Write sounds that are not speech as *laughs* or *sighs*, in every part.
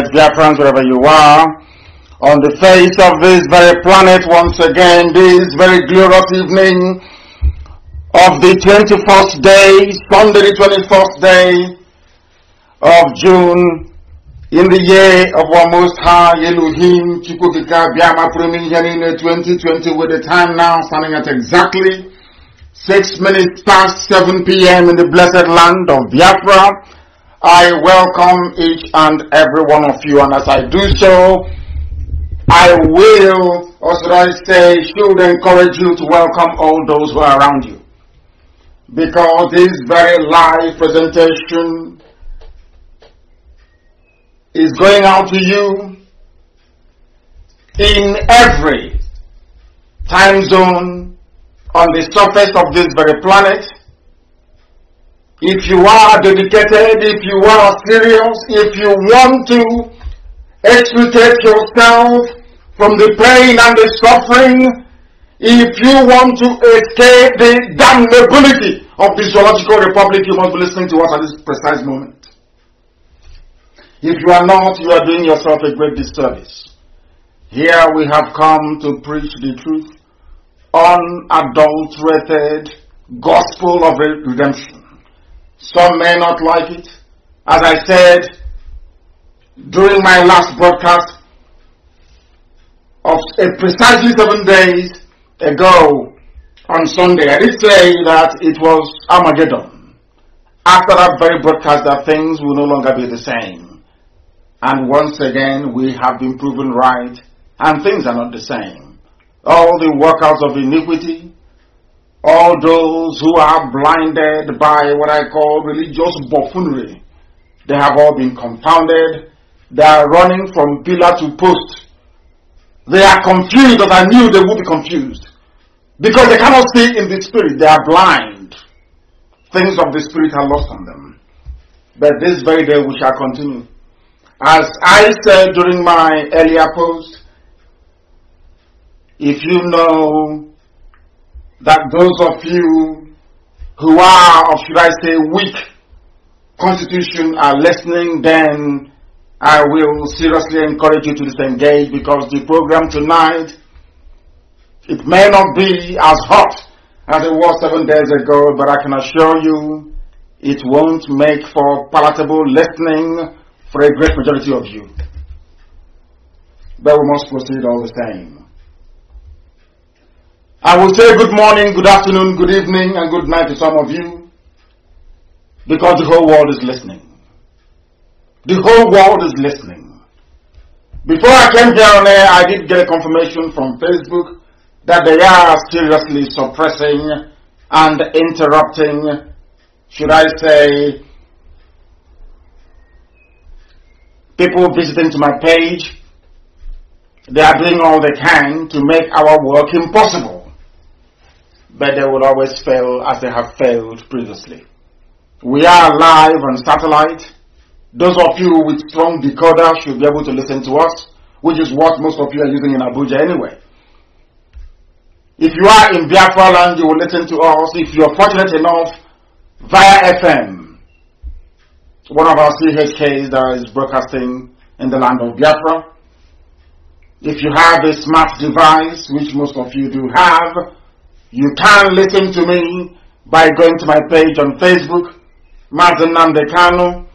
Biafrans, wherever you are. On the face of this very planet, once again, this very glorious evening of the 21st day, Sunday the 21st day of June, in the year of our Most High Elohim, Chukukika Biama Premiyanine 2020, with the time now standing at exactly 6 minutes past 7 p.m. in the blessed land of Biafra. I welcome each and every one of you, and as I do so, I will, or should I say, should encourage you to welcome all those who are around you. Because this very live presentation is going out to you in every time zone on the surface of this very planet if you are dedicated, if you are serious, if you want to extricate yourself from the pain and the suffering, if you want to escape the damnability of the zoological republic, you must be listening to us at this precise moment. If you are not, you are doing yourself a great disservice. Here we have come to preach the truth, unadulterated gospel of redemption. Some may not like it. As I said during my last broadcast of precisely seven days ago on Sunday, I did say that it was Armageddon. After that very broadcast, that things will no longer be the same. And once again, we have been proven right, and things are not the same. All the workouts of iniquity, all those who are blinded by what I call religious buffoonery, they have all been confounded. They are running from pillar to post. They are confused, as I knew they would be confused. Because they cannot see in the spirit, they are blind. Things of the spirit are lost on them. But this very day we shall continue. As I said during my earlier post, if you know that those of you who are, or should I say, weak constitution are listening, then I will seriously encourage you to disengage because the program tonight, it may not be as hot as it was seven days ago, but I can assure you it won't make for palatable listening for a great majority of you. But we must proceed all the same. I will say good morning, good afternoon, good evening, and good night to some of you because the whole world is listening. The whole world is listening. Before I came here on air, I did get a confirmation from Facebook that they are seriously suppressing and interrupting, should I say, people visiting to my page. They are doing all they can to make our work impossible but they will always fail as they have failed previously. We are live on satellite. Those of you with strong decoder should be able to listen to us, which is what most of you are using in Abuja anyway. If you are in Biafra land, you will listen to us. If you are fortunate enough, via FM, one of our CHKs that is broadcasting in the land of Biafra. If you have a smart device, which most of you do have, you can listen to me by going to my page on Facebook, Mazi Nnamdi Kanu.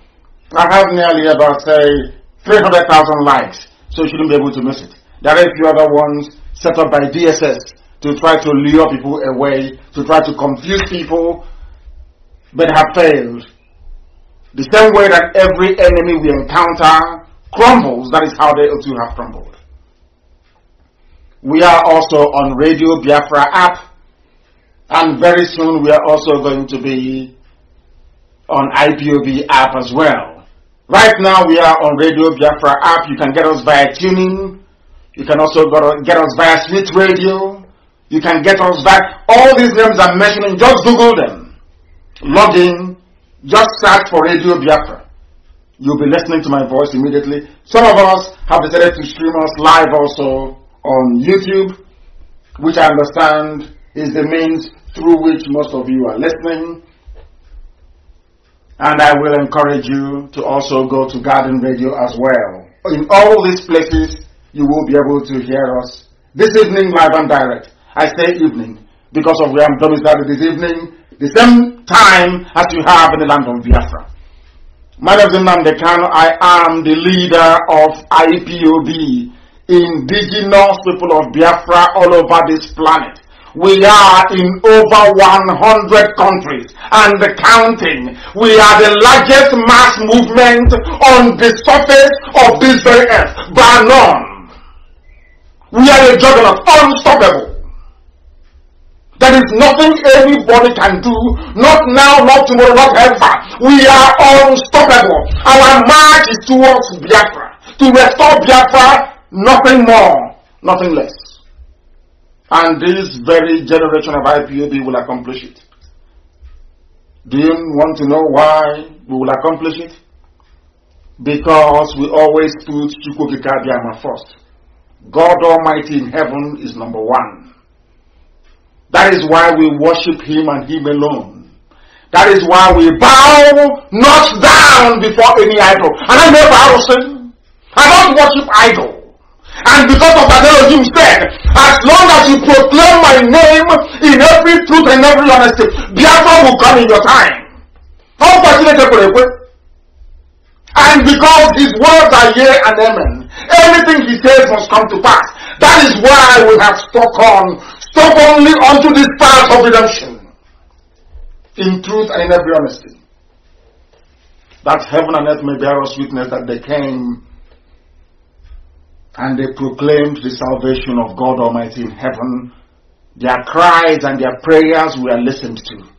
I have nearly about, say, 300,000 likes, so you shouldn't be able to miss it. There are a few other ones set up by DSS to try to lure people away, to try to confuse people, but have failed. The same way that every enemy we encounter crumbles, that is how they too have crumbled. We are also on Radio Biafra app and very soon we are also going to be on IPOB app as well. Right now we are on Radio Biafra app. You can get us via TuneIn. You can also get us via Sweet Radio. You can get us via all these names I'm mentioning. Just Google them. Log in. Just search for Radio Biafra. You'll be listening to my voice immediately. Some of us have decided to stream us live also on YouTube, which I understand is the means through which most of you are listening. And I will encourage you to also go to Garden Radio as well. In all these places, you will be able to hear us this evening live and direct. I say evening because of where I'm domiciled this evening, the same time as you have in the land of Biafra. My name is Nnamdi Kanu. I am the leader of IPOB, indigenous people of Biafra all over this planet. We are in over 100 countries and counting. We are the largest mass movement on the surface of this very earth, by none. We are a juggernaut, unstoppable. There is nothing anybody can do, not now, not tomorrow, not ever. We are unstoppable. Our march is towards Biafra. To restore Biafra, nothing more, nothing less. And this very generation of IPOB will accomplish it. Do you want to know why we will accomplish it? Because we always put Chukwukikabiyama first. God Almighty in heaven is number one. That is why we worship Him and Him alone. That is why we bow not down before any idol. And I never idol I don't worship idol. And because of that, Elohim said, as long as you proclaim my name in every truth and every honesty, Biafra will come in your time. And because his words are yea and amen, anything he says must come to pass. That is why we have stuck on, stuck only onto this path of redemption. In truth and in every honesty. That heaven and earth may bear us witness that they came and they proclaimed the salvation of God Almighty in heaven. Their cries and their prayers were listened to,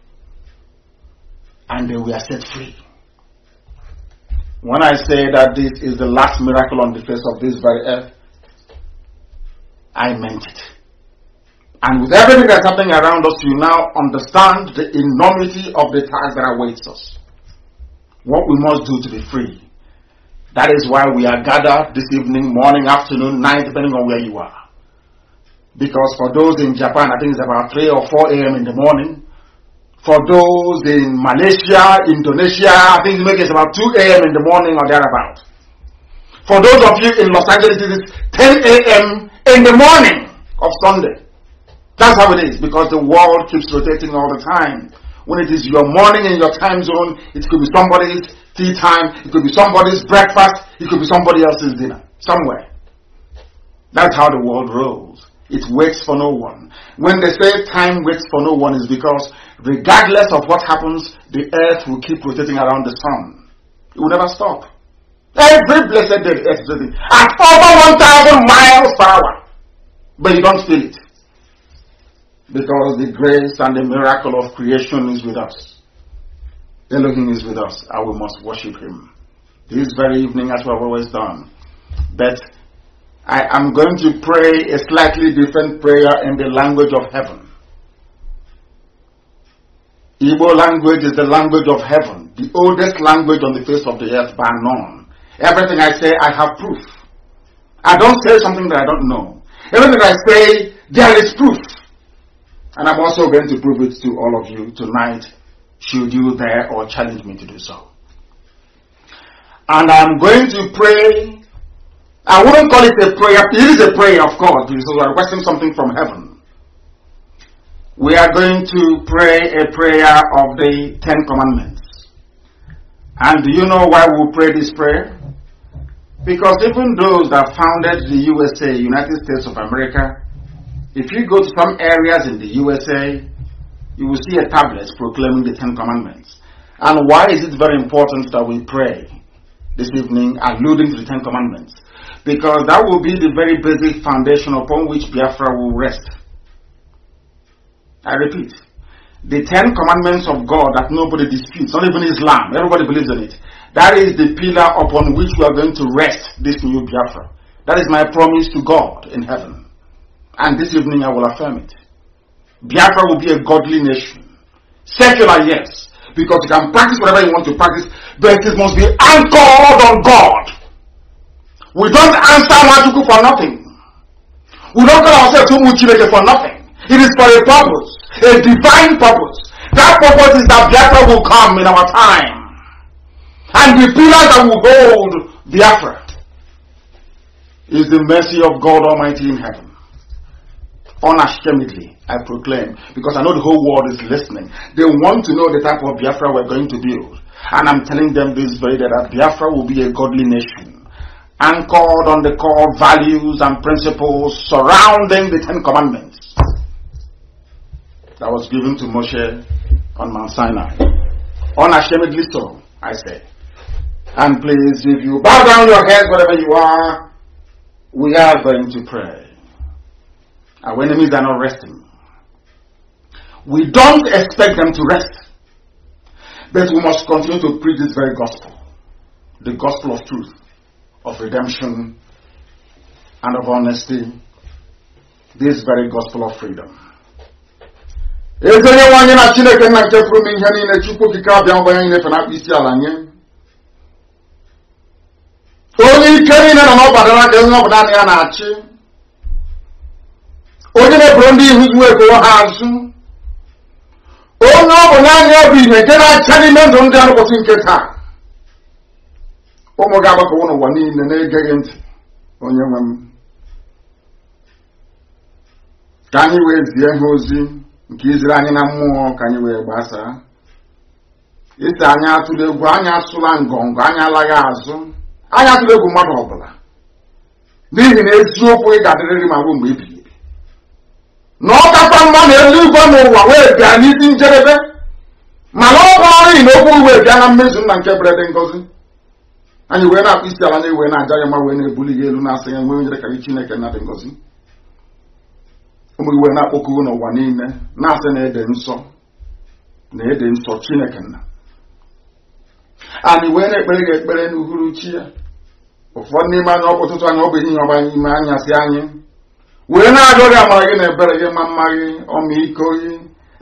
and they were set free. When I say that this is the last miracle on the face of this very earth, I meant it. And with everything that's happening around us, you now understand the enormity of the task that awaits us. What we must do to be free. That is why we are gathered this evening, morning, afternoon, night, depending on where you are. Because for those in Japan, I think it's about 3 or 4 a.m. in the morning. For those in Malaysia, Indonesia, I think maybe it's about 2 a.m. in the morning or thereabout. For those of you in Los Angeles, it is 10 a.m. in the morning of Sunday. That's how it is because the world keeps rotating all the time. When it is your morning in your time zone, it could be somebody's tea time, it could be somebody's breakfast, it could be somebody else's dinner, somewhere. That's how the world rolls. It waits for no one. When they say time waits for no one, is because regardless of what happens, the earth will keep rotating around the sun. It will never stop. Every blessed day, the earth is rotating at over 1,000 miles per hour. But you don't feel it. Because the grace and the miracle of creation is with us. Elohim is with us and we must worship Him. This very evening, as we have always done. But I am going to pray a slightly different prayer in the language of heaven. Igbo language is the language of heaven, the oldest language on the face of the earth by none. Everything I say, I have proof. I don't say something that I don't know. Everything I say, there is proof. And I'm also going to prove it to all of you tonight should you dare or challenge me to do so. And I'm going to pray. I wouldn't call it a prayer. It is a prayer, of course, because we are requesting something from heaven. We are going to pray a prayer of the Ten Commandments. And do you know why we pray this prayer? Because even those that founded the USA, United States of America, if you go to some areas in the USA, you will see a tablet proclaiming the Ten Commandments. And why is it very important that we pray this evening, alluding to the Ten Commandments? Because that will be the very basic foundation upon which Biafra will rest. I repeat, the Ten Commandments of God that nobody disputes, not even Islam, everybody believes in it. That is the pillar upon which we are going to rest this new Biafra. That is my promise to God in heaven. And this evening I will affirm it. Biafra will be a godly nation. Secular, yes, because you can practice whatever you want to practice, but it must be anchored on God. We don't answer Machuku for nothing. We don't call ourselves Umuchileke for nothing. It is for a purpose, a divine purpose. That purpose is that Biafra will come in our time. And the pillar that will hold Biafra is the mercy of God Almighty in heaven. Unashamedly, I proclaim, because I know the whole world is listening. They want to know the type of Biafra we're going to build. And I'm telling them this very day that Biafra will be a godly nation, anchored on the core values and principles surrounding the Ten Commandments that was given to Moshe on Mount Sinai. Unashamedly so, I say. And please, if you bow down your heads wherever you are, we are going to pray. Our enemies are not resting. We don't expect them to rest. But we must continue to preach this very gospel. The gospel of truth, of redemption, and of honesty. This very gospel of freedom. na chineke nna nke pụrụ m ihe niile chukwu okike abịa anyị na-efe na isi ala nye onye ike niile nọ n'ọbara aka onye ọbụla ya na-achị onye na-eburu ndị ihu ha azụ onye ọ bụ naanị bụ ihe nke na-acha n'ime ndụ ndị arụpụtụ nke taa. Ụmụ gị agbakọwo n'ụwa niile na-egeghị ntị onye nwe m. Ka anyị wee zie ha ozi nke iziri anyị na mmụọ ka anyị wee gbasaa isi anyị atụla egwu anyị asụla ngọngọ anyị alaghị azụ anyị atụla egwu mmadụ ọbụla. N'ihi na eziokwu ị ga-adịrịrị ma ruo mgbe ebighị. ebi na ọ kakwa mma na eluigwe n'ụwa wee bịa n'isi njedebe. Mana ọ bụrụ na okwu wee bịa na mmezu nna nke berede ngozi. Anyị wee na-akpụ isi ala na-ewe na-aja ya ma wee na-ebuli gị elu na-asị ya nwee nyere ka gị chineke na dị ngozi. Ụmụ iwe na-akpọkugo n'ụwa niile na-asị na ede nsọ na ede nsọ chineke nna. Anyị wee na-ekpere gị ekpere n'uhuruchi ya. Ụfọdụ n'ime anya ọkpụ ụtụtụ anyị ọ bụ ehihie ọgba ime anyasị anyị wee na-arịọ gị amara gị na ebere gị ma mma gị ọmịiko gị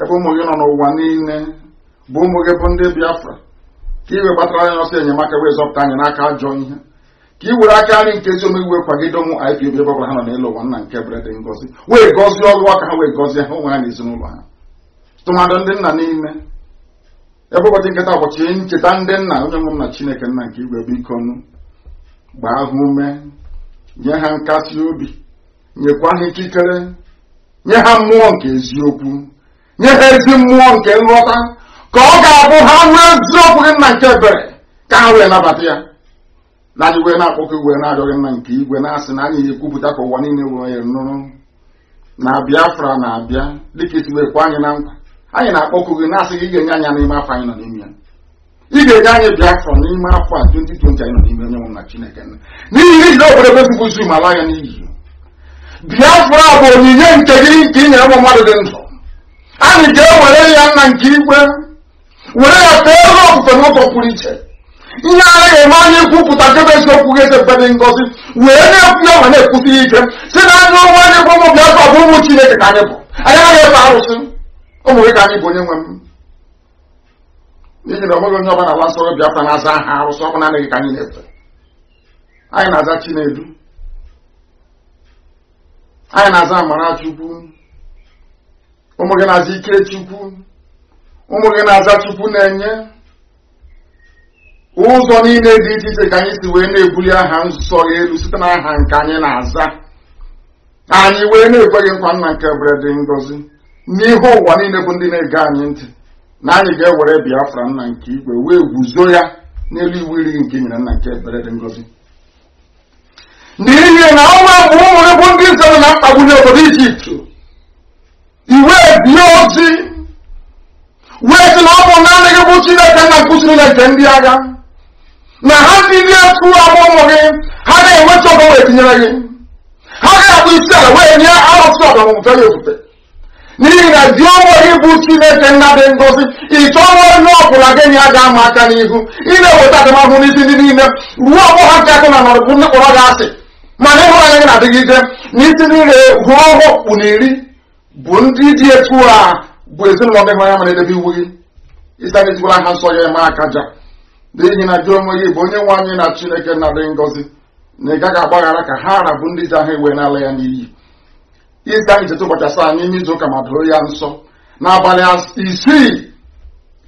ebe ụmụ gị nọ n'ụwa niile bụ ụmụ gị bụ ndị biafra. Ka iwe gbatara anyị ọsọ enyemaka wee zọpụta anyị n'aka ajọ ihe. Ka i were aka nri nke ezi omume wee kwagide ụmụ IPOB ebe ọbụla ha nọ n'elu ụwa nna nke bere dị wee gọzie ọrụ aka ha wee gọzie ha onwe ha na ezinụlọ ha. Tụmadụ ndị nna niile ebe ụbọchị nketa ụbọchị ncheta ndị nna onye nwe m na chineke nna nke igwe biko nụ gbaa ha ume nye ha nkasi obi. Nyekwa ha ikikere nye ha mmụọ nke eziokwu nye ha ezi mmụọ nke nghọta ka ọ ga-abụ ha nwee eziokwu gị nna nke ebere ka ha wee nabata ya. Na anyị wee na-akpọkọ iwe na-arịọghị nna nke igwe na-asị na anyị ekwupụta ka ụwa niile wee nụrụ. Na biafra na-abịa dịka isi wee kwa anyị na nkwa anyị na-akpọkọ gị na-asị gị ga-enye anya n'ime afọ anyị nọ n'ime ya. Ị ga-enye anyị biafra n'ime afọ a 2020 anyị nọ n'ime onye nwe na chineke n'ihi na ijide obodo gosibụzi ma ala ya n'iyi. Biafra bụ onyinye nke gị nke ị nyere ụmụ mmadụ dị ndụ. Anyị ga-ewere ya nna nke igwe were ya fee ebe ofufe n'ụzọ pụrụ iche. Ihe anaghị eme anyị kwupụta nkebe eziokwu eze dị ngozi wee na-ekwu ya ma na-ekwusi ike. Si na anyị onwe anyị bụ ụmụ biafra bụ ụmụ chineke ka anyị bụ. Anyị anaghị efe arụsị. Ụmụ gị ka anyị bụ onye nwe m. N'ihi na o nweghị onye ọbụla ala nsọrọ biafra na-aza aha arụsị ọ bụ na anaghị ka anyị na-efe. Anyị na-aza chinedu. Anyị na-aza amara chukwu. Ụmụ gị na-aza ike chukwu. Ụmụ gị na-aza chukwu na-enye. Ụzọ niile dị iche iche ka anyị si wee na-ebuli aha nsọ ya elu site na aha nke anyị na-aza. Anyị wee na-ekweghị nkwa nna nke bere dị ngozi n'ihu ụwa niile bụ ndị na-ege anyị ntị na anyị ga-ewere biafra nna nke igwe wee guzo ya n'elu iwu iri nke nyere nna nke ebere dị ngozi n'ihi na ọnwa bụ ụmụ gị bụ ndị nzere na mkpagbu n'obodo ijipt iwe bie ozi wee sị na ọ bụ naanị gị bụ chineke nna nkụziri na nke ndị agha na ha ndị dị etu abụ ụmụ gị ha ga-enweta ọgọ wee tinyere gị ha ga-abụ isi ala wee nye arụsị n'ihi na di onwe gị bụ chineke nna dị ngozi ịchọwa onye ọbụla gị nye aga ama aka n'ihu ị na-eweta adịmahụ n'isi ndị ruo ọgbọ ha nke na nọrọ bụ ndị kpọrọ gị asị mana ịhụnanya gị na-adịgide n'isi niile ruo ọhụkpụ na iri bụ ndị dị etu a bụ ezinụlọ gị hụrụ ya mana edebe iwu gị. Isi anyị tigbara ha nsọ ya eme akaja n'ihi na gị onwe gị bụ onye nwe anyị na chineke na dị ngọzi na ị gaghị agbaghara ka ha ara bụ ndị ji ahụ ewe n'ala ya n'iyi. Isi anyị cheta ụbọchị asaa n'ime izu ụka ma doo ya nsọ. N'abalị isii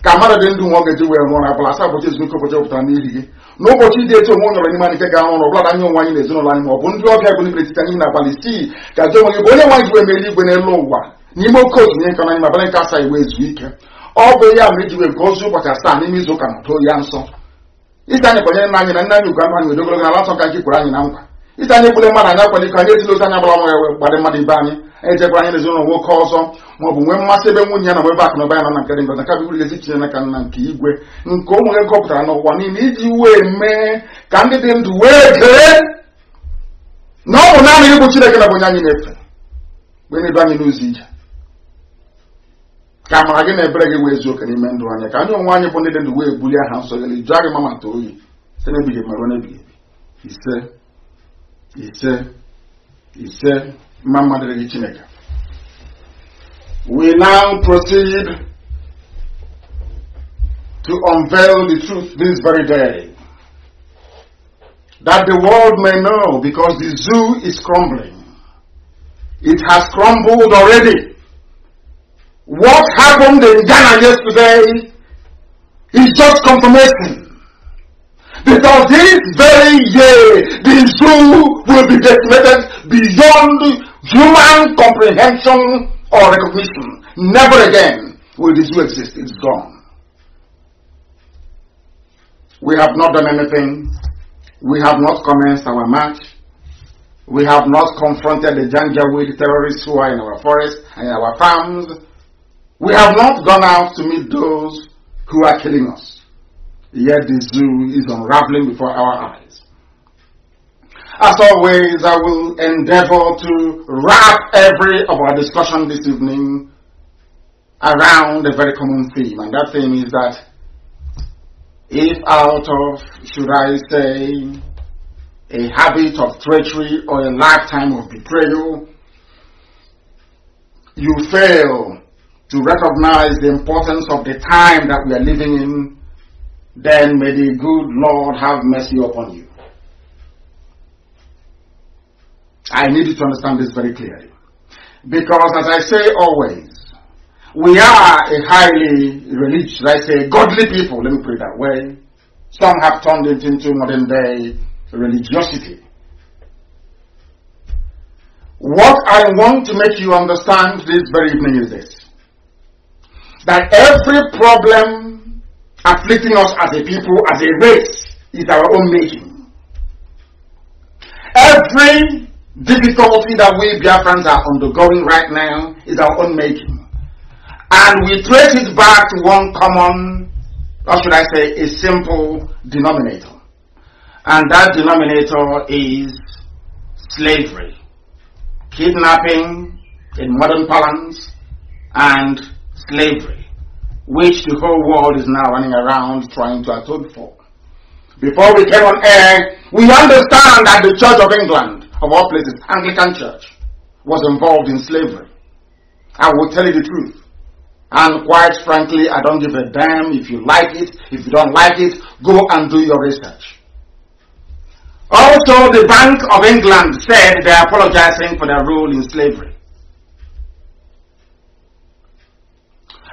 ka mmadụ dị ndụ nwa ga-eji wee rụọ abụla asaa ụbọchị ezumike ụbọchị pụtara n'ihi gị n'ụbọchị dị etu onwe onye ọrụ n'ime anyị ga-arụ ọrụ ọbụla anyị onwe anyị na ezinụlọ anyị ma ọ bụ ndị ọbịa bụ n'ime etiti anyị n'abalị isii ka jụ onwe gị bụ onye nwaanyị ji wee mere igwe n'elu ụwa n'ime oke osimiri nke anyị ma abalị nke asaa iwe ezu ike. Ọ bụ ya mere iji wee ozu ụbọchị asaa n'ime izu ụka ma too ya nsọ isi anyị kwanyere nna anyị na nna anyị ugwu anụ anyị wedogologo na ala nsọ ka nke kwere anyị na nkwa. Isi anyị egbule mmadụ anyị akwanye iko anyị ezila otu anyị agbara nwa ya gbadị mmadụ ibe anyị anyị ejekwara anyị nwoke ọzọ ma bụ nwee mmasị ebe nwunye ya na ebe akụ na ụba ya nọ na nke dị ngozi nke bụ ezi tinye n'aka nna nke igwe. Nke ụmụ ya gọpụtara n'ụwa niile iji wee mee ka ndị dị ndụ wee gee na ọ bụ naanị ịbụ Chineke na bụ onye anyị na-efe wee na-edu anyị n'ụzọ ije ka amara gị na ebere gị wee zuo oke n'ime ndụ anyị ka anyị onwe anyị bụ ndị dị ndụ wee bulie aha nsọ gị jụọ gị mama too oyi site n'ebighị ma ruo n'ebighị ebi ise ise ise mma mmadụ gị Chineke. We now proceed to unveil the truth. This very day that the world may know because the zoo is crumbling. It has crumbled already. What happened in Ghana yesterday is just confirmation. Because this very year, the zoo will be decimated beyond human comprehension or recognition. Never again will the zoo exist. It's gone. We have not done anything. We have not commenced our march. We have not confronted the Janjaweed terrorists who are in our forests and in our farms. We have not gone out to meet those who are killing us. Yet the zoo is unraveling before our eyes. As always, I will endeavor to wrap every of our discussion this evening around a very common theme, and that theme is that if out of, should I say, a habit of treachery or a lifetime of betrayal, you fail to recognize the importance of the time that we are living in, then may the good Lord have mercy upon you. I need you to understand this very clearly. Because as I say always, we are a highly religious, I say godly people, let me put it that way. Some have turned it into modern day religiosity. What I want to make you understand this very evening is this that every problem afflicting us as a people, as a race, is our own making. Every difficulty that we Biafrans are undergoing right now is our own making. And we trace it back to one common, or should I say, a simple denominator. And that denominator is slavery, kidnapping in modern parlance, and slavery, which the whole world is now running around trying to atone for. Before we came on air, we understand that the Church of England, of all places, Anglican Church, was involved in slavery. I will tell you the truth. And quite frankly, I don't give a damn if you like it. If you don't like it, go and do your research. Also, the Bank of England said they are apologizing for their role in slavery.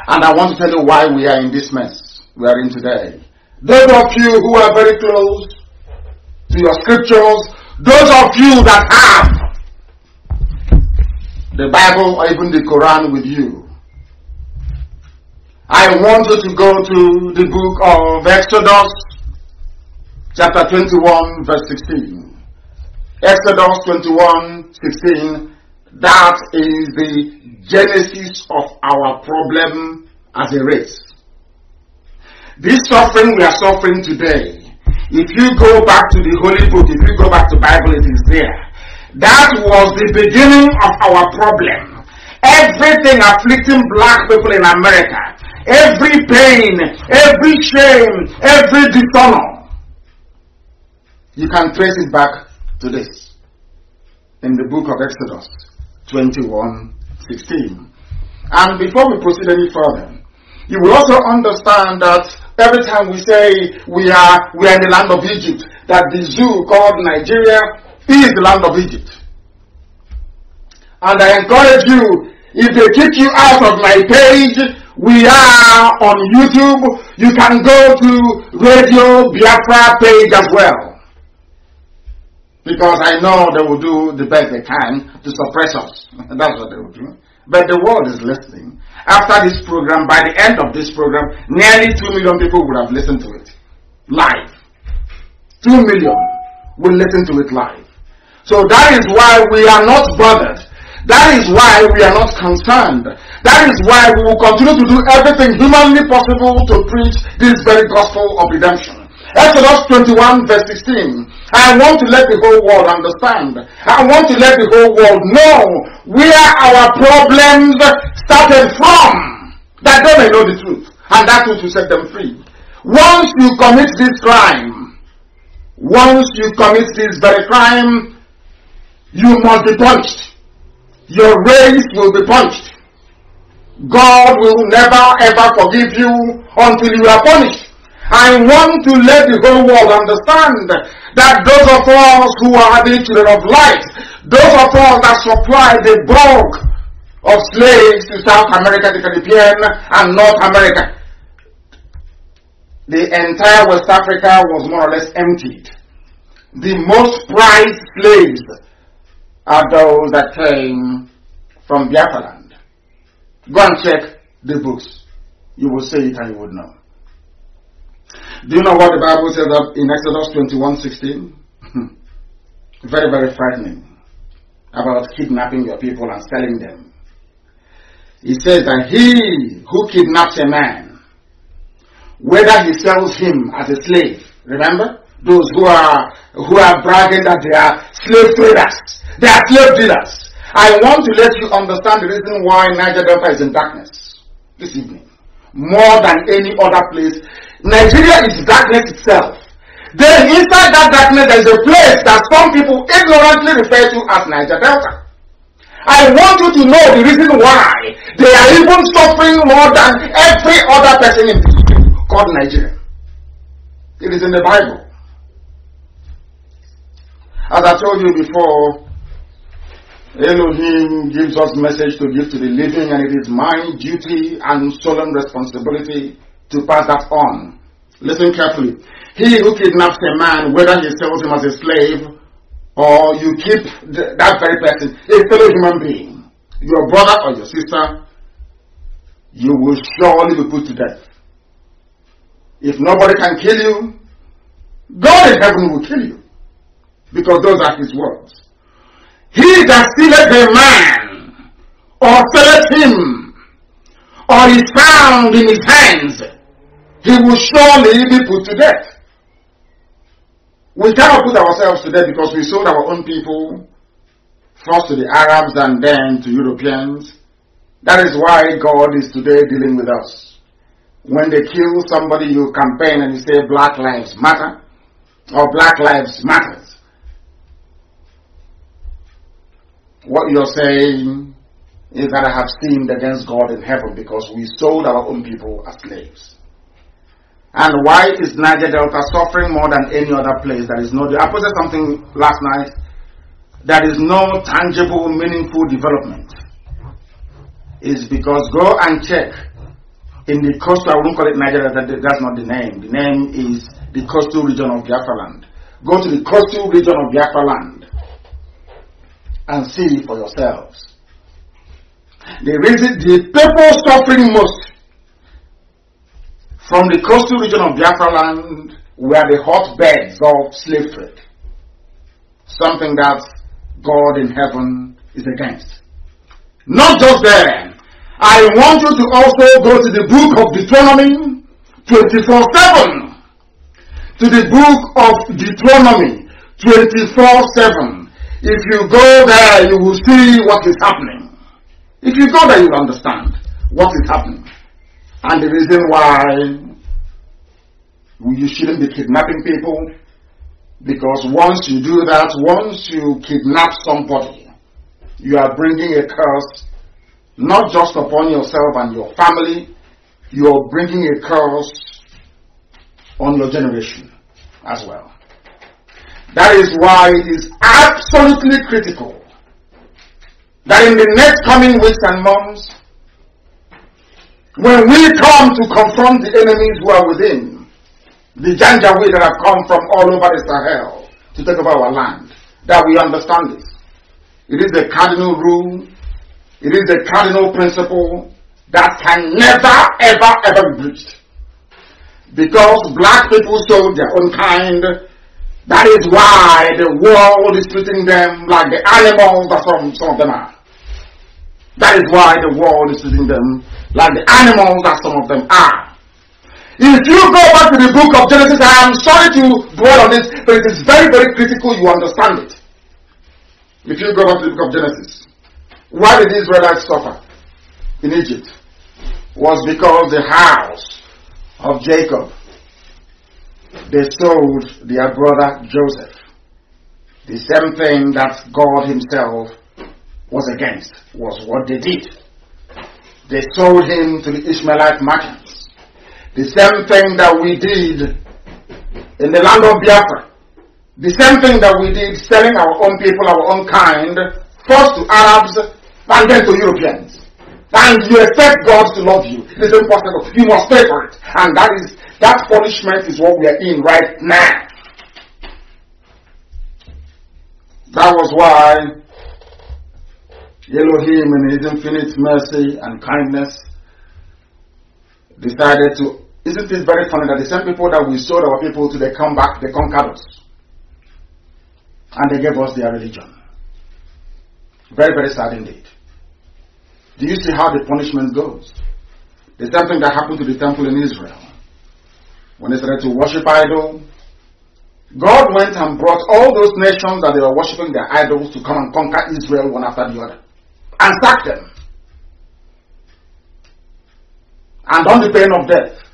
And I want to tell you why we are in this mess we are in today. Those of you who are very close to your scriptures, those of you that have the Bible or even the Quran with you, I want you to go to the book of Exodus, chapter 21, verse 16. Exodus 21, 16. That is the genesis of our problem as a race. This suffering we are suffering today, if you go back to the Holy Book, if you go back to Bible, it is there. That was the beginning of our problem. Everything afflicting black people in America, every pain, every shame, every dishonor, you can trace it back to this in the book of Exodus 21 16. And before we proceed any further, you will also understand that every time we say we are we are in the land of Egypt, that the zoo called Nigeria is the land of Egypt. And I encourage you, if they kick you out of my page, We are on YouTube. You can go to Radio Biafra page as well. Because I know they will do the best they can to suppress us. *laughs* That's what they will do. But the world is listening. After this program, by the end of this program, nearly 2 million people would have listened to it. Live. 2 million will listen to it live. So that is why we are not bothered. That is why we are not concerned. That is why we will continue to do everything humanly possible to preach this very gospel of redemption. Exodus 21 verse 16. I want to let the whole world understand. I want to let the whole world know where our problems started from. That they may know the truth. And that truth will set them free. Once you commit this crime, once you commit this very crime, you must be punished. Your race will be punished. God will never ever forgive you until you are punished. I want to let the whole world understand that those of us who are the children of light, those of us that supply the bulk of slaves to South America, the Caribbean, and North America, the entire West Africa was more or less emptied. The most prized slaves are those that came from Biafra land. Go and check the books. You will see it and you would know. Do you know what the Bible says in Exodus 21 16? *laughs* very, very frightening about kidnapping your people and selling them. It says that he who kidnaps a man, whether he sells him as a slave, remember? Those who are who are bragging that they are slave traders, they are slave dealers. I want to let you understand the reason why Niger Delta is in darkness this evening. More than any other place. Nigeria is darkness itself. Then inside that darkness there is a place that some people ignorantly refer to as Niger Delta. I want you to know the reason why they are even suffering more than every other person in the called Nigeria. It is in the Bible. As I told you before, Elohim gives us message to give to the living, and it is my duty and solemn responsibility to pass that on. Listen carefully. He who kidnaps a man, whether he sells him as a slave or you keep that very person, a fellow human being, your brother or your sister, you will surely be put to death. If nobody can kill you, God in heaven will kill you because those are his words. He that stealeth a man, or selleth him, or is found in his hands, he will surely be put to death. We cannot put ourselves to death because we sold our own people, first to the Arabs and then to Europeans. That is why God is today dealing with us. When they kill somebody, you campaign and you say Black Lives Matter or Black Lives Matters. What you're saying is that I have sinned against God in heaven because we sold our own people as slaves. And why is Niger Delta suffering more than any other place? There is no, I posted something last night. There is no tangible, meaningful development. Is because go and check in the coastal, I wouldn't call it Niger Delta, that's not the name. The name is the coastal region of Biafra land. Go to the coastal region of Biafra land and see for yourselves. The reason the people suffering most from the coastal region of Biafra land were the hotbeds of slave trade. Something that God in heaven is against. Not just there. I want you to also go to the book of Deuteronomy 24 7. To the book of Deuteronomy 24 7. If you go there, you will see what is happening. If you go there, you will understand what is happening. And the reason why you shouldn't be kidnapping people. Because once you do that, once you kidnap somebody, you are bringing a curse not just upon yourself and your family, you are bringing a curse on your generation as well. That is why it is absolutely critical that in the next coming weeks and months, When we come to confront the enemies who are within, the Janjaweed that have come from all over the Sahel to take over our land, that we understand this. It is the cardinal rule, it is the cardinal principle that can never, ever, ever be breached. Because black people sold their own kind, that is why the world is treating them like the animals that some, some of them are. That is why the world is treating them like the animals that some of them are. If you go back to the book of Genesis, I am sorry to dwell on this, but it is very, very critical you understand it. If you go back to the book of Genesis, why did the Israelites suffer in Egypt? Was because the house of Jacob they sold their brother Joseph. The same thing that God Himself was against was what they did. They sold him to the Ishmaelite merchants. The same thing that we did in the land of Biafra. The same thing that we did selling our own people, our own kind, first to Arabs and then to Europeans. And you expect God to love you. It is impossible. You must pay for it. And that is that punishment is what we are in right now. That was why Elohim in his infinite mercy and kindness decided to isn't it very funny that the same people that we sold our people to they come back, they conquered us. And they gave us their religion. Very, very sad indeed. Do you see how the punishment goes? The same thing that happened to the temple in Israel. When they started to worship idol, God went and brought all those nations that they were worshiping their idols to come and conquer Israel one after the other and sack them. And on the pain of death,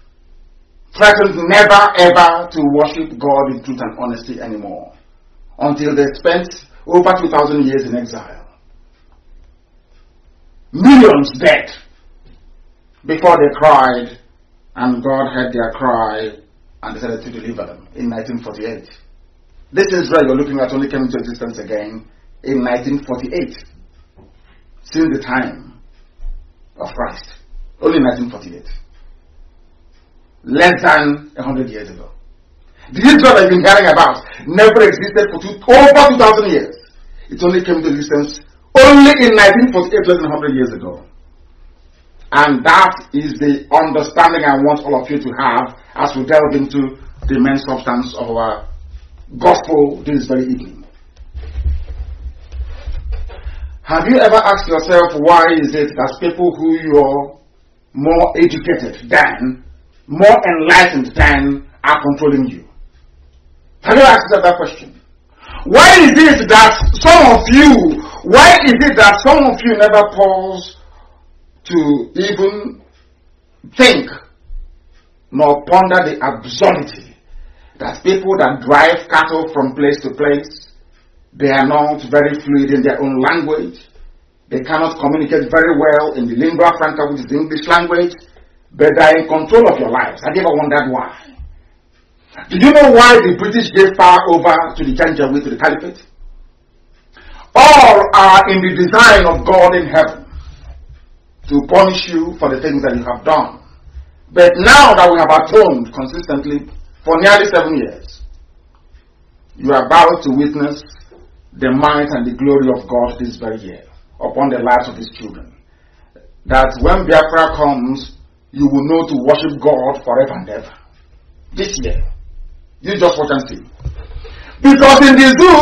threatened never ever to worship God in truth and honesty anymore until they spent over 2,000 years in exile. Millions dead before they cried, and God heard their cry and decided to deliver them in 1948. This Israel you're looking at only came into existence again in 1948, since the time of Christ. Only 1948. Less than 100 years ago. The Israel I've been hearing about never existed for two, over 2,000 years. It only came into existence only in 1948, less than 100 years ago. And that is the understanding I want all of you to have as we delve into the main substance of our gospel this very evening. Have you ever asked yourself why is it that people who you're more educated than, more enlightened than, are controlling you? Have you asked yourself that question? Why is it that some of you, why is it that some of you never pause to even think nor ponder the absurdity that people that drive cattle from place to place, they are not very fluid in their own language. They cannot communicate very well in the lingua franca, which is the English language, but they are in control of your lives. I never wondered why? Do you know why the British gave power over to the to the Caliphate? All are in the design of God in heaven to punish you for the things that you have done. But now that we have atoned consistently for nearly seven years, you are about to witness the might and the glory of God this very year upon the lives of His children. That when Biafra comes, you will know to worship God forever and ever. This year. You just watch and see. Because in the zoo,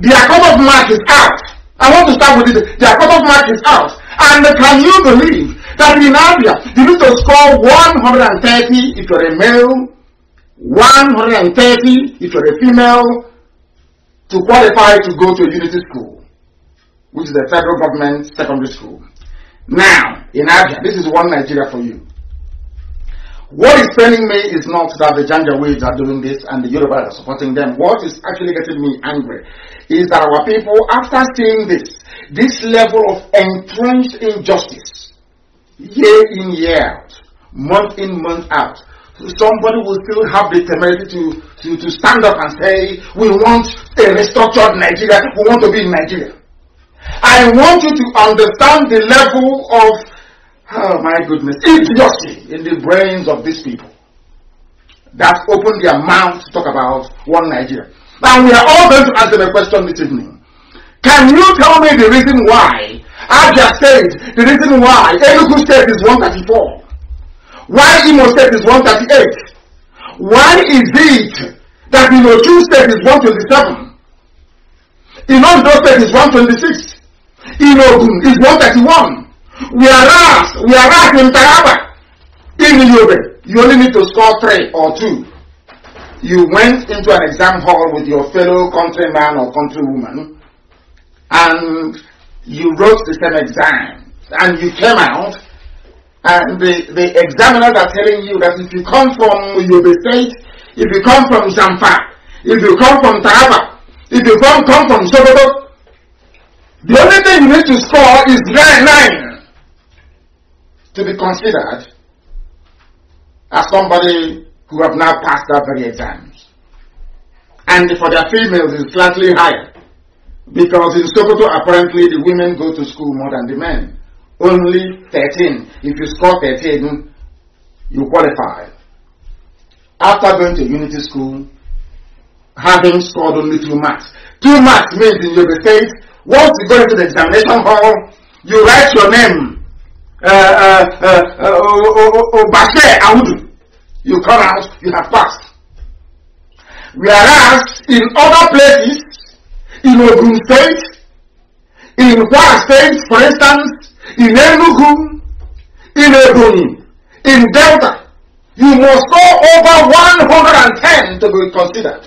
the cut-off mark is out. I want to start with this. The cut-off mark is out. And can you believe that in Abia, you need to score 130 if you're a male, 130 if you're a female, to qualify to go to a unity school, which is a federal government secondary school. Now, in Abia, this is one Nigeria for you. What is telling me is not that the Janjaweeds are doing this and the Yoruba are supporting them. What is actually getting me angry is that our people, after seeing this, this level of entrenched injustice, year in, year out, month in, month out, somebody will still have the temerity to, to, to stand up and say, we want a restructured Nigeria, we want to be in Nigeria. I want you to understand the level of Oh my goodness, idiocy in the brains of these people that open their mouth to talk about one Nigeria. And we are all going to ask them a question this evening. Can you tell me the reason why Abia State, the reason why Enugu State is 134, why Imo State is 138, why is it that Inochu State is 127, Inondo State is 126, Inogun is 131, whereas, whereas in Taraba, in Yobe, you only need to score three or two. You went into an exam hall with your fellow countryman or countrywoman and you wrote the same exam and you came out and the, the examiners are telling you that if you come from Yobe State, if you come from Zamfara, if you come from Taraba, if you come, come from Sokoto, the only thing you need to score is nine, nine to be considered as somebody who have now passed that very exams. And for their females, it's slightly higher. Because in Sokoto, apparently the women go to school more than the men. Only 13. If you score 13, you qualify. After going to unity school, having scored only two marks. Two marks means in your state, once you go into the examination hall, you write your name. Uh, uh, uh, uh, you come out, you have passed. Whereas in other places, in Ogun State, in Kwara State, for instance, in Enugu, in Ebonyi, in Delta, you must go over 110 to be considered.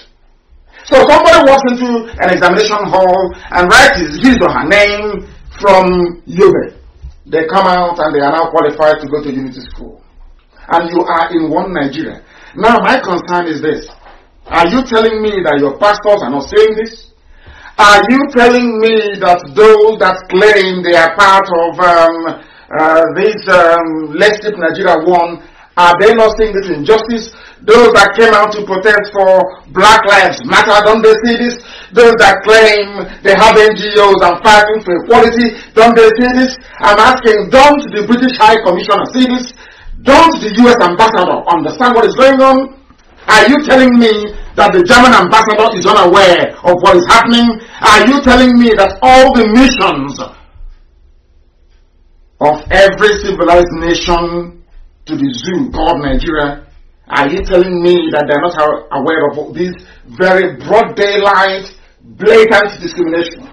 So somebody walks into an examination hall and writes his, his or her name from Yobe. They come out and they are now qualified to go to unity school and you are in one Nigeria. Now, my concern is this. Are you telling me that your pastors are not saying this? Are you telling me that those that claim they are part of um, uh, this um, Let's Keep Nigeria One, are they not seeing this injustice? Those that came out to protest for Black Lives Matter, don't they see this? Those that claim they have NGOs and fighting for equality, don't they see this? I'm asking, don't the British High Commissioner see this? Don't the US ambassador understand what is going on? Are you telling me that the German ambassador is unaware of what is happening? Are you telling me that all the missions of every civilized nation to the zoo called Nigeria, are you telling me that they're not aware of this very broad daylight, blatant discrimination?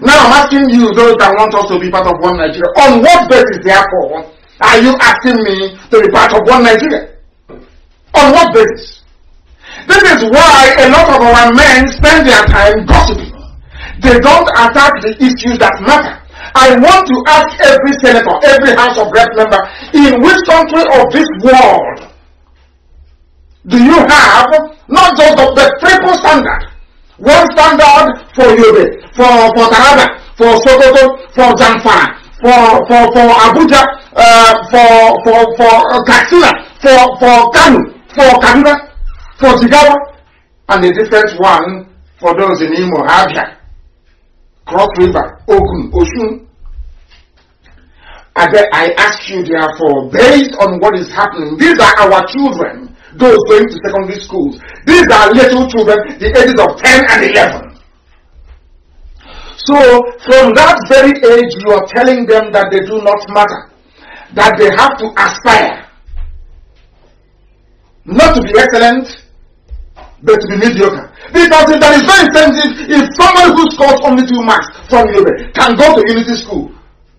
Now I'm asking you, those that want us to be part of one Nigeria, on what basis, therefore, are you asking me to be part of one Nigeria? On what basis? This is why a lot of our men spend their time gossiping. They don't attack the issues that matter. I want to ask every senator, every House of Rep member, in which country of this world do you have not just the, the triple standard? One standard for Yobe, for, for Taraba, for Sokoto, for Zamfara, for, for, for Abuja, uh, for, for, for Katsina, for, for Kanu, for Kaduna, for Zigawa, and a different one for those in Imo, Abia, Cross River, Ogun, Oshun. And then I ask you therefore, based on what is happening, these are our children, those going to secondary schools. These are little children, the ages of 10 and 11. So, from that very age, you are telling them that they do not matter, that they have to aspire not to be excellent, but to be mediocre. Because if there is no incentive, if somebody who scores only two marks from Yobe can go to unity school,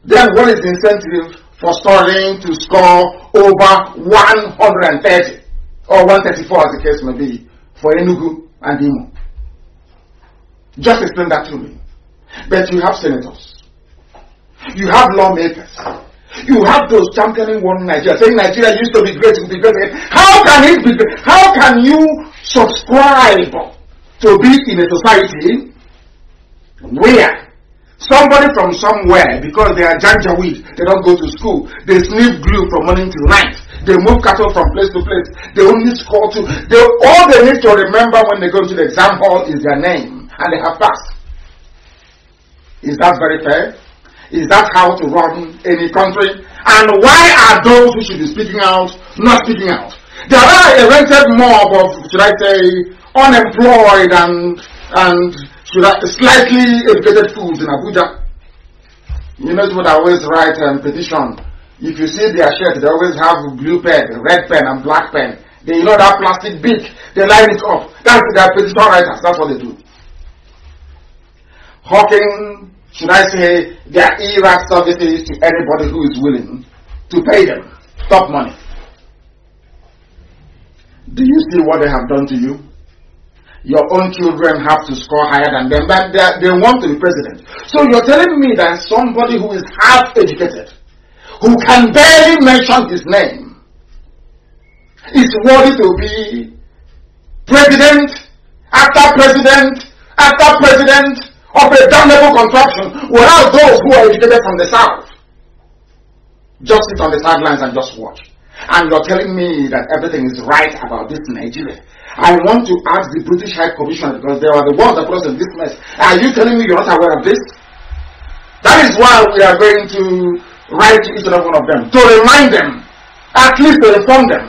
then what is the incentive for studying to score over 130 or 134 as the case may be for Enugu and Imo? Just explain that to me. But you have senators. You have lawmakers. You have those championing one Nigeria, saying Nigeria used to be great, to be great again. How can it be great? How can you subscribe to be in a society where somebody from somewhere, because they are janjaweed, they don't go to school, they sniff glue from morning till night, they move cattle from place to place, they only score two. They, all they need to remember when they go to the exam hall is their name, and they have passed. Is that very fair? Is that how to run any country? And why are those who should be speaking out not speaking out? There are a rented mob of, should I say, unemployed and and should I, slightly educated fools in Abuja. You know what I always write and um, petition. If you see their shirt, they always have blue pen, red pen, and black pen. They you know that plastic beak. They line it up. That's their petition writers. That's what they do. Hawking should I say, their Iraq services to anybody who is willing to pay them top money. Do you see what they have done to you? Your own children have to score higher than them, but they, want to be president. So you're telling me that somebody who is half educated, who can barely mention his name, is worthy to be president after president after president of a damnable contraption without those who are educated from the south. Just sit on the sidelines and just watch. And you're telling me that everything is right about this Nigeria. I want to ask the British High Commission because they are the ones that brought in this mess. Are you telling me you're not aware of this? That is why we are going to write to each and every one of them to remind them, at least to inform them,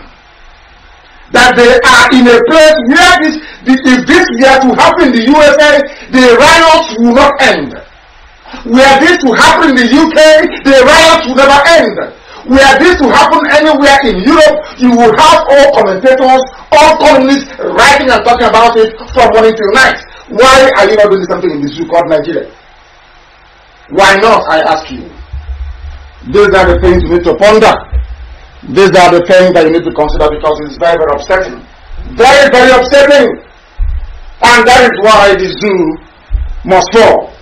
that they are in a place where this, if this were to happen in the USA, the riots will not end. Were this to happen in the UK, the riots will never end. Were this to happen anywhere in Europe, you will have all commentators, all columnists writing and talking about it from morning till night. Why are you not doing something in this zoo called Nigeria? Why not, I ask you? These are the things you need to ponder. These are the things that you need to consider because it's very, very upsetting. Very, very upsetting. And that is why the zoo must fall.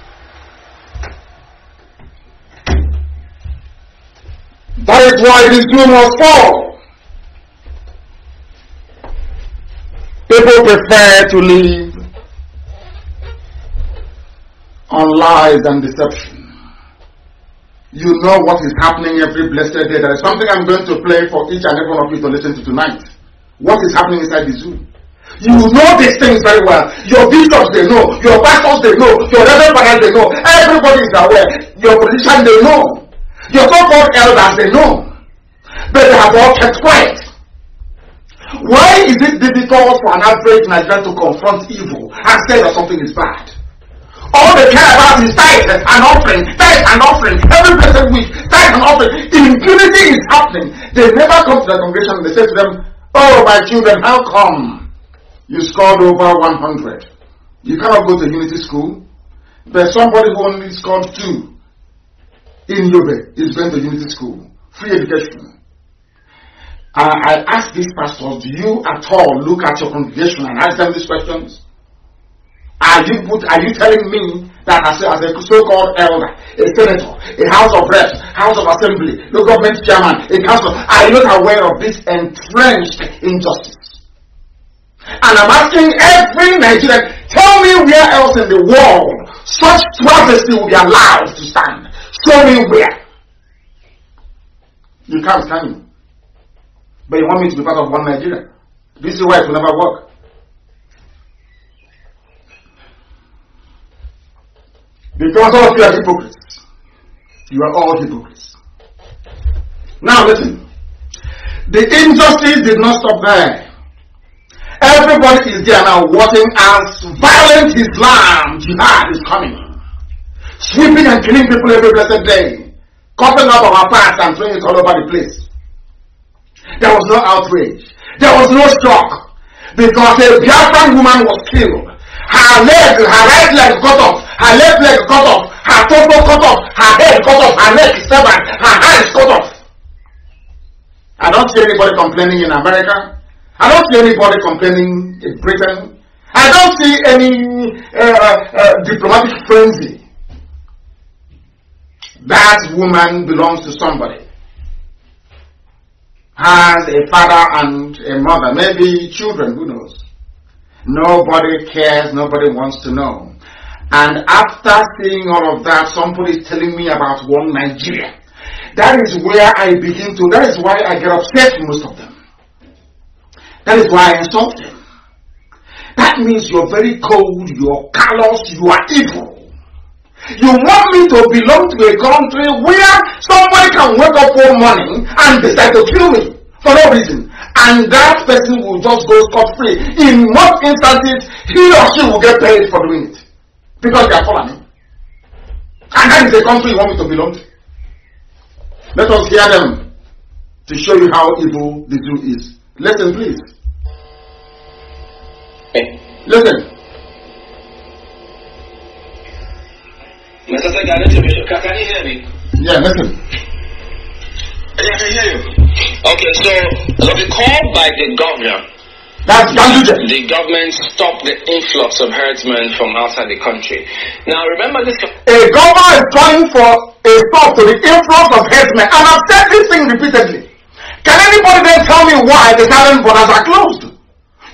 That is why the zoo must fall. People prefer to live on lies and deception. You know what is happening every blessed day. There is something I'm going to play for each and every one of you to listen to tonight. What is happening inside the zoo? You know these things very well. Your bishops, they know. Your pastors, they know. Your reverend fathers, they know. Everybody is aware. Your politicians, they know. Your so-called elders, they know. But they have all kept quiet. Why is it difficult for an average Nigerian to confront evil and say that something is bad? All they care about is tithe and offering, tithe and offering. Every blessed week, tithe and offering. Impunity is happening. They never come to the congregation and they say to them, Oh, my children, how come you scored over 100? You cannot go to unity school. But somebody who only scored two in Yobe is going to unity school. Free education. Uh, I ask these pastors, do you at all look at your congregation and ask them these questions? Are you are you telling me that as a, as a so-called elder, a senator, a house of reps, house of assembly, the government chairman, a council, are you not aware of this entrenched injustice? And I'm asking every Nigerian, tell me where else in the world such travesty will be allowed to stand. Show me where. You can't, can you? But you want me to be part of one Nigeria. This is why it will never work. Because all of you are hypocrites. You are all hypocrites. Now listen. The injustice did not stop there. Everybody is there now watching as violent Islam jihad is coming. Sweeping and killing people every blessed day. Cutting up our past and throwing it all over the place. There was no outrage. There was no shock. Because a Biafran woman was killed. Her leg, her right leg cut off her left leg cut off, her torso cut off, her head cut off, her neck severed, her hands cut off. I don't see anybody complaining in America. I don't see anybody complaining in Britain. I don't see any uh, uh, diplomatic frenzy. That woman belongs to somebody. Has a father and a mother, maybe children, who knows? Nobody cares, nobody wants to know. And after seeing all of that, somebody is telling me about one Nigeria. That is where I begin to, that is why I get upset with most of them. That is why I insult them. That means you're very cold, you're callous, you are evil. You want me to belong to a country where somebody can wake up one morning and decide to kill me for no reason. And that person will just go scot free. In most instances, he or she will get paid for doing it. Because they are following. And that is the country you want me to belong to. Let us hear them to show you how evil the zoo is. Listen, please. Hey. Listen. Mr. Secretary, can you hear me? Yeah, listen. Yeah, I can hear you. Okay, so, so the call by the governor that's. The government stopped the influx of herdsmen from outside the country. Now remember this. A government is trying for a stop to the influx of herdsmen, and I've said this thing repeatedly. Can anybody then tell me why the southern borders are closed?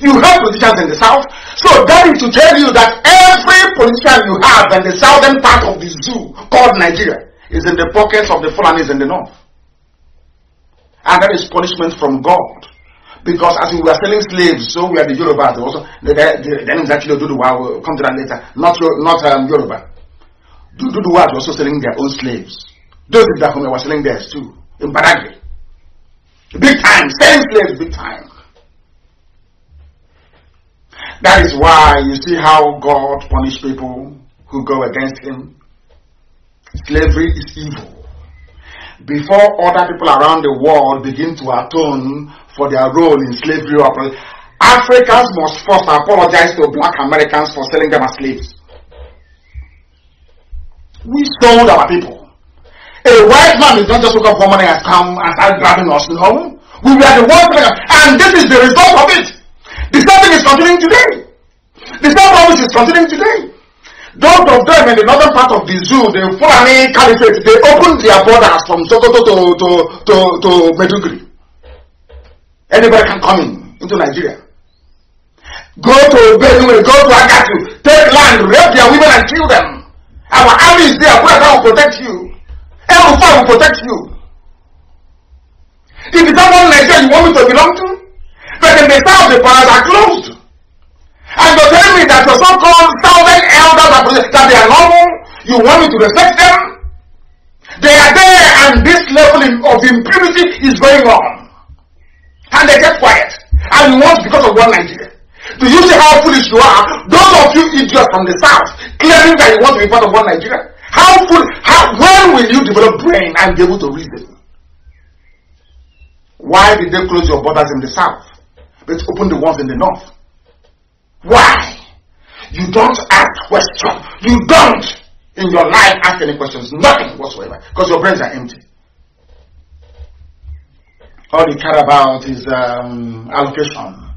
You have politicians in the south. So that is to tell you that every politician you have in the southern part of the zoo called Nigeria is in the pockets of the Fulanis in the north. And that is punishment from God. Because as we were selling slaves, so we are the Yoruba also. The, the, the, the name is actually Duduwa. We'll come to that later. Not, not um, Yoruba. Duduwa was also selling their own slaves. Those in Dahomey were selling theirs too. In Badagry. Big time. Selling slaves big time. That is why you see how God punishes people who go against Him. Slavery is evil. Before other people around the world begin to atone for their role in slavery Africans must first apologize to black Americans for selling them as slaves. We sold our people. A white man is not just wake up one morning and come and start grabbing us. No. We were the ones, and this is the result of it. The same thing is continuing today. The same promise is continuing today. Those of them in the northern part of the zoo, the Fulani Caliphate, they opened their borders from Sokoto to, to, to, to Medugri. Anybody can come in into Nigeria. Go to Benue, go to Agatu, take land, rape their women and kill them. Our army is there, whoever will protect you. Elfa will protect you. If it's not one Nigeria you want me to belong to, but in the south, the borders are closed. And you're telling me that your so-called thousand elders are that they are normal, you want me to respect them? They are there and this level of impunity is going on. And they get quiet. And want because of one Nigeria. Do you see how foolish you are? Those of you idiots from the south claiming that you want to be part of one Nigeria. How fool how when will you develop brain and be able to reason? Why did they close your borders in the south? But open the ones in the north. Why? You don't ask questions. You don't in your life ask any questions. Nothing whatsoever. Because your brains are empty. All they care about is um, allocation.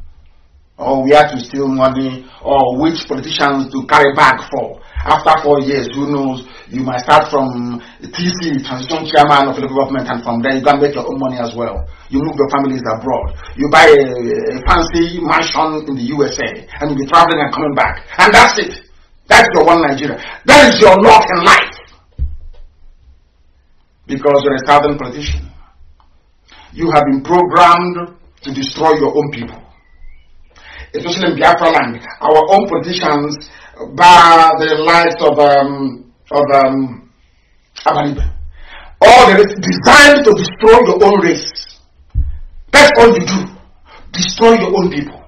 Or we have to steal money. Or which politicians to carry bag for. After four years, who knows, you might start from TC, transition chairman of the government, and from there you can make your own money as well. You move your families abroad. You buy a, a fancy mansion in the USA, and you'll be traveling and coming back. And that's it. That's your one Nigeria. That is your lot in life. Because you're a southern politician. You have been programmed to destroy your own people. Especially in Biafra land. Our own politicians by the likes of um, of um, Abaribe. All the race designed to destroy your own race. That's all you do. Destroy your own people.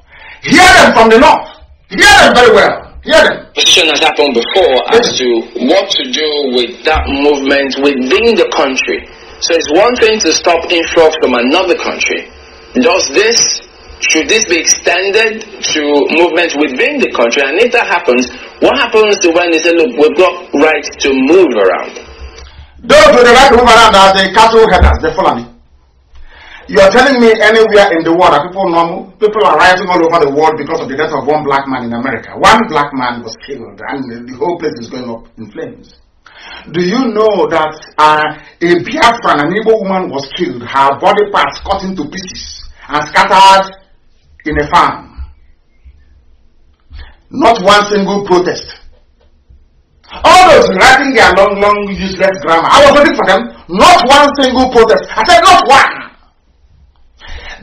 Hear them from the north. Hear them very well. Hear them. Position has happened before as to what to do with that movement within the country. So it's one thing to stop influx from another country. Does this should this be extended to movements within the country? And if that happens, what happens to when they say, look, we've got rights to move around? Those with the right to move around are the cattle headers, the Fulani. You are telling me anywhere in the world are people normal? People are rioting all over the world because of the death of one black man in America. One black man was killed and the whole place is going up in flames. Do you know that uh, a Biafran, an Igbo woman was killed, her body parts cut into pieces and scattered in a farm? Not one single protest. All those writing their long, long, useless grammar. I was waiting for them. Not one single protest. I said, not one.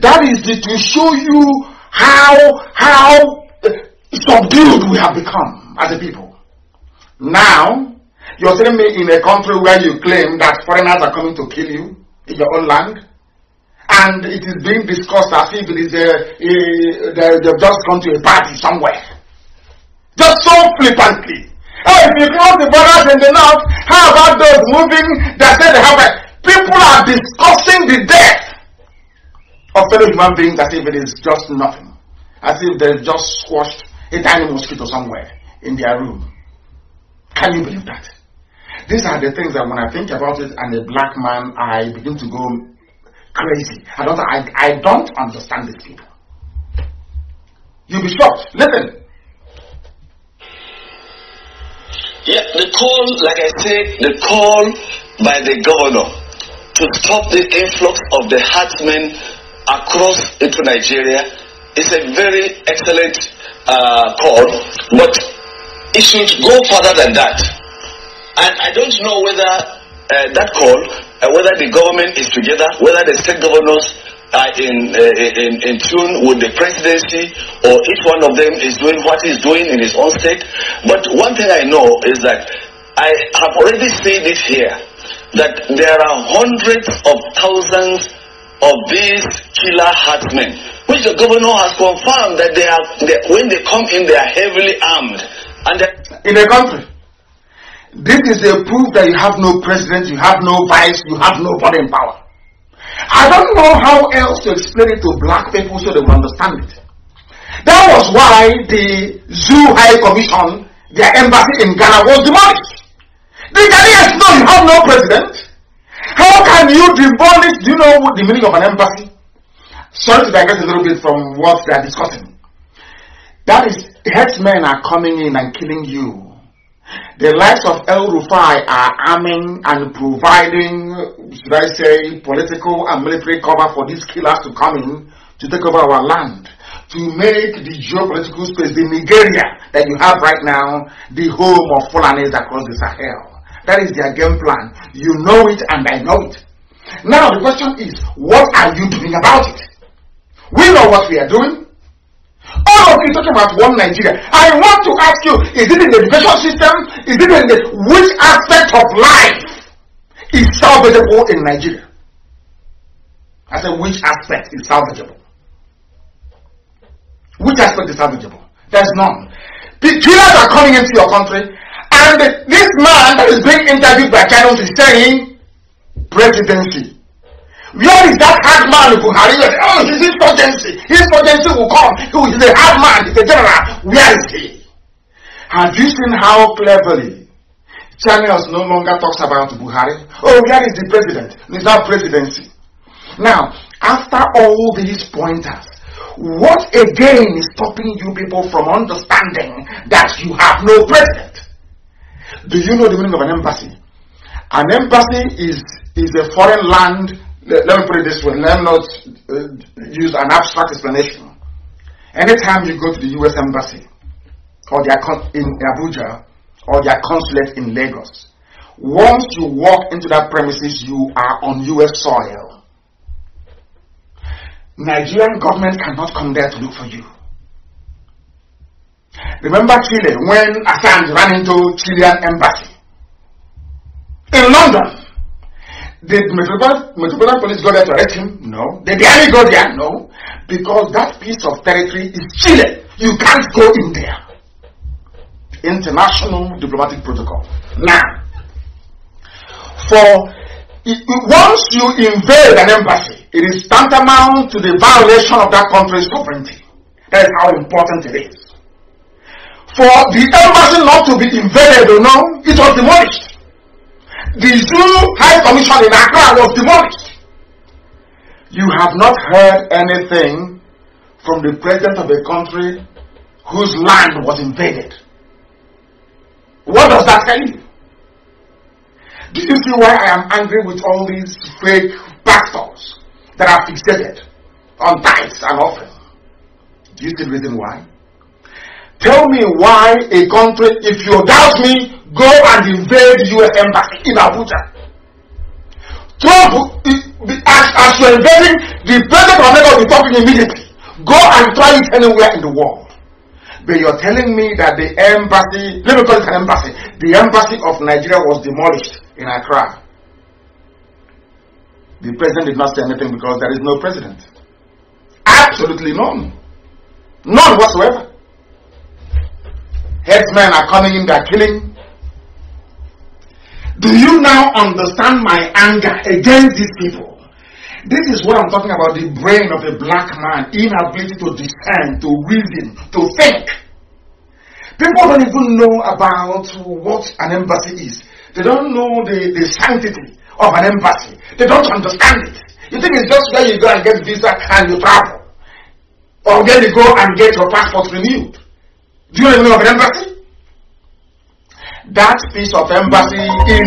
That is to show you how, how subdued we have become as a people. Now, You're telling me in a country where you claim that foreigners are coming to kill you in your own land? And it is being discussed as if it is a, a, they've just gone to a party somewhere. Just so flippantly. Oh, if you close the borders in the north, how about those moving that say they have a, people are discussing the death of fellow human beings as if it is just nothing. As if they've just squashed a tiny mosquito somewhere in their room. Can you believe that? These are the things that when I think about it and a black man, I begin to go crazy. I don't, I, I don't understand these people. You'll be shocked. Listen. Yeah, the call, like I said, the call by the governor to stop the influx of the herdsmen across into Nigeria is a very excellent uh, call, but it should go further than that. And I don't know whether uh, that call, uh, whether the government is together, whether the state governors are in, uh, in, in tune with the presidency, or each one of them is doing what he's doing in his own state. But one thing I know is that I have already said it here that there are hundreds of thousands of these killer herdsmen, which the governor has confirmed that they are they, when they come in, they are heavily armed. And in the country, this is a proof that you have no president, you have no vice, you have nobody in power. I don't know how else to explain it to black people so they will understand it. That was why the Zoo High Commission, their embassy in Ghana, was demolished. The Ghanaians know you have no president. How can you demolish? Do you know what the meaning of an embassy? Sorry to digress a little bit from what they are discussing. That is, headsmen are coming in and killing you. The likes of El Rufai are arming and providing, should I say, political and military cover for these killers to come in to take over our land, to make the geopolitical space, the Nigeria that you have right now, the home of Fulanis across the Sahel. That is their game plan. You know it and I know it. Now the question is, what are you doing about it? We know what we are doing. All of you talking about one Nigeria. I want to ask you, is it in the education system? Is it in the which aspect of life is salvageable in Nigeria? I said, which aspect is salvageable? Which aspect is salvageable? There's none. The killers are coming into your country, and this man that is being interviewed by channels is saying presidency. Where is that hard man Buhari? Oh, his insurgency. His insurgency will come. He is a hard man. He's a general. Where is he? Have you seen how cleverly channels no longer talks about Buhari? Oh, where is the president? It's not presidency. Now, after all these pointers, what again is stopping you people from understanding that you have no president? Do you know the meaning of an embassy? An embassy is, is a foreign land let, me put it this way, let me not uh, use an abstract explanation. Anytime you go to the US Embassy or their in Abuja or their consulate in Lagos, once you walk into that premises, you are on US soil. Nigerian government cannot come there to look for you. Remember Chile when Assange ran into Chilean embassy in London. Did Metropolitan, Metropolitan Police go there to arrest him? No. Did the army go there? No. Because that piece of territory is Chile. You can't go in there. International diplomatic protocol. Now, for once you invade an embassy, it is tantamount to the violation of that country's sovereignty. That is how important it is. For the embassy not to be invaded or no, it was demolished the Zoo High Commission in Accra was demolished. You have not heard anything from the president of a country whose land was invaded. What does that tell you? Do you see why I am angry with all these fake pastors that are fixated on tithes and offering? Do you see the reason why? Tell me why a country, if you doubt me, go and invade US embassy in Abuja. Trump, as, as you're invading, the president of America will be talking immediately. Go and try it anywhere in the world. But you're telling me that the embassy, let me call it an embassy, the embassy of Nigeria was demolished in Accra. The president did not say anything because there is no president. Absolutely none. None whatsoever. Headsmen are coming in, they're killing. Do you now understand my anger against these people? This is what I'm talking about the brain of a black man, inability to discern, to reason, to think. People don't even know about what an embassy is. They don't know the, the sanctity of an embassy. They don't understand it. You think it's just where you go and get visa and you travel. Or where you go and get your passport renewed. Do you know of an embassy? That piece of embassy in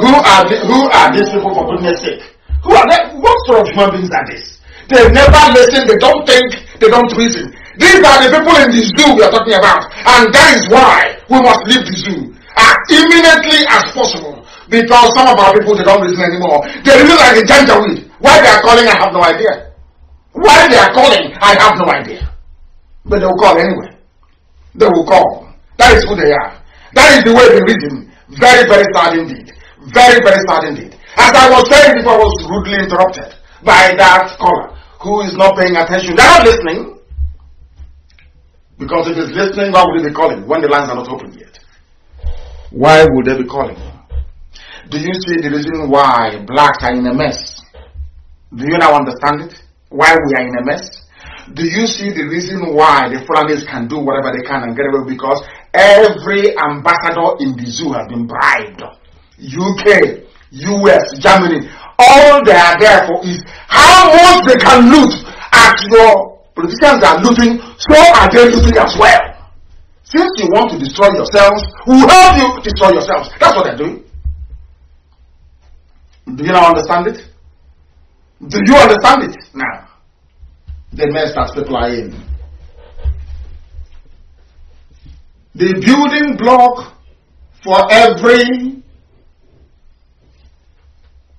who are the, who are these people for goodness sake? Who are they? What sort of human beings are these? They never listen, they don't think, they don't reason. These are the people in the zoo we are talking about. And that is why we must leave the zoo as imminently as possible because some of our people, they don't listen anymore. They listen like a janjaweed. Why they are calling, I have no idea. Why they are calling, I have no idea. But they will call anyway. They will call. That is who they are. That is the way they reason. Very, very sad indeed. Very, very sad indeed. As I was saying before, I was rudely interrupted by that caller who is not paying attention. They are not listening. Because if he's listening, why would he be calling when the lines are not open yet? Why would they be calling? Do you see the reason why blacks are in a mess? Do you now understand it? Why we are in a mess? Do you see the reason why the Fulanis can do whatever they can and get away? Because every ambassador in the zoo has been bribed. UK, US, Germany, all they are there for is how much they can loot as your politicians are looting, so are they looting as well. Since you want to destroy yourselves, who help you destroy yourselves? That's what they're doing. Do you now understand it? Do you understand it now? The mess that people are in. The building block for every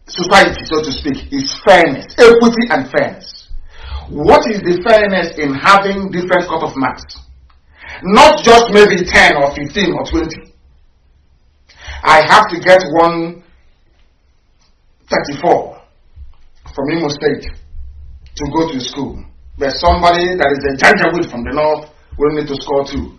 society, so to speak, is fairness, equity, and fairness. What is the fairness in having different cut of marks? Not just maybe 10 or 15 or 20. I have to get one 34 from Imo State to go to school. But somebody that is a Janjaweed from the north will need to score two.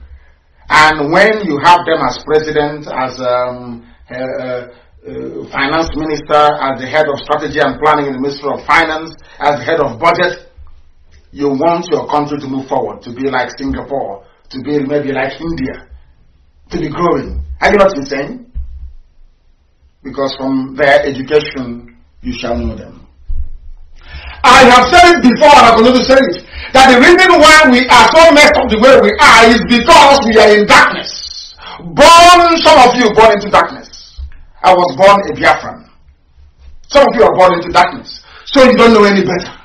And when you have them as president, as um, uh, uh, finance minister, as the head of strategy and planning in the Ministry of Finance, as the head of budget, you want your country to move forward, to be like Singapore, to be maybe like India, to be growing. Are you not insane? because from their education you shall know them. I have said it before and I'm going to say it that the reason why we are so messed up the way we are is because we are in darkness. Born, some of you born into darkness. I was born a Biafran. Some of you are born into darkness. So you don't know any better.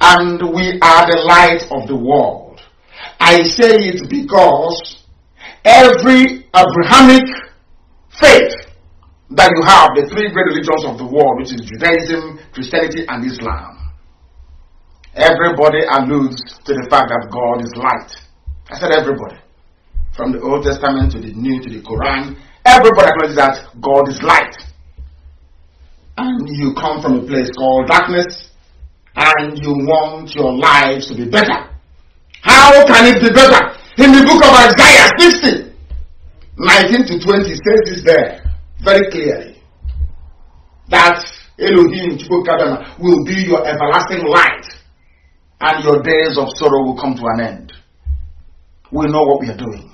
And we are the light of the world. I say it because every Abrahamic faith that you have the three great religions of the world, which is Judaism, Christianity, and Islam. Everybody alludes to the fact that God is light. I said everybody. From the Old Testament to the New to the Quran, everybody acknowledges that God is light. And you come from a place called darkness, and you want your lives to be better. How can it be better? In the book of Isaiah 60, 19 to 20 says this there very clearly that Elohim will be your everlasting light and your days of sorrow will come to an end. We know what we are doing.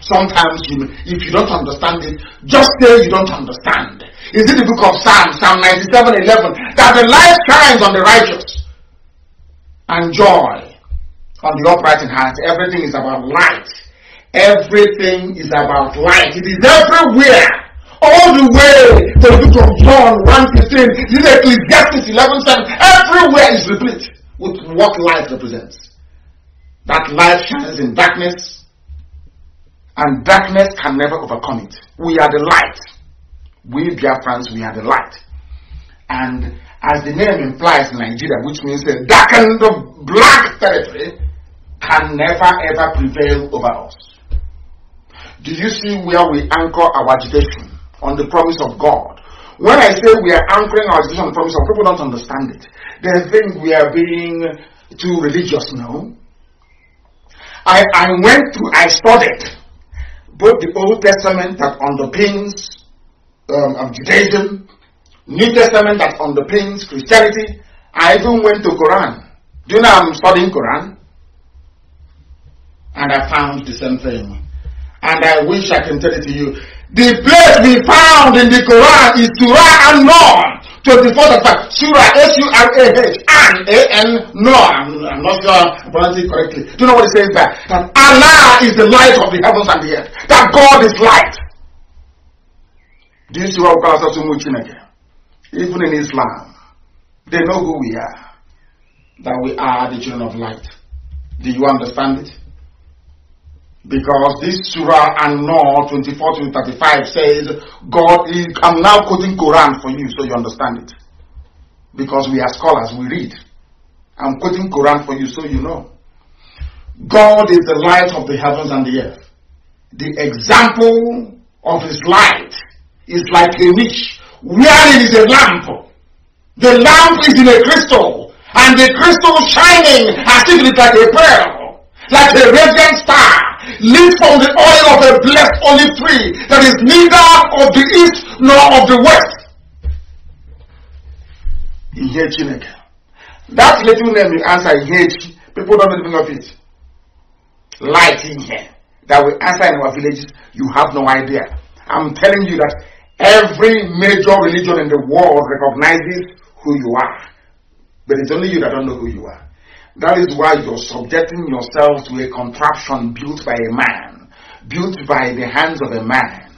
Sometimes, you, if you don't understand it, just say you don't understand. Is it the book of Psalms, Psalm 97 11, that the light shines on the righteous and joy on the upright in heart? Everything is about light Everything is about light. It is everywhere. All the way to the book of John 1.15. This is Ecclesiastes 11.7. Everywhere is replete with what light represents. That light shines in darkness. And darkness can never overcome it. We are the light. We Biafrans, we are the light. And as the name implies, Nigeria, which means the darkened black territory, can never ever prevail over us. Do you see where we anchor our agitation on the promise of God? When I say we are anchoring our agitation on promise people don't understand it. They think we are being too religious now. I, I went through, I studied both the Old Testament that underpins um, Judaism, New Testament that underpins Christianity. I even went to Quran. Do you know I'm studying Quran? And I found the same thing and I wish I can tell it to you. The place we found in the Quran is Surah An-Nur. 24th of Surah S-U-R-A-H, and A-N, no, I'm, not sure I'm pronouncing correctly. Do you know what it says there? That Allah is the light of the heavens and the earth. That God is light. Do you see what we call ourselves again? Even in Islam, they know who we are. That we are the children of light. Do you understand it? Because this Surah An-Nur 24 to 35 says, God is, I'm now quoting Quran for you so you understand it. Because we are scholars, we read. I'm quoting Quran for you so you know. God is the light of the heavens and the earth. The example of his light is like a niche wherein is a lamp. The lamp is in a crystal and the crystal shining as if it's like a pearl, like a radiant star lit from the oil of a blessed olive tree that is neither of the east nor of the west. Ihe Chineke. That little name you answer Ihe people don't even know it. Light in here that we answer in our villages, you have no idea. I'm telling you that every major religion in the world recognizes who you are. But it's only you that don't know who you are. That is why you're subjecting yourself to a contraption built by a man, built by the hands of a man.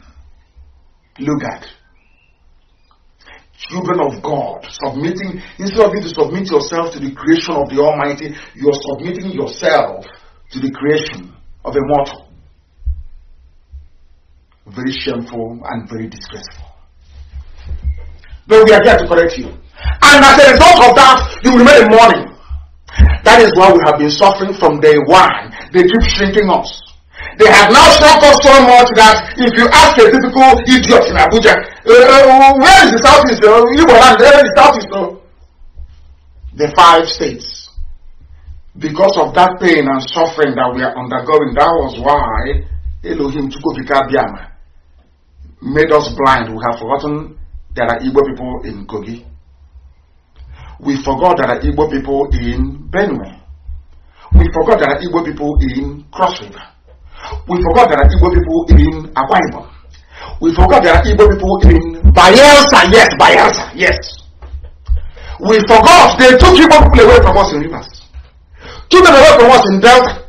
Look at children of God submitting, instead of you to submit yourself to the creation of the Almighty, you're submitting yourself to the creation of a mortal. Very shameful and very disgraceful. But we are here to correct you. And as a result of that, you will remain in mourning. That is why we have been suffering from day one. They keep shrinking us. They have now shrunk us so much that if you ask a typical idiot in Abuja, uh, where is the southeast? Uh, where is the southeast? Uh, the five states. Because of that pain and suffering that we are undergoing, that was why Elohim Chukobika Biama made us blind. We have forgotten there are Igbo people in Kogi we forgot that are Igbo people in Benue. We forgot that are Igbo people in Cross River. We forgot that are Igbo people in Akwa Ibom. We forgot that are Igbo people in Bayelsa. Yes, Bayelsa. Yes. We forgot they took Igbo people away from us in rivers. Took them away from us in Delta.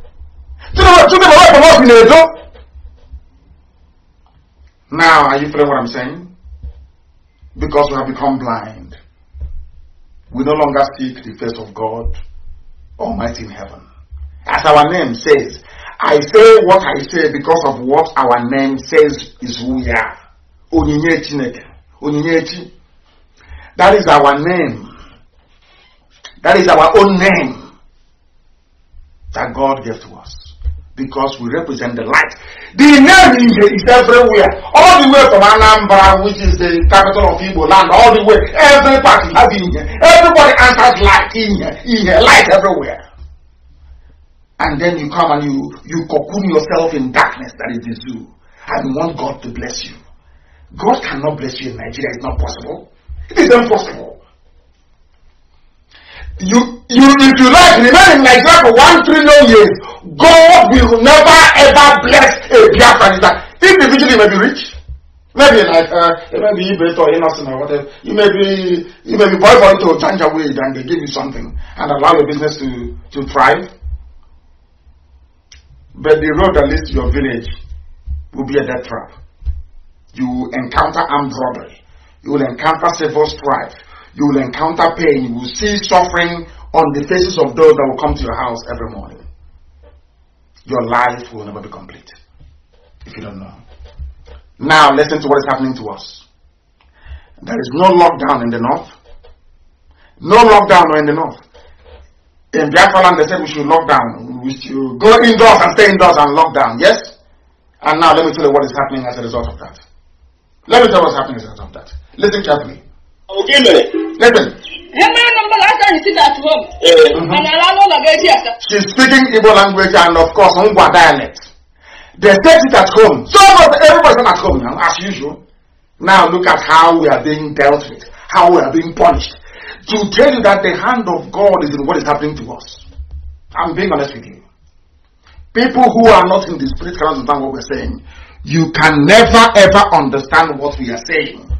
Took them, took them away from us in Edo. Now, are you feeling what I'm saying? Because we have become blind we no longer seek the face of God Almighty in heaven. As our name says, I say what I say because of what our name says is who we are. That is our name. That is our own name that God gave to us because we represent the light. The name is everywhere. All the way from Anambra, which is the capital of Igbo land, all the way, every part in here. Everybody answers light in here, in here, light everywhere. And then you come and you, you cocoon yourself in darkness, that is the zoo, and want God to bless you. God cannot bless you in Nigeria, it's not possible. It is impossible you, you, if you like, remain in Nigeria for one trillion years, God will never ever bless a Biafran. Individually, you may be rich. Maybe like, uh, maybe Ibet or Innocent or whatever. You may be, you may be boyfriend to Janjaweed and they give you something and allow your business to, to thrive. But the road that leads to your village will be a death trap. You will encounter armed robbery. You will encounter civil strife you will encounter pain, you will see suffering on the faces of those that will come to your house every morning. Your life will never be complete if you don't know. Now, listen to what is happening to us. There is no lockdown in the north. No lockdown in the north. In Biafra land, they said we should lock down. we should go indoors and stay indoors and lock down. Yes? And now let me tell you what is happening as a result of that. Let me tell you what's happening as a result of that. Listen carefully. Okay, man. Listen. Hema number last time you sit at home. And I know the guy here. She's speaking Igbo language and of course Ngwa dialect. They set it at home. So much everybody's not at home now, as usual. Now look at how we are being dealt with, how we are being punished. To tell you that the hand of God is in what is happening to us. I'm being honest with you. People who are not in the spirit can understand what we're saying. You can never ever understand what we are saying.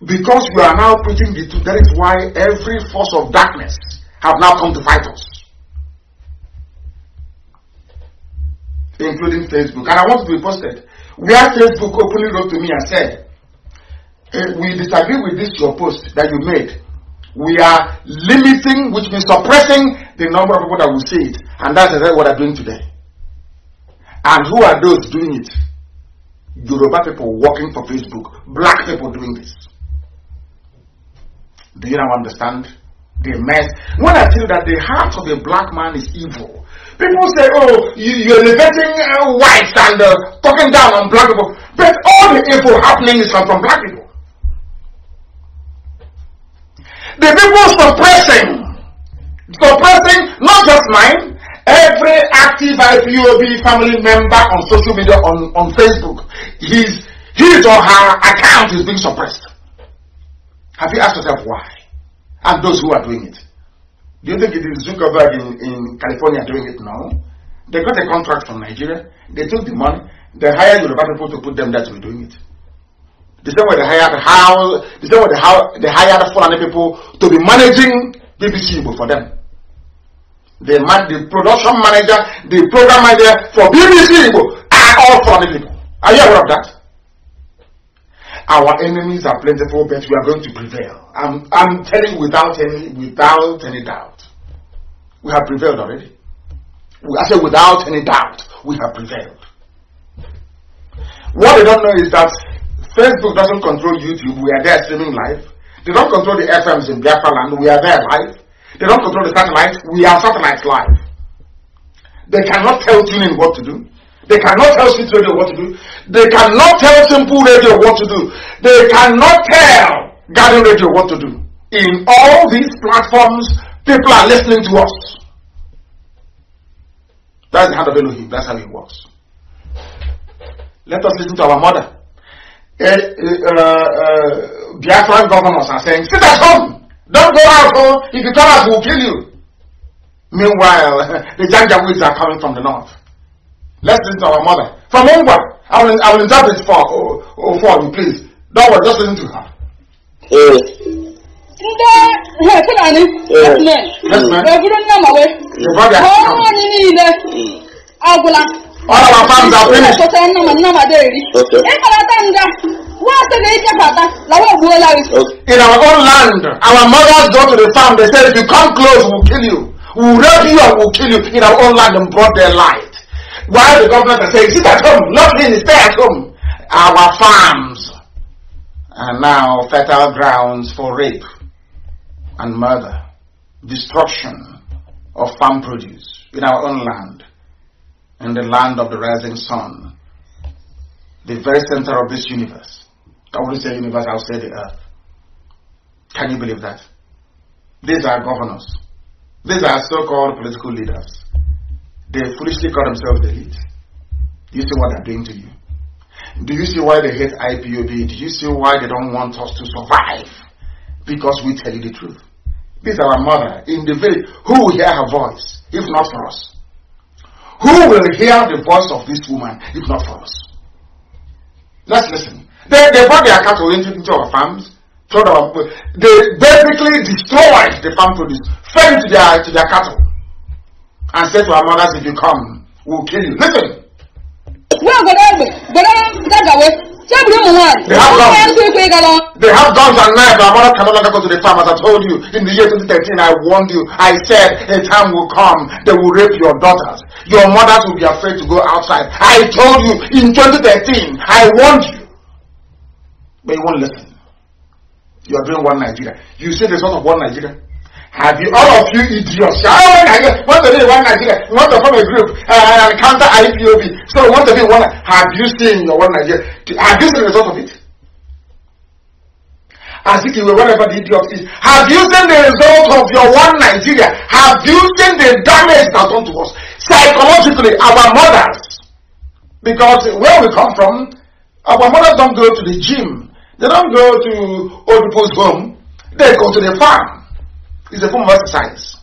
Because we are now preaching the truth, that is why every force of darkness have now come to fight us. Including Facebook. And I want to be posted. We Where Facebook openly wrote to me and said, "Eh, We disagree with this your post that you made. We are limiting, which means suppressing the number of people that will see it. And that's exactly what I'm doing today. And who are those doing it? Yoruba people working for Facebook, black people doing this. Do you now understand the mess? When I tell you that the heart of a black man is evil, people say, "Oh, you, you're elevating uh, whites and uh, talking down on black people," but all the evil happening is from, from black people. The people suppressing, suppressing not just mine, every active IPOB family member on social media on, on Facebook, his his or her account is being suppressed. Have you asked yourself why? And those who are doing it. Do you think it is Zuckerberg in, in California doing it? now? They got a contract from Nigeria. They took the money. They hired Yoruba people to put them there to be doing it. The same way they hired how the same way they, how, they hired Fulani people to be managing BBC for them. The man, the production manager, the program manager for BBC are all Fulani people. Are you aware of that? Our enemies are plentiful, but we are going to prevail. I'm, I'm telling without any, without any doubt. We have prevailed already. I say without any doubt, we have prevailed. What they don't know is that Facebook doesn't control YouTube. We are there streaming live. They don't control the FMs in Biafra land. We are there live. They don't control the satellites. We are satellites live. They cannot tell TuneIn what to do. They cannot tell Sweet Radio what to do. They cannot tell Simple Radio what to do. They cannot tell Garden Radio what to do. In all these platforms, people are listening to us. That's the hand of Elohim. That's how it works. Let us listen to our mother. Eh, uh, uh, Biafran governors are saying, sit at home. Don't go out. Oh. If you come out, we'll kill you. Meanwhile, *laughs* the Janjaweeds are coming from the north. Let's listen to our mother. From Ongwa. I will, I will interpret for, oh, oh, for you, please. Don't worry, just listen to her. eh, Ndị Fulani, eburu nna ma wee. Your brother has Ọrụ anyị niile agwụla. All our farms are finished. Ịkpọta nna ma nna ma dị eri. Ịkpọta nga, nwaasị na ike bata, lawa egbuola gị. okay. In our own land, our mothers go to the farm. They say, if you come close, we'll kill you. We'll rape you and we'll kill you in our own land and brought their light. While the government are saying, sit at home, not in, stay at home. Our farms are now fertile grounds for rape and murder, destruction of farm produce in our own land, in the land of the rising sun, the very center of this universe. I wouldn't say universe, I'll say the earth. Can you believe that? These are governors. These are so-called political leaders. They foolishly call themselves the elite. Do you see what they're doing to you? Do you see why they hate IPOB? Do you see why they don't want us to survive? Because we tell you the truth. This is our mother in the village. Who will hear her voice if not for us? Who will hear the voice of this woman if not for us? Let's listen. They, they brought their cattle into, into our farms. Our, they basically destroyed the farm produce, fed to their, to their cattle, and said to our mothers, if you come, we'll kill you. Listen. They have guns. They have guns and knives. Our mother cannot longer go to the farm. As I told you in the year 2013, I warned you. I said a time will come they will rape your daughters. Your mothers will be afraid to go outside. I told you in 2013. I warned you, but you won't listen. You are doing one Nigeria. You say there's not of one Nigeria. Have you, all of you idiots, I want to be one Nigeria, you want to form a group uh, counter IPOB, so you want to be one, have you seen your one Nigeria? Have you seen the result of it? As if you were whatever the idiot is. Have you seen the result of your one Nigeria? Have you seen the damage that's done to us? Psychologically, our mothers, because where we come from, our mothers don't go to the gym. They don't go to old people's home. They go to the farm. It's a form of exercise.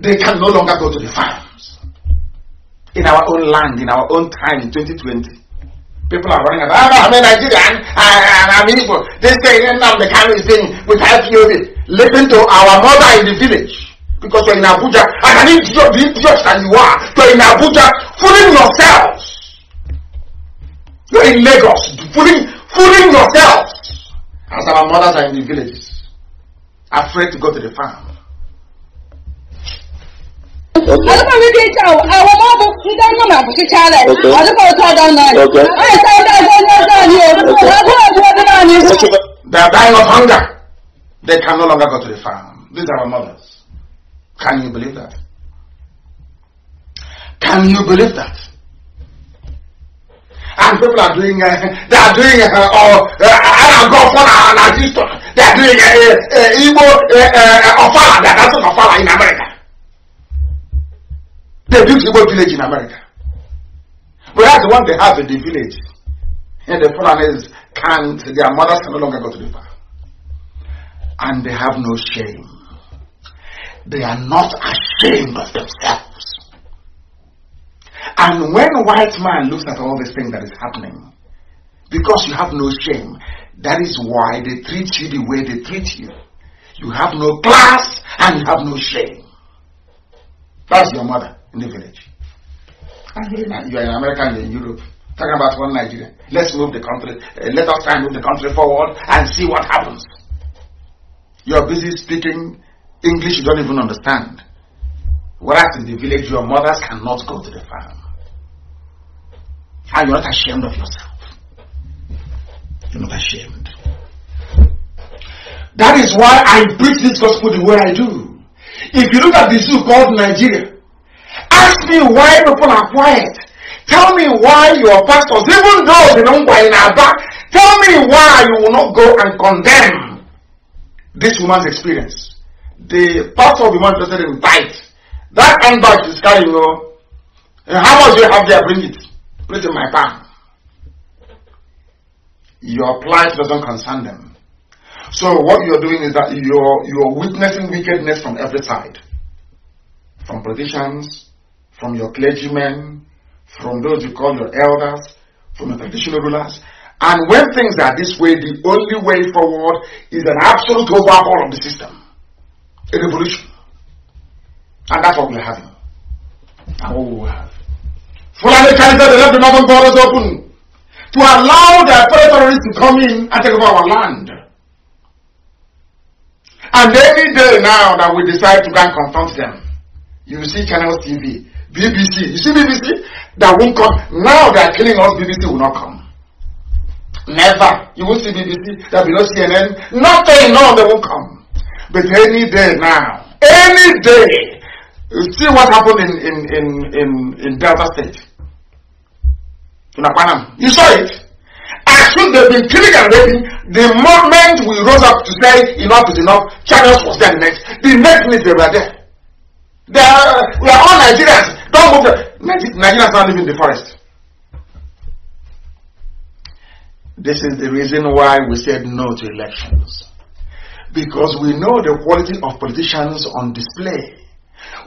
They can no longer go to the farms. In our own land, in our own time, in 2020. People are running about, ah, I'm a Nigerian, and I'm Igbo. They say, now the kind of thing with IPOB. Listen to our mother in the village. Because you're in Abuja, and an idiot, the idiot that you are, you're in Abuja, fooling yourselves. You're in Lagos, fooling, fooling yourselves. As our mothers are in the villages afraid to go to the farm. Alụkọ ndị dị iche awọ ma ọ bụ ndị nọ na abụchicha rẹ̀. Alụkọ ụtọ ọdọ nọ anyị. Anyị sa ndị ọzọ onye ọzọ anyị o. Ọdị anyị. They are dying of hunger. They can no longer go to the farm. These are our mothers. Can you believe that? Can you believe that? And people are doing, uh, they are doing, uh, or, uh, I go for an They are doing, uh, uh, Igbo, Ofala, they are dancing Ofala in America. They built Igbo village in America. But that's the one they have in the village. And the foreigners can't, their mothers can no longer go to the farm. And they have no shame. They are not ashamed of themselves. And when a white man looks at all these things that is happening, because you have no shame, that is why they treat you the way they treat you. You have no class and you have no shame. That's your mother in the village. You are in America and in Europe. Talking about one Nigeria. Let's move the country. Uh, let us try and move the country forward and see what happens. You are busy speaking English you don't even understand. Whereas in the village, your mothers cannot go to the farm. And you're not ashamed of yourself. You're not ashamed. That is why I preach this gospel the way I do. If you look at the zoo called Nigeria, ask me why people are quiet. Tell me why your pastors, even though they don't go in our back, tell me why you will not go and condemn this woman's experience. The pastor will be more interested in fight. That handbag is carrying you. And how much do you have there? Bring it. Put it in my palm. Your plight doesn't concern them. So what you're doing is that you're, you're witnessing wickedness from every side. From politicians, from your clergymen, from those you call your elders, from the traditional rulers. And when things are this way, the only way forward is an absolute overhaul of the system. A revolution. And that's what we're having. And what we will have. Fulani Kaiser, they left the northern borders open to allow their territories to come in and take over our land. And any day now that we decide to go and confront them, you see Channels TV, BBC, you see BBC? That won't come. Now they are killing us, BBC will not come. Never. You won't see BBC, there will be no CNN, nothing, no, they won't come. But any day now, any day, you see what happened in, in, in, in, in Delta State. You saw it. As soon they've been killing and raping, the moment we rose up to say enough is enough, Channels was there next. The next minute they were there. They are, we are all Nigerians. Don't move. The, Nigerians don't live in the forest. This is the reason why we said no to elections. Because we know the quality of politicians on display.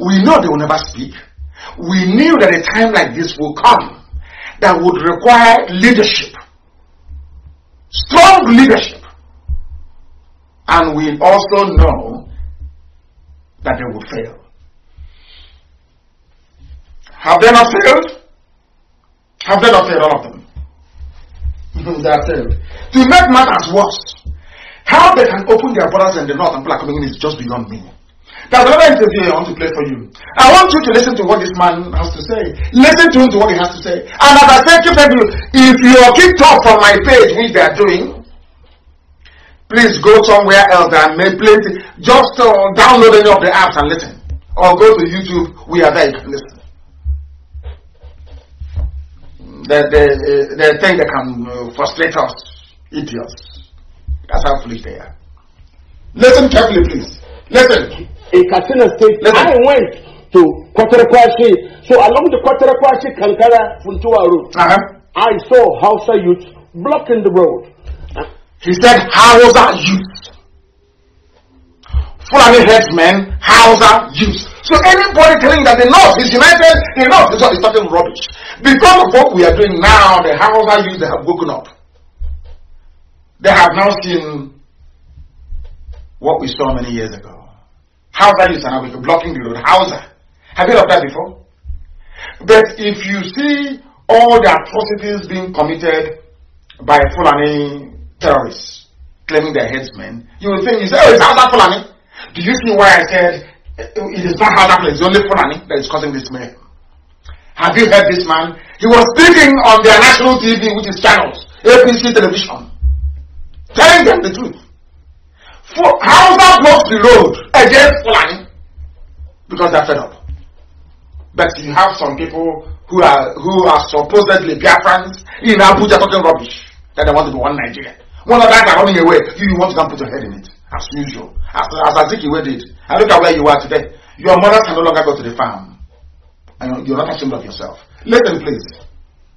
We know they will never speak. We knew that a time like this will come that would require leadership. Strong leadership. And we also know that they will fail. Have they not failed? Have they not failed, all of them? they have failed. To make matters worse, how they can open their borders in the north and people are coming in is just beyond me. There's another interview I want to play for you. I want you to listen to what this man has to say. Listen to him to what he has to say. And as I said, keep you, if you are kicked off from my page, which they are doing, please go somewhere else and make plenty. Just uh, download any of the apps and listen. Or go to YouTube. We are there. You can listen. They, they, they think they can uh, frustrate us. Idiots. That's how foolish they are. Listen carefully, please. Listen. In Katsina State. I went to Kwatarkwashi. So along the Kwatarkwashi Kankara Funtua road, uh-huh. I saw Hausa youth blocking the road. He said Hausa youth. Fulani headsmen, Hausa youth. So anybody telling that the North is united, the North is talking rubbish. Because of what we are doing now, the Hausa youth they have woken up. They have now seen what we saw many years ago. Hausa youth are now blocking the road. Hausa. Have you heard of that before? But if you see all the atrocities being committed by Fulani terrorists claiming they're headsmen, you will think, you say, oh, it's Hausa Fulani. Do you see why I said it is not Hausa Fulani, it's only Fulani that is causing this mayhem? Have you heard this man? He was speaking on their national TV, which is channels, APC television, telling them the truth. For Hausa blocks the road against Fulani because they're fed up. But you have some people who are who are supposedly Biafrans in Abuja talking rubbish that they want to be one Nigeria. One of that are running away. You, you want to come put your head in it, as usual. As, as Azikiwe did. And look at where you are today. Your mother can no longer go to the farm. And you're not ashamed of yourself. Listen, please.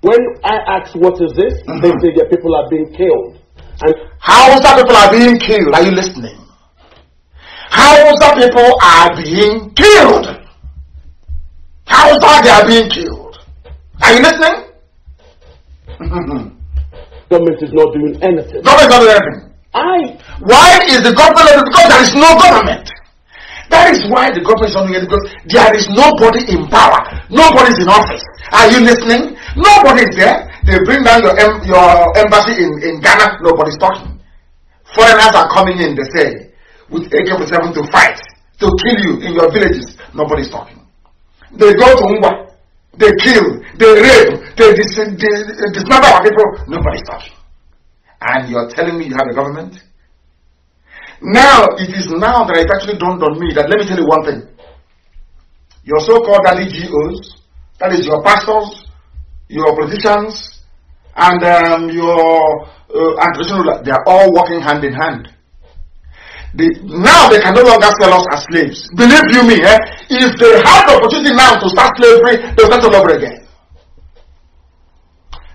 When I ask what is this, mm-hmm. they say that people are being killed. And how is that people are being killed? Are you listening? How is that people are being killed? How is that they are being killed? Are you listening? *laughs* government is not doing anything. Government is not doing anything. I. Why is the government? Because there is no government. That is why the government is not doing anything. Because there is nobody in power. Nobody is in office. Are you listening? Nobody is there. They bring down your your embassy in, in Ghana. Nobody's talking. Foreigners are coming in. They say with AK-47 to fight to kill you in your villages. Nobody's talking. They go to Umba. They kill. They rape. They, dis- they dismember our people. Talking. And you're telling me you have a government? Now, it is now that it actually dawned on me that let me tell you one thing. Your so called GOs, that is your pastors, your politicians, and um, your uh, and traditional, they are all working hand in hand. They, now they can no longer sell us as slaves. Believe you me, eh? if they had the opportunity now to start slavery, they'll start all over again.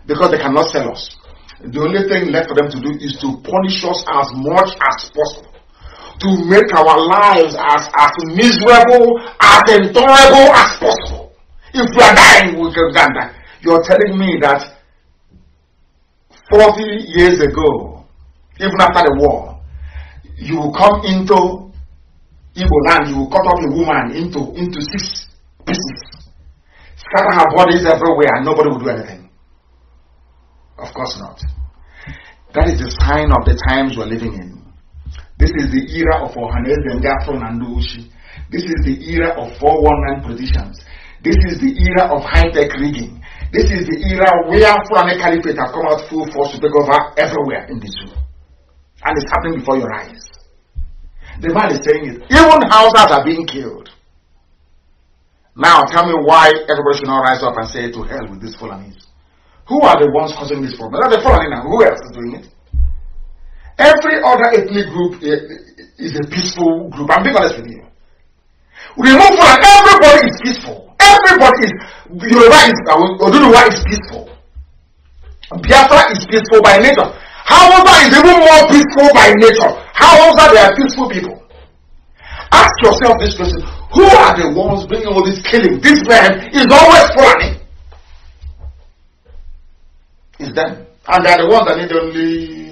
Because they cannot sell us. The only thing left for them to do is to punish us as much as possible. To make our lives as, as miserable, as intolerable as possible. If we are dying, can die. You're telling me that 40 years ago, even after the war, you will come into Igbo land, you will cut up a woman into, into six pieces, scatter her bodies everywhere, and nobody will do anything. Of course not. That is the sign of the times we're living in. This is the era of Ohanaeze and Nandushi. This is the era of 419 politicians. This is the era of high-tech rigging. This is the era where Fulani Caliphate have come out full force to take over everywhere in this world. And it's happening before your eyes. The man is saying it. Even Hausas are being killed. Now tell me why everybody should not rise up and say to hell with these Fulanis. Who are the ones causing this problem? That's the Fulani now. Who else is doing it? Every other ethnic group is a peaceful group. I'm being honest with you. Remove Fulani. Everybody is peaceful. Everybody is. Yoruba is. Oduduwa is peaceful. Biafra is peaceful by nature. Hausa is even more peaceful by nature. Hausa, they are peaceful people. Ask yourself this question Who are the ones bringing all this killing? This man is always planning. It's them. And they are the ones that need only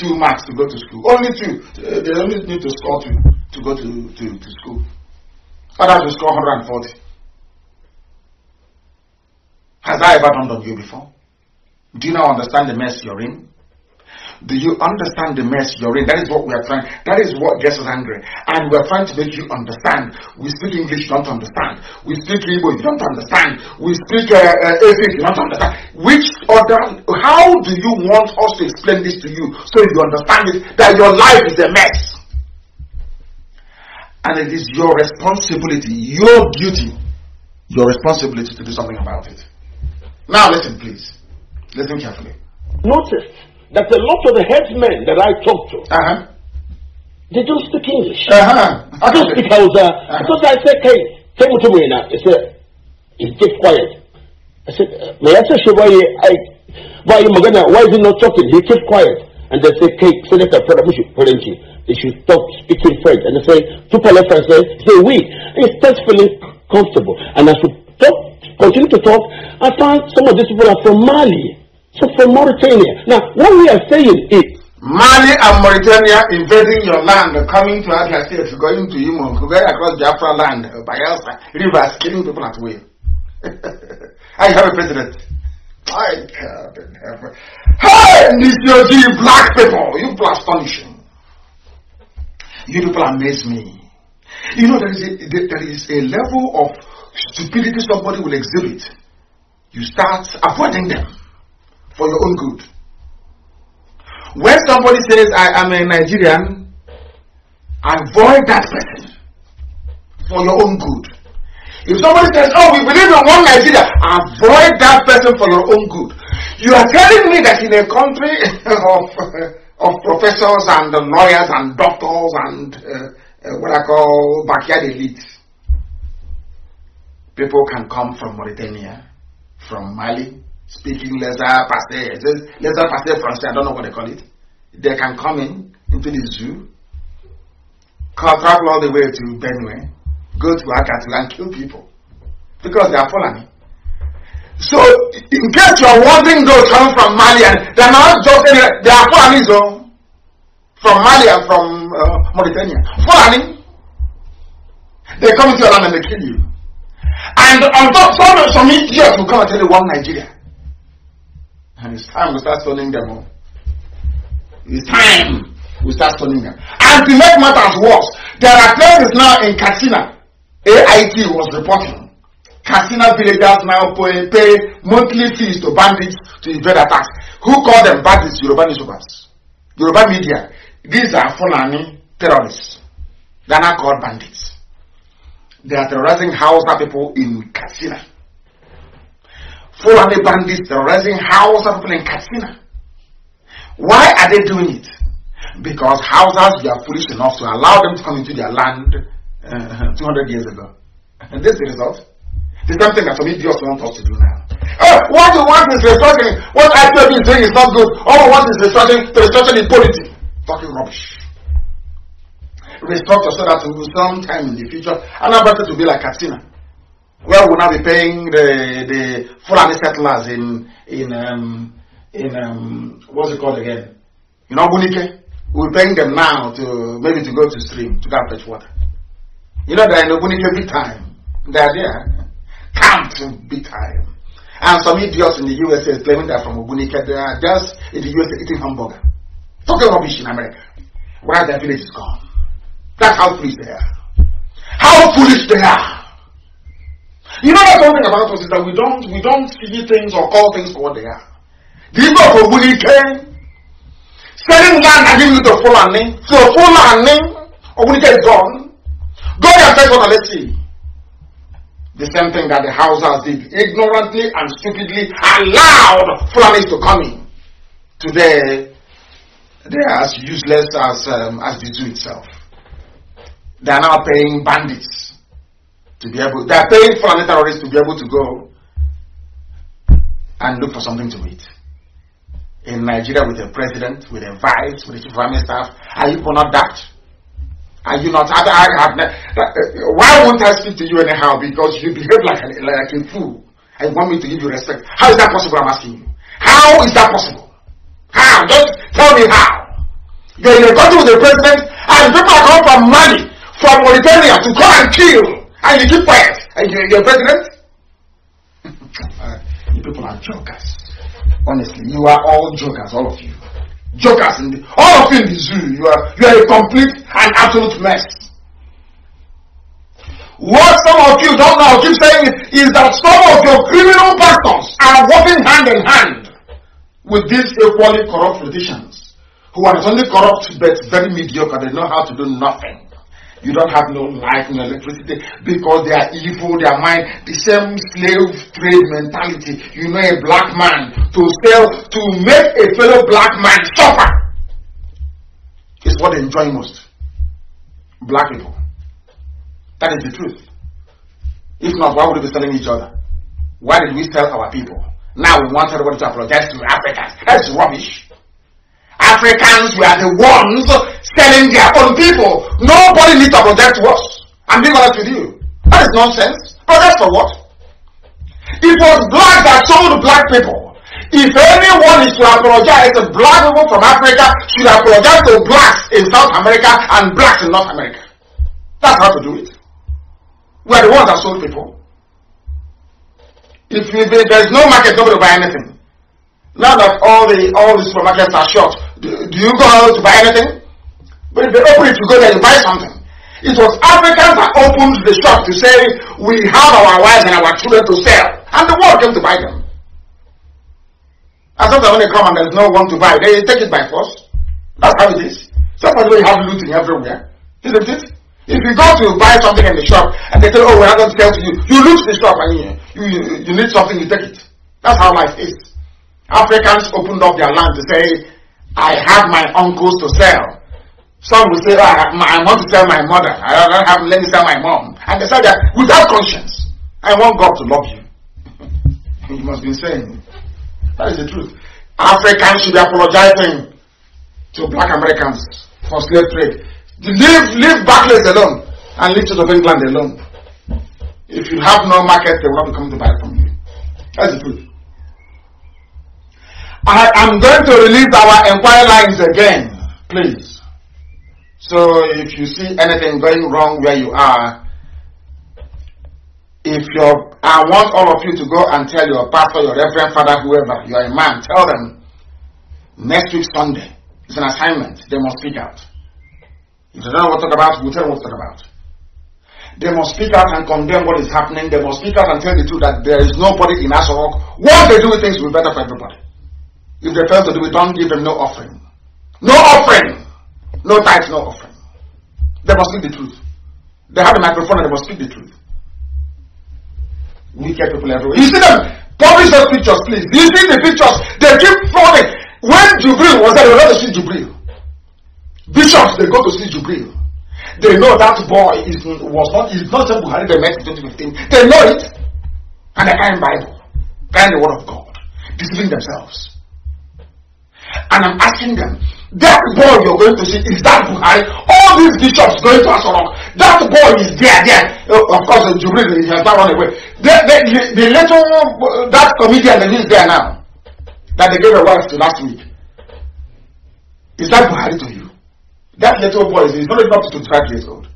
two marks to go to school. Only two. Uh, they only need to score two to go to, to, to school. Others will score 140. Has that ever dawned on you before? Do you now understand the mess you're in? Do you understand the mess you're in? That is what we are trying. That is what gets us angry. And we're trying to make you understand. We speak English, you don't understand. We speak Igbo, you don't understand. We speak uh, uh, you don't understand. Which other, how do you want us to explain this to you so you understand it, that your life is a mess? And it is your responsibility, your duty, your responsibility to do something about it. Now listen, please. Listen carefully. Notice that a lot of the headsmen that I talk to, uh-huh. they don't speak English. Uh-huh. I don't speak Hausa. Uh-huh. Because I said, hey, hey, Mutumina, he said, he kept quiet. I said, may I say, why I, why magana, why is he not talking? He kept quiet. And they say, hey, Senator French, they should stop speaking French. And they say, left and say, say, we. And he starts feeling comfortable. And I should talk, continue to talk. I find some of these people are from Mali. So from Mauritania. Now, what we are saying is Mali and Mauritania invading your land, coming to Abia State, going to Imo, going across Biafra land, Bayelsa, rivers, killing people at will. *laughs* I have a president. My God in heaven. Hey, Nisyoji, black people, you people are astonishing. You people amaze me. You know, there is a, there is a level of stupidity somebody will exhibit. You start avoiding them for your own good. When somebody says, I am a Nigerian, avoid that person for your own good. If somebody says, Oh, we believe in one Nigeria, avoid that person for your own good. You are telling me that in a country *laughs* of, of professors and lawyers and doctors and uh, uh, what I call backyard elites, people can come from Mauritania, from Mali, speaking lesser passe, lesser passe français, I don't know what they call it. They can come in into the zoo, travel all the way to Benue, go to Agatu and kill people because they are Fulani. So, in case you are wondering those coming from Mali, and they are not just any, they are Fulani, so, from Mali and from uh, Mauritania. Fulani, they come into your land and they kill you. And on top, some, some idiots will come and tell you one Nigeria. And it's time we start stoning them all. It's time we start stoning them. And to make matters worse, there are places now in Katsina. AIT was reporting. Katsina villagers now pay, pay monthly fees to bandits to evade attacks. Who call them bandits? Yoruba newspapers. Yoruba media. These are Fulani terrorists. They are not called bandits. They are terrorizing Hausa people in Katsina. Fulani bandits terrorizing Hausa people in Katsina. Why are they doing it? Because Hausas are foolish enough to allow them to come into their land uh, *laughs* 200 years ago. And this is the result. The same thing that some idiots want us to do now. Oh, what you want is restructuring. What IPOB is doing is not good. All we want is restructuring to restructure the polity. Talking rubbish. Restructure so that sometime in the future, better to be like Katsina where we'll now be paying the the Fulani settlers in in um, in um, what's it called again? You know Bunike? We're paying them now to maybe to go to stream to go fetch water. You know they're in Bunike big time. They're there. Camped big time. And some idiots in the USA is claiming that from Ubunike they are just in the USA eating hamburger. Talking rubbish in America. Where their village is gone. That's how foolish they are. How foolish they are. You know that one thing about us is that we don't we don't see things or call things for what they are. The people of Obunike selling land and giving it to Fulani, so Fulani, Obunike is gone. Go and fetch water, let's see. The same thing that the Hausas did, ignorantly and stupidly allowed Fulanis to come in. Today, they are as useless as um, as the zoo itself. They are now paying bandits to be able, they are paying foreign terrorists to be able to go and look for something to eat. In Nigeria, with a president, with a vice, with a chief of army staff, are you not that? Are you not? I, I have, why won't I speak to you anyhow? Because you behave like a, like a fool. I want me to give you respect. How is that possible? I'm asking you. How is that possible? How? Just tell me how. You're in a country with a president, and people are coming from Mali, from Mauritania to come and kill and you keep quiet, and you're, you're president? *laughs* uh, you people are jokers. Honestly, you are all jokers, all of you. jokers in the, all of you in the zoo, you are, you are a complete and absolute mess. What some of you don't know, keep saying is that some of your criminal pastors are working hand in hand with these equally corrupt politicians who are not only corrupt but very mediocre. They know how to do nothing. You don't have no light, no electricity because they are evil, their mind, the same slave trade mentality. You know, a black man to sell, to make a fellow black man suffer is what they enjoy most. Black people. That is the truth. If not, why would we be selling each other? Why did we sell our people? Now we want everybody to apologize to Africans. That's rubbish. Africans were the ones selling their own people. Nobody needs to to us. I'm being honest with you. That is nonsense. Protest for what? It was black that sold black people. If anyone is to apologize, black people from Africa should apologize to blacks in South America and blacks in North America. That's how to do it. We are the ones that sold people. If, if there's no market, nobody will buy anything. Now that all the all the supermarkets are shut, do, do you go out to buy anything? But if they open it, you go there, you buy something. It was Africans that opened the shop to say, we have our wives and our children to sell. And the world came to buy them. And sometimes when they come and there's no one to buy, they take it by force. That's how it is. Sometimes we have looting everywhere. Isn't it? If you go to buy something in the shop and they tell, oh, we're not going to sell to you, you look the shop and you, you, you need something, you take it. That's how life is. Africans opened up their land to say, I have my uncles to sell. Some will say, oh, I, want to sell my mother. I don't have, let me sell my mom. And they say that without conscience. I want God to love you. *laughs* you must be saying. That is the truth. Africans should be apologizing to black Americans for slave trade. Leave, leave Barclays alone and leave Church England alone. If you have no market, they will not be coming to buy from you. That's the truth. I am going to release our inquiry lines again, please. So if you see anything going wrong where you are, if you're, I want all of you to go and tell your pastor, your reverend father, whoever, you are a man, tell them next week Sunday, it's an assignment, they must speak out. If they don't know what to talk about, we'll tell them what to talk about. They must speak out and condemn what is happening. They must speak out and tell the truth that there is nobody in Aso Rock. What they do things will be better for everybody. If they fail to do it, don't give them no offering. No offering. No tithe, no offering. They must speak the truth. They have a microphone and they must speak the truth. Wicked people everywhere. You see them? Publish those pictures, please. You see the pictures? They keep falling. When Jubril was there, they were not to see Jubril. Bishops, they go to see Jubril. They know that boy is, was not, is not just Buhari they met in 2015. They know it. And they carry Bible, carrying the word of God, deceiving themselves. And I'm asking them, that boy you're going to see, is that Buhari? All these bishops going to Asorok, that boy is there, there. Uh, of course, Jubril he has not run away. The, the, the, the little, uh, that comedian that is there now, that they gave a wife to last week, is that Buhari to you? That little boy is not even up to 25 years old.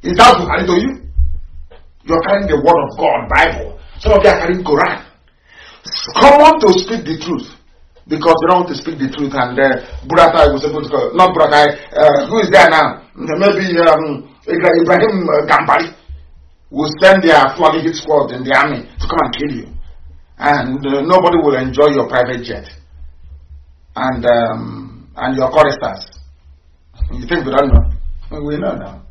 Is that Buhari to you? You're carrying the word of God, Bible. Some of you are carrying Quran. Come on to speak the truth. Because they don't want to speak the truth. And uh, Buratai was able to not Buratai, uh, who is there now? Maybe um, Ibrahim uh, Gambari will send their flogging hit squad in the army to come and kill you. And uh, nobody will enjoy your private jet. And, um, and your choristers. You think we don't know? We know now.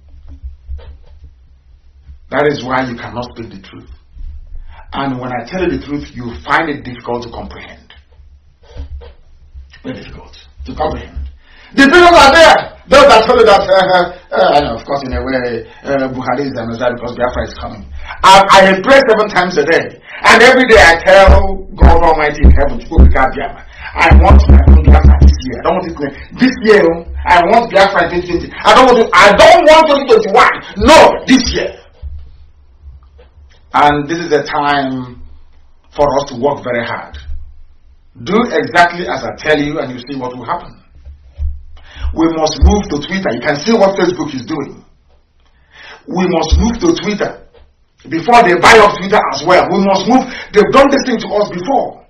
That is why you cannot speak the truth. And when I tell you the truth, you find it difficult to comprehend. Very difficult to comprehend. The people are there. Those that you that, uh, uh, uh, of course, in a way, uh, Buhari is the Messiah because Biafra is coming. I, I pray seven times a day. And every day I tell God Almighty in heaven to go to Biafra. I want my own Biafra this year. I don't want it this year. I want Biafra in 2020. I don't want to, I don't want 2021. No, this year. And this is a time for us to work very hard. Do exactly as I tell you, and you see what will happen. We must move to Twitter. You can see what Facebook is doing. We must move to Twitter before they buy up Twitter as well. We must move. They've done this thing to us before.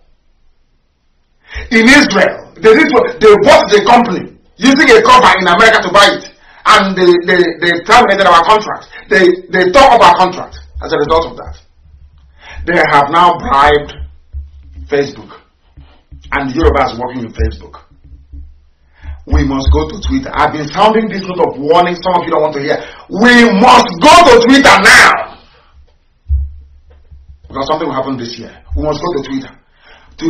In Israel, they they bought the company using a cover in America to buy it, and they they, they terminated our contract. They they tore up our contract as a result of that. They have now bribed Facebook, and Yoruba is working with Facebook. We must go to Twitter. I've been sounding this note of warning. Some of you don't want to hear. We must go to Twitter now. Because something will happen this year. We must go to Twitter to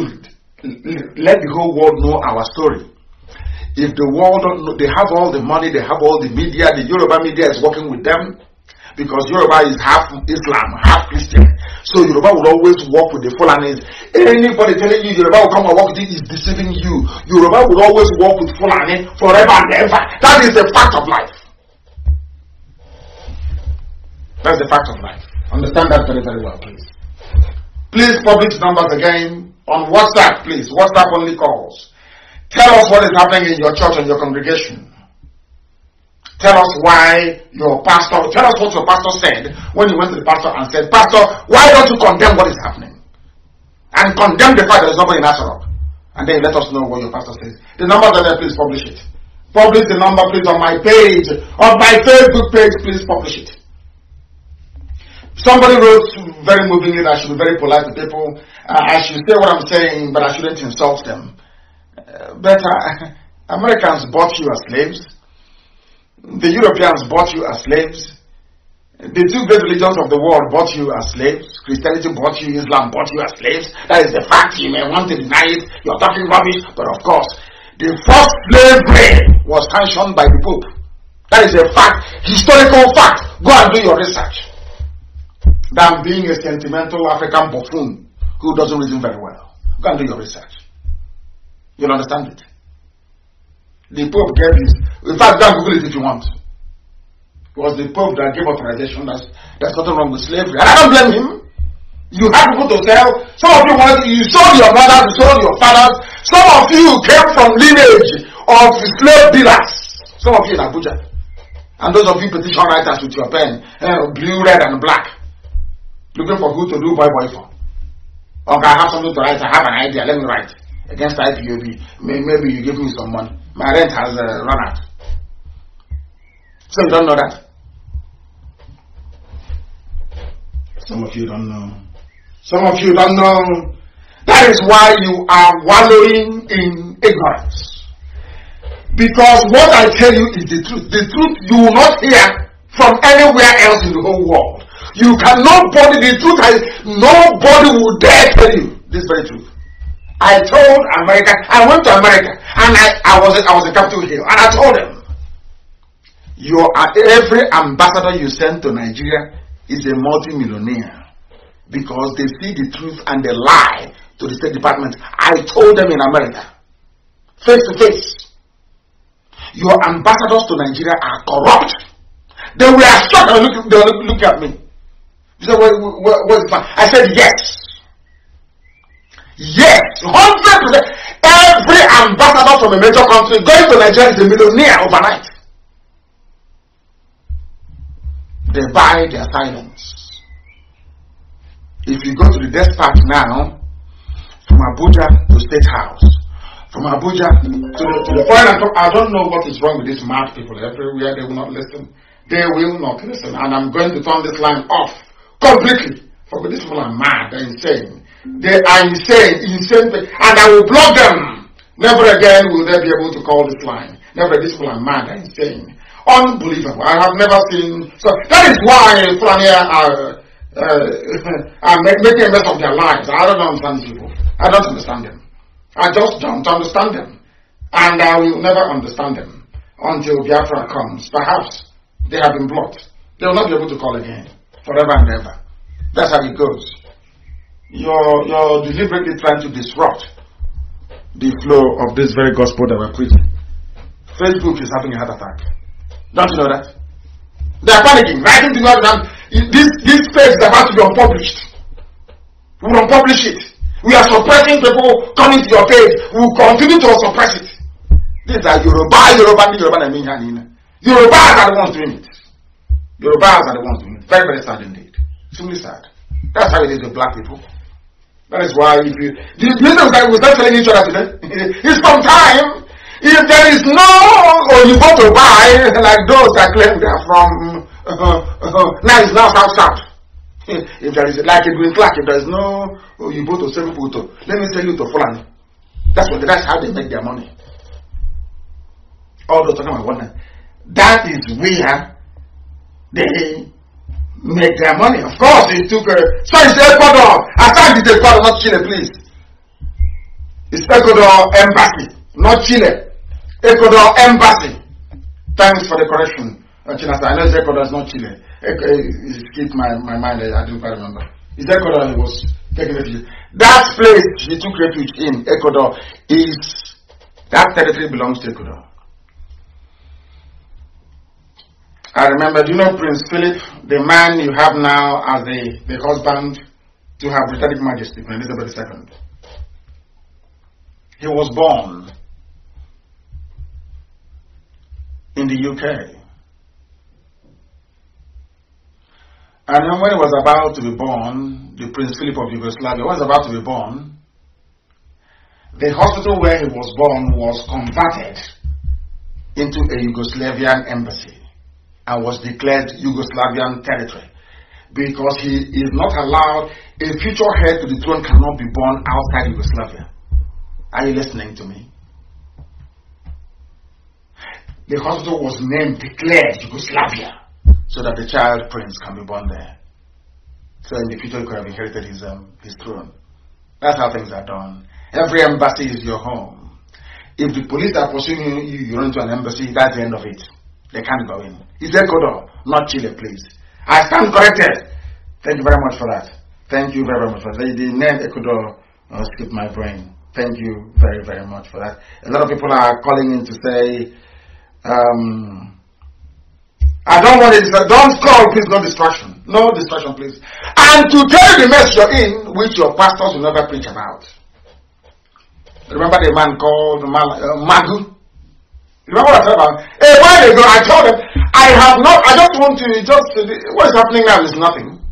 let the whole world know our story. If the world don't know, they have all the money, they have all the media, the Yoruba media is working with them because Yoruba is half Islam, half Christian. So Yoruba will always work with the Fulanis. Anybody telling you Yoruba will come and work with is deceiving you. Yoruba will always work with Fulani forever and ever. That is the fact of life. That's the fact of life. Understand that very, very well, please. Please publish numbers again on WhatsApp, please. WhatsApp only calls. Tell us what is happening in your church and your congregation. Tell us why your pastor, tell us what your pastor said when you went to the pastor and said, Pastor, why don't you condemn what is happening? And condemn the fact that there's nobody in Nazareth. And then let us know what your pastor says. The number there, please publish it. Publish the number, please, on my page. On my Facebook page, please publish it. Somebody wrote very movingly that I should be very polite to people. Uh, I should say what I'm saying, but I shouldn't insult them. Uh, but uh, *laughs* Americans bought you as slaves. The Europeans bought you as slaves. The two great religions of the world bought you as slaves. Christianity bought you, Islam bought you as slaves. That is the fact. You may want to deny it. You're talking rubbish. But of course, the first slavery was sanctioned by the Pope. That is a fact, historical fact. Go and do your research. Than being a sentimental African buffoon who doesn't reason very well. Go and do your research. You'll understand it. The Pope gave this. In fact, go Google it if you want. It was the Pope that gave authorization. That's, there's nothing wrong with slavery. And I don't blame him. You have people to tell. Some of you want, you sold your mothers, you sold your fathers. Some of you came from lineage of slave dealers. Some of you in Abuja. And those of you petition writers with your pen, uh, blue, red, and black. Looking for who to do boy boy for. Okay, I have something to write. I have an idea. Let me write against IPOB. Maybe you give me some money. My rent has uh, run out. Some don't know that. Some of you don't know. Some of you don't know. That is why you are wallowing in ignorance. Because what I tell you is the truth. The truth you will not hear from anywhere else in the whole world. You can nobody the truth is nobody will dare tell you this very truth. I told America, I went to America and I, I was I was in Capitol Hill and I told them, your every ambassador you send to Nigeria is a multi-millionaire because they see the truth and they lie to the State Department. I told them in America, face to face, your ambassadors to Nigeria are corrupt. They were shocked they were looking at me. You said, what, the I said, yes. Yes, 100%. Every ambassador from a major country going to Nigeria is a millionaire overnight. They buy their silence. If you go to the dispatch now, from Abuja to State House, from Abuja to the, to the foreign, I don't know what is wrong with these mad people everywhere. They will not listen. They will not listen. And I'm going to turn this line off completely. For these people are mad, they're insane. They are insane, insane, and I will block them. Never again will they be able to call this line. Never, these people are mad and insane. Unbelievable. I have never seen. So that is why Fulani are, uh, *laughs* are making a mess of their lives. I don't understand these people. I don't understand them. I just don't understand them. And I will never understand them until Biafra comes. Perhaps they have been blocked. They will not be able to call again forever and ever. That's how it goes you're, you're deliberately trying to disrupt the flow of this very gospel that we're preaching. Facebook is having a heart attack. Don't you know that? They're panicking, writing God that this, this page is about to be unpublished. We will unpublish it. We are suppressing people coming to your page. We will continue to suppress it. These are Yoruba, Yoruba, Yoruba, and Yoruba. Yorubas are the ones doing it. Yorubas are the ones doing it. Very, very sad indeed. Extremely sad. That's how it is with black people. That is why if you, you know that we start telling each other today? *laughs* it's from time. If there is no, or you go to buy, like those that claim they are from, uh, uh, now it's now South South. *laughs* If there is, like a green flag, if there is no, you go to seven people to, let me tell you to Fulani. That's what, that's how they make their money. All those talking about one. That is where they make their money. Of course, it took a. So it's Ecuador. Aside it's Ecuador, not Chile, please. It's Ecuador Embassy, not Chile. Ecuador Embassy. Thanks for the correction. Uh, I know it's Ecuador, it's not Chile. It skipped my, my mind, I didn't quite remember. It's Ecuador he was taking refuge. That place he took refuge in, Ecuador, is. That territory belongs to Ecuador. I remember, do you know Prince Philip, the man you have now as the, the husband to Her Britannic Majesty, Queen Elizabeth II? He was born in the UK. And when he was about to be born, the Prince Philip of Yugoslavia was about to be born, the hospital where he was born was converted into a Yugoslavian embassy and was declared Yugoslavian territory because he is not allowed, a future heir to the throne cannot be born outside Yugoslavia. Are you listening to me? The hospital was named, declared Yugoslavia, so that the child prince can be born there. So in the future he could have inherited his, um, his throne. That's how things are done. Every embassy is your home. If the police are pursuing you, you run to an embassy, that's the end of it. They can't go in. It's Ecuador, not Chile, please. I stand corrected. Thank you very much for that. Thank you very much for that. The name Ecuador uh, skipped my brain. Thank you very, very much for that. A lot of people are calling in to say, um, I don't want it. Don't call, please. No distraction. No distraction, please. And to tell you the mess you're in, which your pastors will never preach about. Remember the man called uh, Magu? Remember what I said about? A while ago, I told them, I have not, I just want to, just, what is happening now is nothing.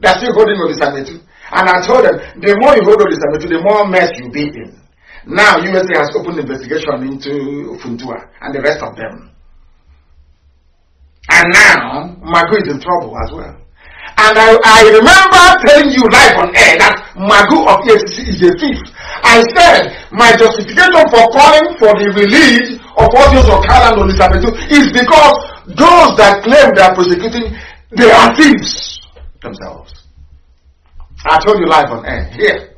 They're still holding Olisametu. And I told them, the more you hold Olisametu, the more mess you'll be in. Now, USA has opened investigation into Funtua and the rest of them. And now, Magu is in trouble as well. And I, I remember telling you live on air that Magu of EFCC is a thief. I said my justification for calling for the release audios of Kala and Elizabeth is because those that claim they are prosecuting, they are thieves themselves. I told you live on air here.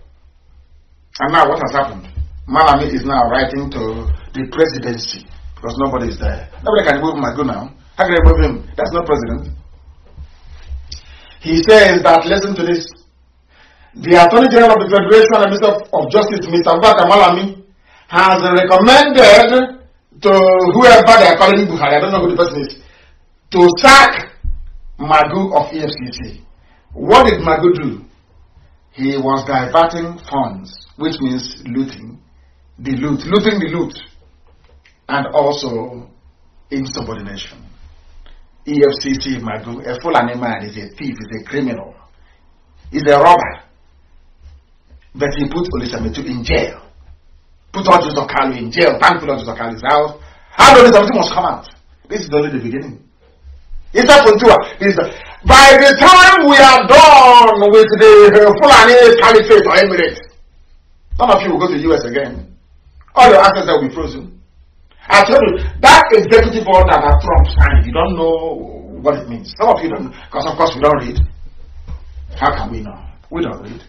And now what has happened? Malami is now writing to the presidency because nobody is there. Nobody can move Magu now. How can I move him? That's not president. He says that, listen to this. The Attorney General of the Federation and Minister of Justice, Mr. Abubakar Malami, has recommended to whoever are calling Buhari, I don't know who the person is, to sack Magu of EFCC. What did Magu do? He was diverting funds, which means looting, the loot, looting the loot, and also insubordination. EFCC Magu, a Fulani man is a thief, is a criminal, is a robber. But he put Olisa Metuh in jail. Put all Joseph Kalu in jail. Thankfully, all Joseph Kalu is out. How does Olisametu must come out? This is only the beginning. It's up until this. By the time we are done with the Fulani Caliphate or Emirates, some of you will go to the US again. All your assets will be frozen. I told you, that executive order that Trump signed, you don't know what it means. Some of you don't, because of course we don't read. How can we know? We don't read.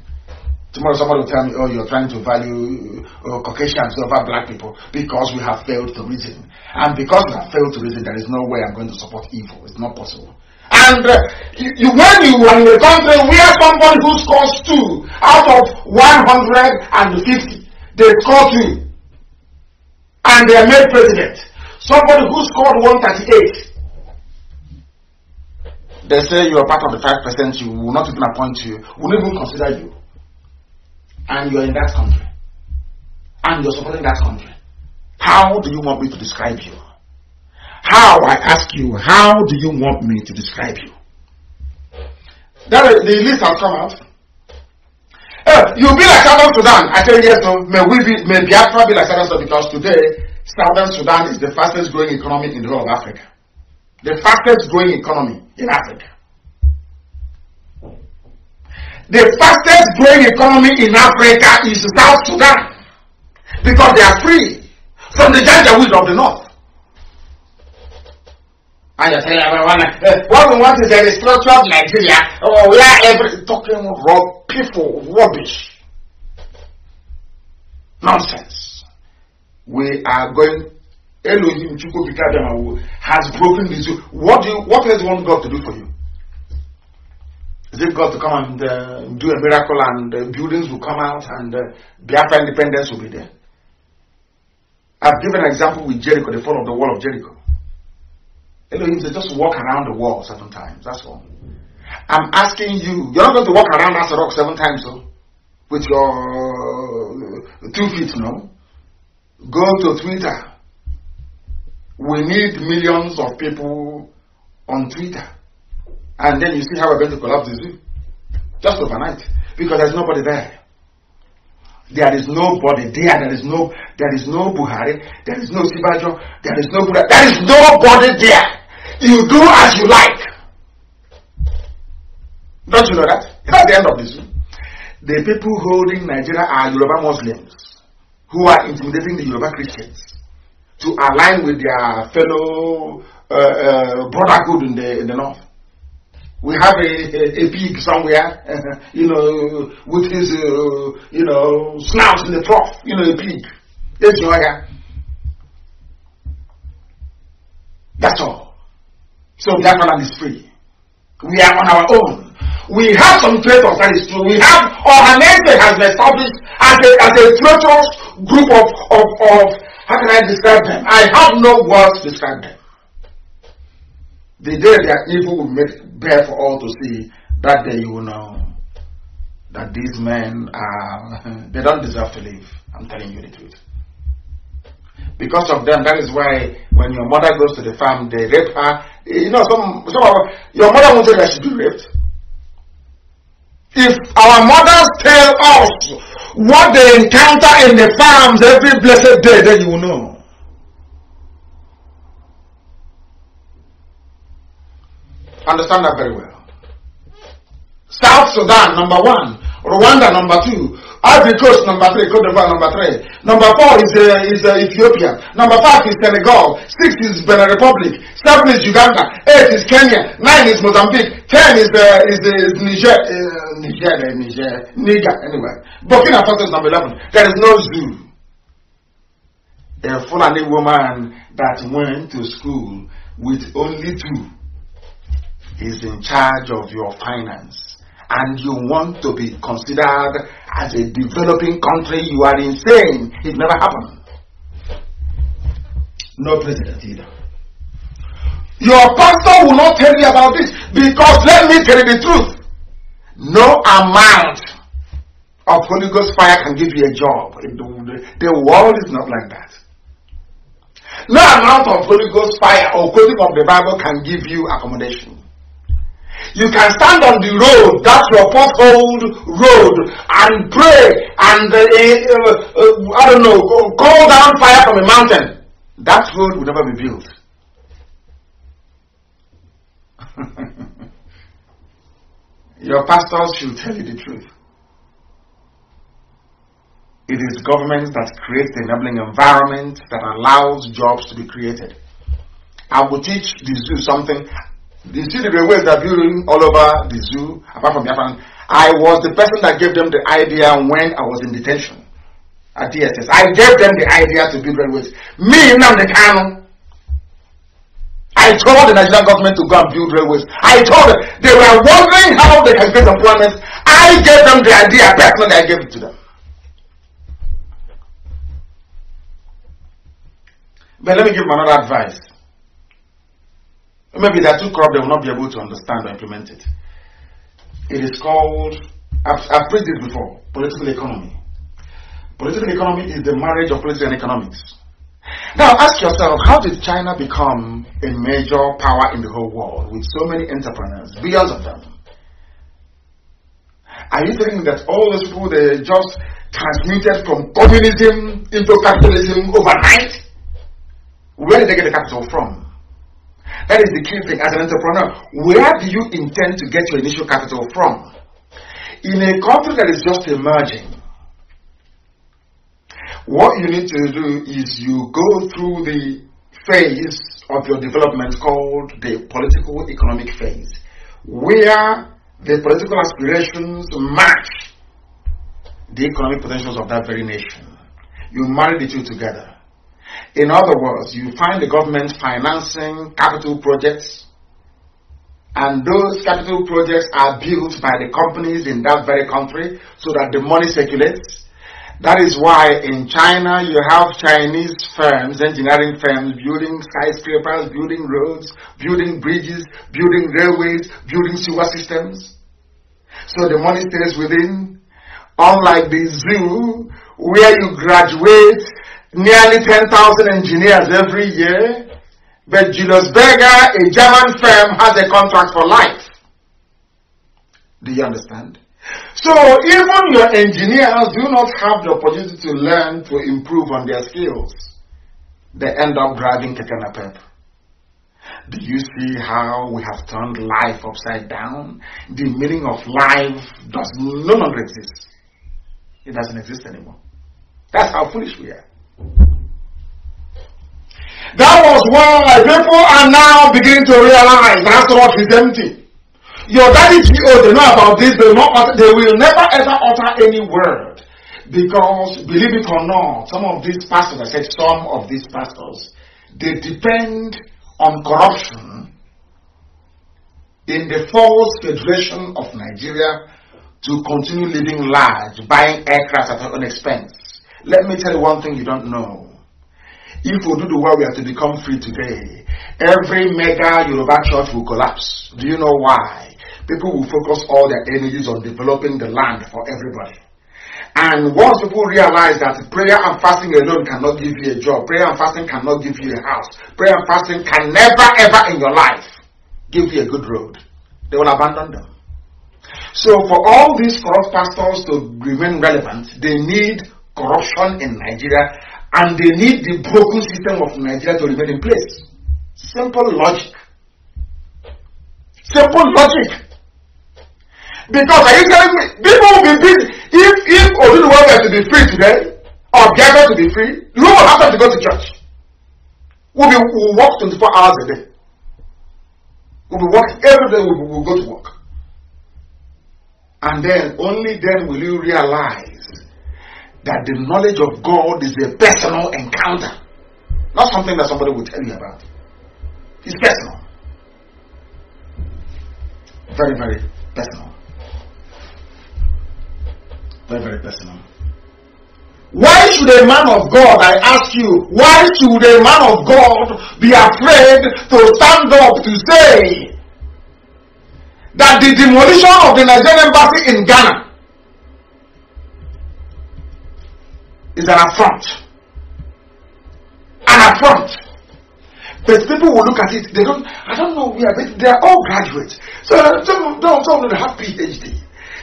Tomorrow somebody will tell me, oh, you're trying to value uh, Caucasians over black people because we have failed to reason. And because we have failed to reason, there is no way I'm going to support evil. It's not possible. And uh, you, you, when you are in a country where somebody who scores two out of 150, they score two and they are made president. Somebody who scored 138. They say you are part of the 5%, you will not even appoint you, will not even consider you. And you are in that country. And you're supporting that country. How do you want me to describe you? How, I ask you, how do you want me to describe you? That, the list has come out. Uh, you be like Southern Sudan. I tell you yes, no. May we be, may Biafra be like Southern Sudan because today Southern Sudan is the fastest growing economy in the whole of Africa. The fastest growing economy in Africa. The fastest growing economy in Africa is South Sudan because they are free from the Janjaweed of the north. And telling everyone, uh, what we want is a restructured Nigeria. Oh, we are every, talking raw people, rubbish. Nonsense. We are going, Elohim has broken this. What do you, what else do you want God to do for you? Is it God to come and uh, do a miracle and uh, buildings will come out and uh, Biafra independence will be there? I've given an example with Jericho, the fall of the wall of Jericho. Elohim said, just walk around the wall seven times. That's all. I'm asking you, you're not going to walk around that rock seven times, so with your uh, two feet, no? Go to Twitter. We need millions of people on Twitter. And then you see how we're going to collapse the zoo. Just overnight. Because there's nobody there. There is nobody there. There is no, there is no Buhari. There is no Sibajo. There is no Buddha. There is nobody there. You do as you like. Don't you know that? That's the end of this. The people holding Nigeria are Yoruba Muslims who are intimidating the Yoruba Christians to align with their fellow uh, uh, brotherhood in the, in the north. We have a, a, a pig somewhere, *laughs* you know, with his, uh, you know, snout in the trough, you know, a pig. That's all. So that land is free. We are on our own. We have some traitors, that is true. We have Ohanaeze has been established as a, as a traitorous group of, of, of, how can I describe them? I have no words to describe them. The day their evil will make bear for all to see, that day you will know that these men are, *laughs* they don't deserve to live. I'm telling you the truth. Because of them, that is why when your mother goes to the farm, they rape her. You know, some, some of, your mother won't say that she be raped. If our mothers tell us what they encounter in the farms every blessed day, then you will know. Understand that very well. South Sudan, number one. Rwanda, number two. Ivory Coast, number three. Cote d'Ivoire, number three. Number four is, uh, is uh, Ethiopia. Number five is Senegal. Six is Benin Republic. Seven is Uganda. Eight is Kenya. Nine is Mozambique. Ten is, uh, is, is Niger. Uh, Niger, uh, Niger. Niger, anyway. Burkina Faso is number 11. There is no zoo. A Fulani woman that went to school with only two is in charge of your finance and you want to be considered as a developing country, you are insane. It never happened. No president either. Your pastor will not tell you about this because let me tell you the truth. No amount of Holy Ghost fire can give you a job. The world is not like that. No amount of Holy Ghost fire or quoting of the Bible can give you accommodation. You can stand on the road, that's your foothold road, and pray and uh, uh, uh, I don't know, call down fire from a mountain. That road will never be built. *laughs* your pastors should tell you the truth. It is government that creates the enabling environment that allows jobs to be created. I will teach zoo something the railways they're building all over the zoo, apart from Japan. I was the person that gave them the idea when I was in detention at DSS. I gave them the idea to build railways. Me, the Kanu, I told the Nigerian government to go and build railways. I told them they were wondering how they can get employment. I gave them the idea personally. I gave it to them. But let me give them another advice. Maybe they are too corrupt, they will not be able to understand or implement it. It is called, I've, I've preached this before, political economy. Political economy is the marriage of politics and economics. Now ask yourself, how did China become a major power in the whole world with so many entrepreneurs, billions of them? Are you thinking that all those people they just transmuted from communism into capitalism overnight? Where did they get the capital from? That is the key thing as an entrepreneur. Where do you intend to get your initial capital from? In a country that is just emerging, what you need to do is you go through the phase of your development called the political economic phase, where the political aspirations match the economic potentials of that very nation. You marry the two together. In other words, you find the government financing capital projects, and those capital projects are built by the companies in that very country so that the money circulates that is why in China you have Chinese firms, engineering firms, building skyscrapers, building roads, building bridges, building railways, building sewer systems. So the money stays within. Unlike the zoo, where you graduate nearly 10,000 engineers every year, but Julius Berger, a German firm, has a contract for life. Do you understand? So even your engineers do not have the opportunity to learn to improve on their skills. They end up driving Keke NAPEP. Do you see how we have turned life upside down? The meaning of life does no longer exist. It doesn't exist anymore. That's how foolish we are. That was why people are now beginning to realize that what is empty. Your daddy GO, they know about this, they, not, they will never ever utter any word. Because, believe it or not, some of these pastors, I said some of these pastors, they depend on corruption in the false federation of Nigeria to continue living large, buying aircraft at their own expense. Let me tell you one thing you don't know. If we do the work we have to become free today, every mega Yoruba church will collapse. Do you know why? people will focus all their energies on developing the land for everybody. And once people realize that prayer and fasting alone cannot give you a job, prayer and fasting cannot give you a house, prayer and fasting can never ever in your life give you a good road, they will abandon them. So for all these corrupt pastors to remain relevant, they need corruption in Nigeria and they need the broken system of Nigeria to remain in place. Simple logic. Simple logic. Because are you telling me people will be busy if if Oduduwa were to be free today or Biafra to be free, you will have time to go to church. We'll be we'll work 24 hours a day. We'll be working every day we'll, we'll go to work. And then only then will you realize that the knowledge of God is a personal encounter, not something that somebody will tell you about. It's personal. Very, very personal. Very, very personal. Why should a man of God, I ask you, why should a man of God be afraid to stand up to say that the demolition of the Nigerian embassy in Ghana is an affront? An affront. But people will look at it, they don't, I don't know where, but they are all graduates. So of them have PhD.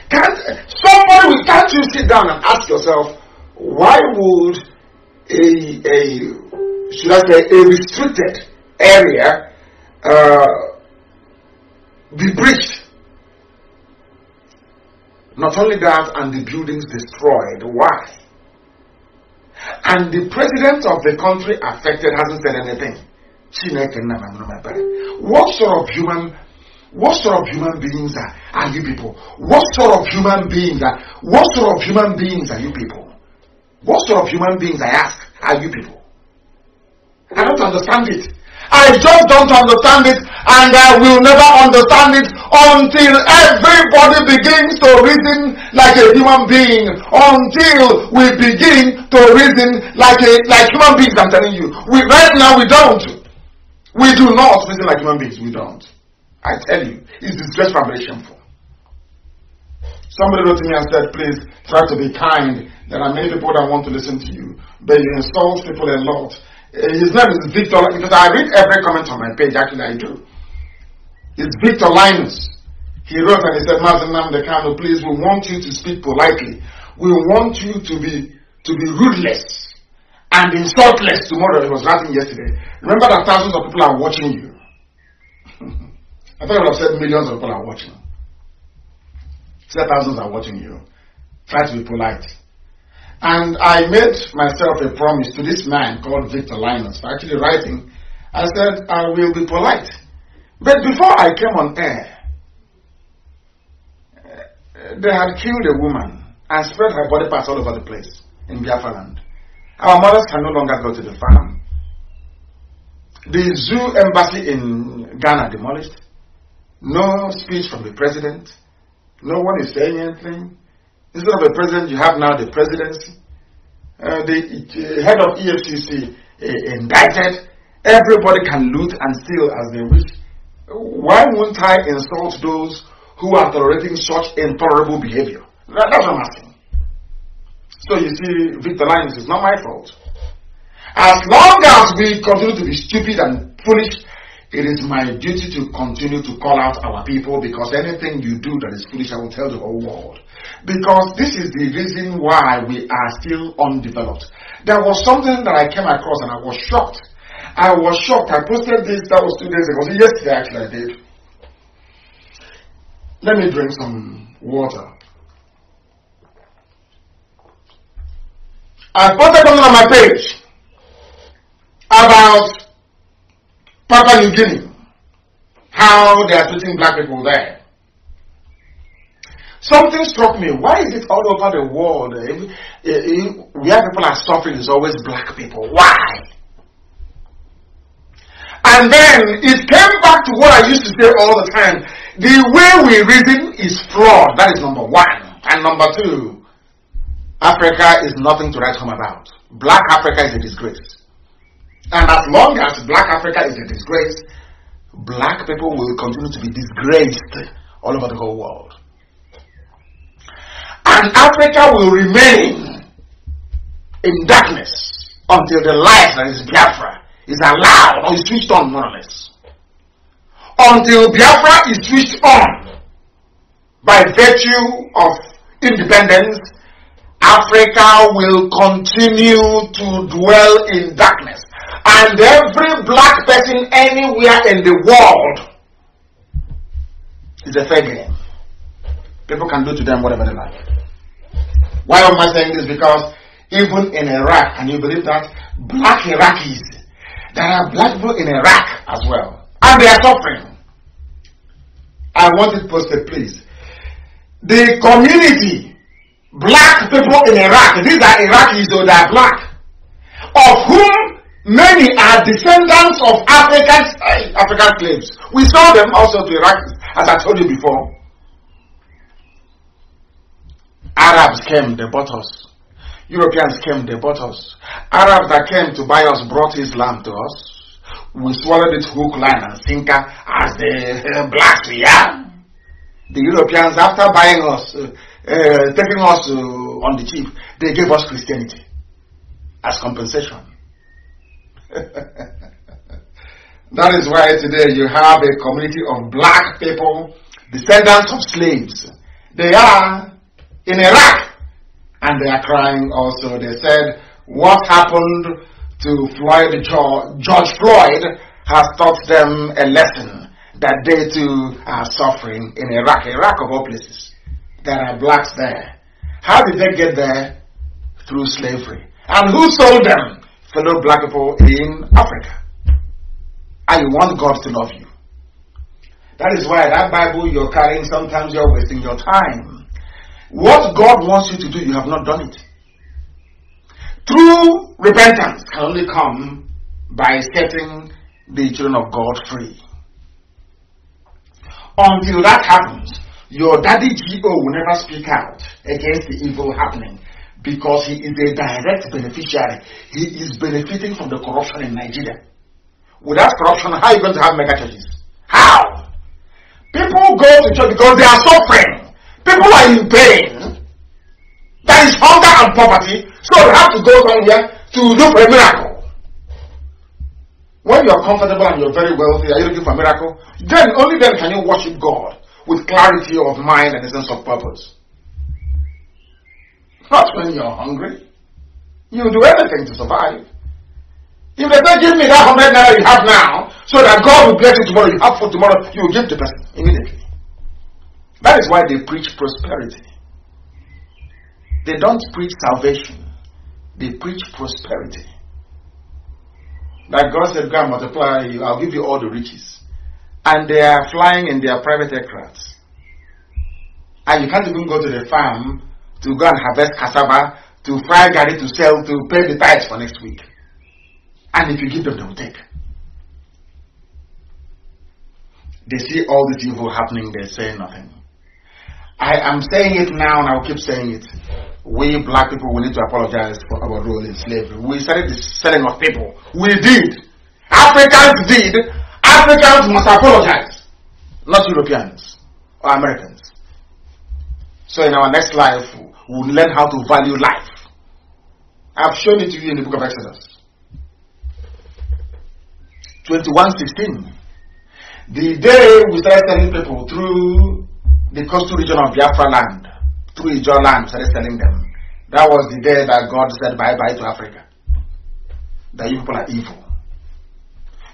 Can't somebody can't you sit down and ask yourself why would a a should I say a restricted area uh, be breached? Not only that, and the buildings destroyed. Why? And the president of the country affected hasn't said anything. What sort of human what sort of human beings are, are you people? What sort of human beings are what sort of human beings are you people? What sort of human beings I ask are you people? I don't understand it. I just don't understand it and I will never understand it until everybody begins to reason like a human being. Until we begin to reason like a like human beings, I'm telling you. We right now we don't. We do not reason like human beings, we don't. I tell you, it's disgrace very shameful. Somebody wrote to me and said, please try to be kind. There are many people that want to listen to you, but you insult people a lot. Uh, his name is Victor, because I read every comment on my page, actually, I do. It's Victor Linus. He wrote and he said, Mazen Namdekano, please, we want you to speak politely. We want you to be to be ruthless and insultless tomorrow. He was writing yesterday. Remember that thousands of people are watching you. *laughs* I thought I would have said millions of people are watching. Said thousands are watching you. Try to be polite. And I made myself a promise to this man called Victor Linus for actually writing. I said, I will be polite. But before I came on air, eh, they had killed a woman and spread her body parts all over the place in Biafra land. Our mothers can no longer go to the farm. The zoo embassy in Ghana demolished. No speech from the president. No one is saying anything. Instead of a president, you have now the presidency. Uh, the uh, head of EFCC uh, indicted. Everybody can loot and steal as they wish. Why won't I insult those who are tolerating such intolerable behavior? That, that's what I'm asking. So you see, Victor Linus is not my fault. As long as we continue to be stupid and foolish, it is my duty to continue to call out our people because anything you do that is foolish, I will tell the whole world. Because this is the reason why we are still undeveloped. There was something that I came across and I was shocked. I was shocked. I posted this, that was two days ago. Yesterday, actually, I did. Let me drink some water. I posted something on my page about Papua New Guinea, how they are treating black people there. Something struck me. Why is it all over the world? Eh, eh, where people are suffering is always black people. Why? And then it came back to what I used to say all the time. The way we reason is flawed. That is number one. And number two, Africa is nothing to write home about. Black Africa is a disgrace. And as long as black Africa is a disgrace, black people will continue to be disgraced all over the whole world. And Africa will remain in darkness until the light that is Biafra is allowed or is switched on, more or less. Until Biafra is switched on by virtue of independence Africa will continue to dwell in darkness. And every black person anywhere in the world is a fair game. People can do to them whatever they like. Why am I saying this? Because even in Iraq, and you believe that, black Iraqis, there are black people in Iraq as well. And they are suffering. I want it posted, please. The community black people in Iraq, these are Iraqis, though they are black, of whom many are descendants of African, uh, African slaves. We saw them also to Iraqis, as I told you before. Arabs came, they bought us. Europeans came, they bought us. Arabs that came to buy us brought Islam to us. We swallowed it hook, line, and sinker as the uh, blacks we are. The Europeans, after buying us, uh, uh, taking us uh, on the cheap, they gave us Christianity as compensation. *laughs* that is why today you have a community of black people, descendants of slaves. They are in Iraq and they are crying also. They said, What happened to Floyd, George Floyd has taught them a lesson that they too are suffering in Iraq, Iraq of all places there are blacks there. How did they get there? Through slavery. And who sold them? Fellow black people in Africa. And you want God to love you. That is why that Bible you're carrying, sometimes you're wasting your time. What God wants you to do, you have not done it. True repentance can only come by setting the children of God free. Until that happens, your daddy GO will never speak out against the evil happening because he is a direct beneficiary. He is benefiting from the corruption in Nigeria. Without corruption, how are you going to have mega churches? How? People go to church because they are suffering. People are in pain. There is hunger and poverty, so they have to go somewhere to look for a miracle. When you are comfortable and you're very wealthy, are you looking for a miracle? Then only then can you worship God. with clarity of mind and a sense of purpose. Not when you're hungry. You do anything to survive. If they say, give me that hundred naira you have now, so that God will bless you tomorrow, you have for tomorrow, you will give the person immediately. That is why they preach prosperity. They don't preach salvation, they preach prosperity. Like God said, God multiply you, I'll give you all the riches. And they are flying in their private aircrafts. And you can't even go to the farm to go and harvest cassava, to fry garri to sell, to pay the tithes for next week. And if you give them, they will take. They see all this evil happening, they say nothing. I am saying it now and I'll keep saying it. We black people, we need to apologize for our role in slavery. We started the selling of people. We did. Africans did. Africans must apologize. Not Europeans or Americans. So in our next life, we'll learn how to value life. I've shown it to you in the book of Exodus. 2116. The day we started selling people through the coastal region of Biafra land, through Ijaw land, started selling them. That was the day that God said bye bye to Africa. That you people are evil.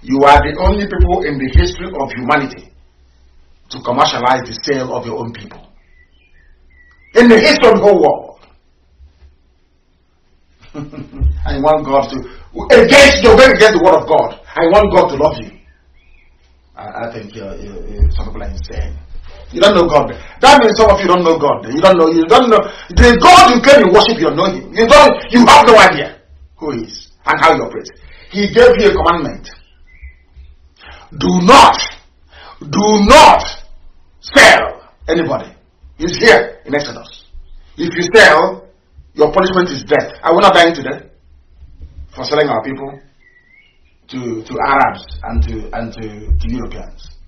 You are the only people in the history of humanity to commercialize the sale of your own people. In the history of the whole world. *laughs* I want God to, against, going against the word of God. I want God to love you. I, I think you're, you're, you're, some people are insane. You don't know God. That means some of you don't know God. You don't know. You don't know the God you claim you worship. You don't know Him. You don't. You have no idea who He is and how He operates. He gave you a commandment. Do not, do not sell anybody. He's here in Exodus. If you sell, your punishment is death. I we not dying today for selling our people to, to Arabs and to and to, to Europeans?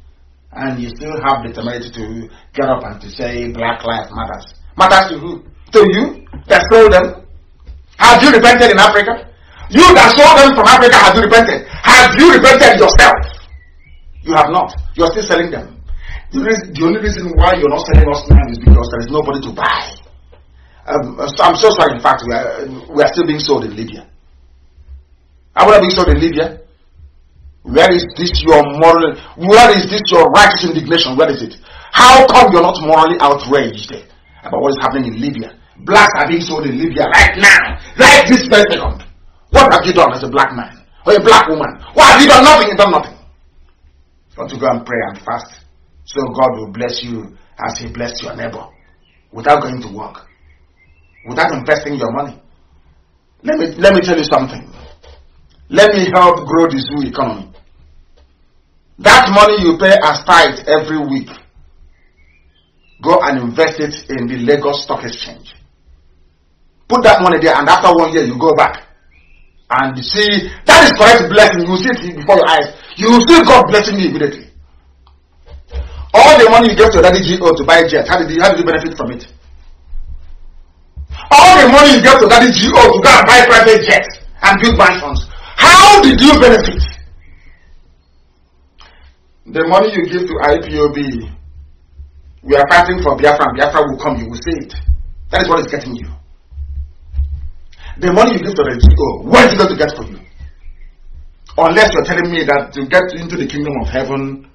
and you still have the temerity to get up and to say Black Lives Matters. Matters to who? To you that sold them? Have you repented in Africa? You that sold them from Africa, have you repented? Have you repented yourself? You have not. You're still selling them. The, only reason why you're not selling us now is because there is nobody to buy. Um, I'm so sorry, in fact, we are, we are still being sold in Libya. Are we not being sold in Libya? Where is this your moral? Where is this your righteous indignation? Where is it? How come you're not morally outraged about what is happening in Libya? Blacks are being sold in Libya right now, right this very second. What have you done as a black man or a black woman? What have you done? Nothing. You've done nothing. You want to go and pray and fast so God will bless you as He blessed your neighbor without going to work, without investing your money. Let me let me tell you something. Let me help grow the zoo economy. That money you pay as tithe every week, go and invest it in the Lagos Stock Exchange. Put that money there, and after one year, you go back and see that is correct blessing. You see it before your eyes. You will see God blessing you immediately. All the money you gave to Daddy GO oh, to buy jet, how did you, how did you benefit from it? All the money you gave to Daddy GO oh, to go and buy private jets and build mansions, how did you benefit? The money you give to IPOB, we are fighting for Biafra, and Biafra will come, you will see it. That is what is getting you. The money you give to the GO, oh, what is it going to get for you? Unless you're telling me that to get into the kingdom of heaven,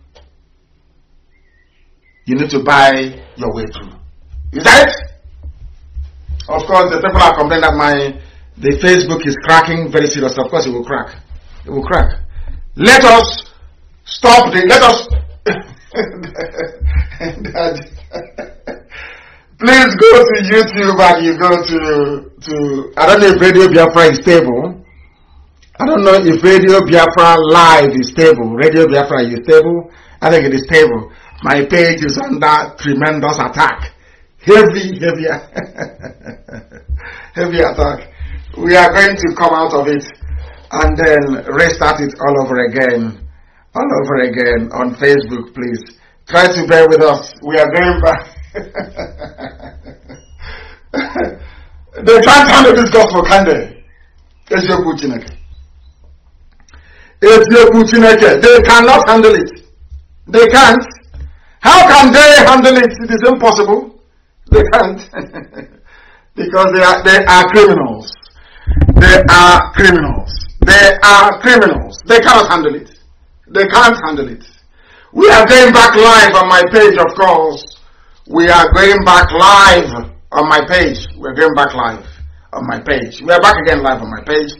you need to buy your way through. Is that it? Of course, the people are complaining that my the Facebook is cracking very seriously. Of course, it will crack. It will crack. Let us stop the. Let us. *laughs* Please go to YouTube and you go to to. I don't know if Radio Biafra is stable. I don't know if Radio Biafra Live is stable. Radio Biafra is stable. I think it is stable. My page is under tremendous attack. Heavy, heavy, *laughs* heavy attack. We are going to come out of it and then restart it all over again. All over again on Facebook, please. Try to bear with us. We are going back. *laughs* they can't handle this gospel, can they? Eziokwu Chineke. Eziokwu Chineke. They cannot handle it. They can't. How can they handle it? It is impossible. They can't. *laughs* because they are, they are criminals. They are criminals. They are criminals. They cannot handle it. They can't handle it. We are going back live on my page, of course. We are going back live on my page. We're going back live on my page. We are back again live on my page.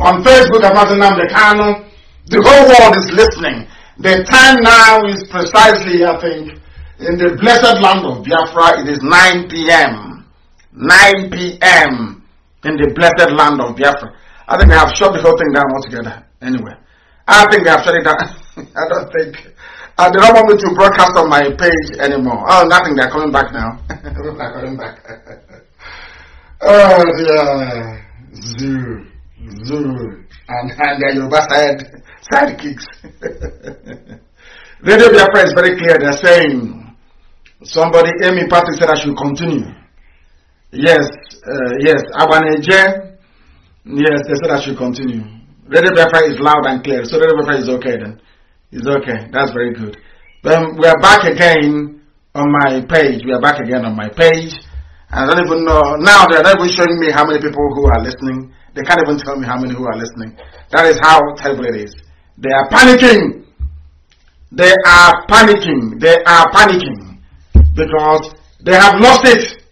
On Facebook, I'm Nnamdi Kanu. The whole world is listening. The time now is precisely, I think, in the blessed land of Biafra, it is 9 p.m. 9 p.m. in the blessed land of Biafra. I think they have shut the whole thing down altogether. Anyway, I think they have shut it down. *laughs* I don't think. Uh, they don't want me to broadcast on my page anymore. Oh, nothing. They're coming back now. *laughs* they're coming back. *laughs* oh, yeah. Zoo. Zoo. And, and *laughs* their Yoruba side, sidekicks. Radio Biafra is very clear. They're saying, Somebody, Amy Patrick said I should continue. Yes, uh, yes. Abaneje, yes, they said I should continue. Radio Biafra is loud and clear, so Radio Biafra is okay then. It's okay. That's very good. Then we are back again on my page. We are back again on my page. I don't even know. Now they're not even showing me how many people who are listening. They can't even tell me how many who are listening. That is how terrible it is. They are panicking. They are panicking. They are panicking because they have lost it.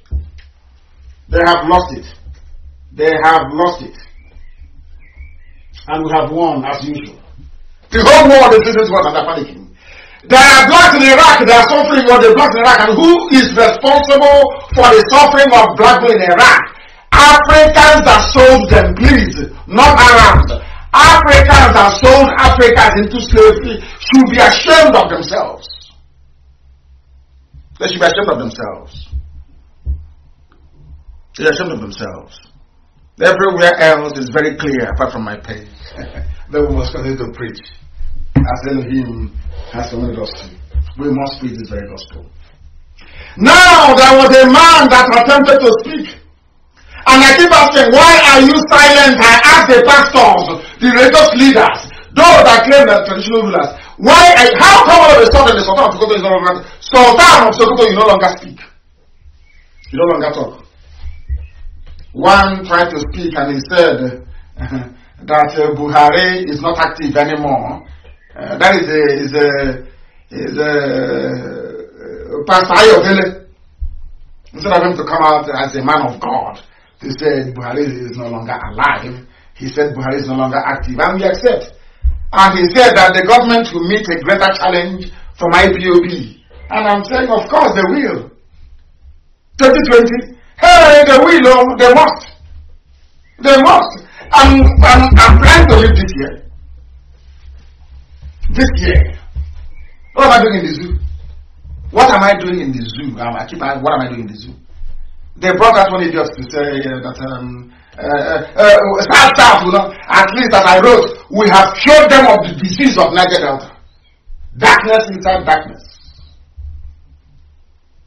They have lost it. They have lost it. And we have won as usual. The whole world is listening to us and they're panicking. There are blacks in Iraq that are suffering or the blacks in Iraq and who is responsible for the suffering of black people in Iraq? Africans that sold them, please, not Arabs. Africans that sold Africans into slavery should be ashamed of themselves. They should be ashamed of themselves. They are ashamed of themselves. Everywhere else is very clear apart from my page. *laughs* then we must continue to preach as Elohim has commanded us to. We must preach this very gospel. Now there was a man that attempted to speak. And I keep asking, why are you silent? I ask the pastors, the religious leaders, those that claim that traditional rulers, why? How come all of a sudden the Sultan of Sokoto is no longer Sultan of Sokoto? You no longer speak. You no longer talk. One tried to speak and he said *laughs* that uh, Buhari is not active anymore. Uh, that is a is a is a uh, Pastor Ayodele. Instead of him to come out as a man of God, he said Buhari is no longer alive. He said Buhari is no longer active, and we accept. And he said that the government will meet a greater challenge from IPOB. And I'm saying, of course, they will. 2020, hey, they will, oh, they must. They must. I'm, I'm, I'm planning to live this year. This year. What am I doing in the zoo? What am I doing in the zoo? I keep asking, what am I doing in the zoo? They brought that one idiot to say uh, that um, uh, uh, start, start, you know, at least as I wrote, we have cured them of the disease of Niger Delta. Darkness inside darkness.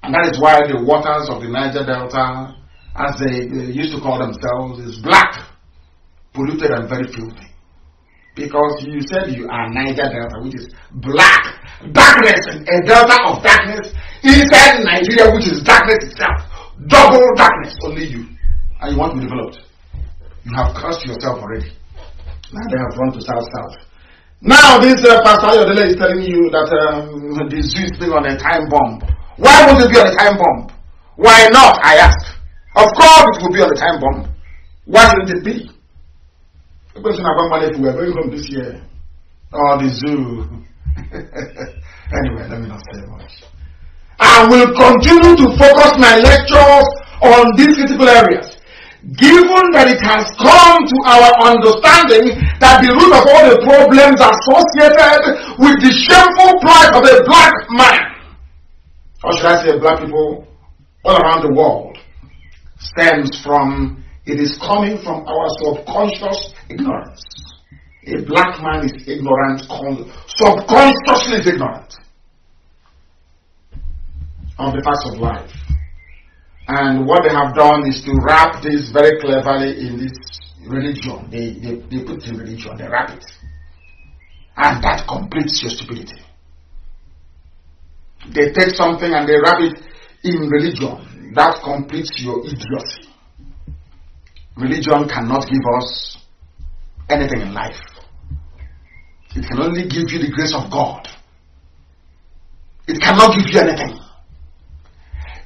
And that is why the waters of the Niger Delta, as they, they used to call themselves, is black, polluted, and very filthy. Because you said you are Niger Delta, which is black, darkness, a delta of darkness inside Nigeria, which is darkness itself. Double darkness, only you. And you want to be developed. You have cursed yourself already. Now they have run to South South. Now this uh, Pastor Ayodele is telling you that um, the zoo is being on a time bomb. Why would it be on a time bomb? Why not, I ask. Of course it will be on a time bomb. Why shouldn't it be? The question about money if we are going home this year. Oh, the zoo. *laughs* anyway, let me not say much. I will continue to focus my lectures on these critical areas. Given that it has come to our understanding that the root of all the problems associated with the shameful plight of a black man, or should I say black people all around the world, stems from, it is coming from our subconscious ignorance. A black man is ignorant, subconsciously is ignorant of the facts of life. And what they have done is to wrap this very cleverly in this religion. They, they, they put in religion, they wrap it. And that completes your stupidity. They take something and they wrap it in religion. That completes your idiocy. Religion cannot give us anything in life. It can only give you the grace of God. It cannot give you anything.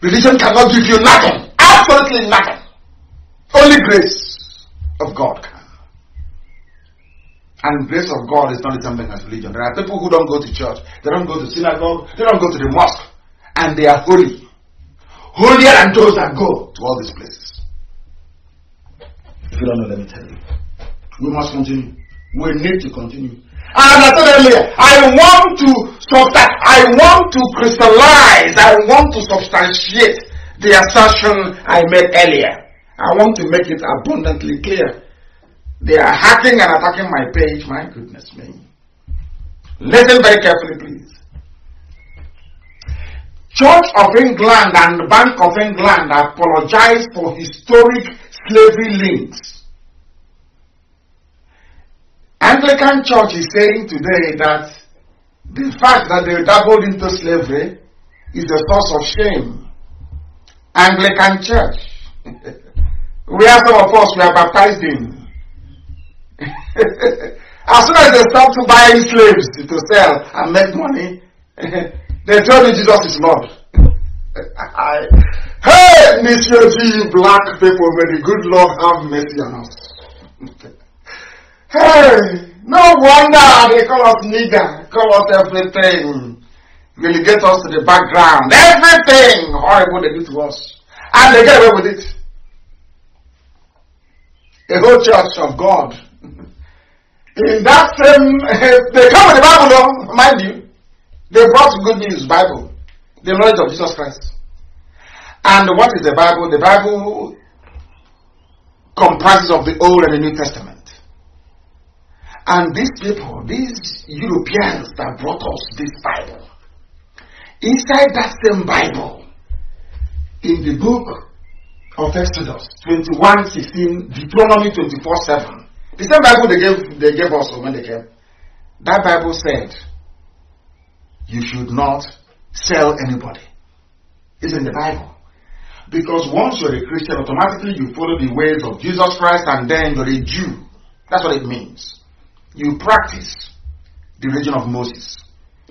Religion cannot give you nothing. Absolutely nothing. Only grace of God can. And grace of God is not the same thing as religion. There are people who don't go to church, they don't go to synagogue, they don't go to the mosque, and they are holy. Holier than those that go to all these places. If you don't know, let me tell you. We must continue. We need to continue. I said earlier, I want to I want to crystallize, I want to substantiate the assertion I made earlier. I want to make it abundantly clear. They are hacking and attacking my page. My goodness me. Listen very carefully, please. Church of England and Bank of England apologize for historic slavery links. Anglican Church is saying today that the fact that they dabbled into slavery is a source of shame. Anglican Church. *laughs* Where some of us were baptized in. *laughs* as soon as they stopped buying slaves to sell and make money, *laughs* they told me Jesus is Lord. I, hey, Monsieur G, black people, may the good Lord have mercy on us. Hey, no wonder they call us nigger, call us everything, relegate us to the background. Everything horrible they do to us. And they get away with it. A whole church of God in that same, *laughs* they come with the Bible, though, mind you. They brought good news, Bible, the knowledge of Jesus Christ. And what is the Bible? The Bible comprises of the Old and the New Testament. And these people, these Europeans that brought us this Bible, inside that same Bible, in the book of Exodus 21 16, Deuteronomy 24 7, the same Bible they gave, they gave us when they came. That Bible said, you should not sell anybody. It's in the Bible. Because once you're a Christian, automatically you follow the ways of Jesus Christ and then you're a Jew. That's what it means. You practice the religion of Moses.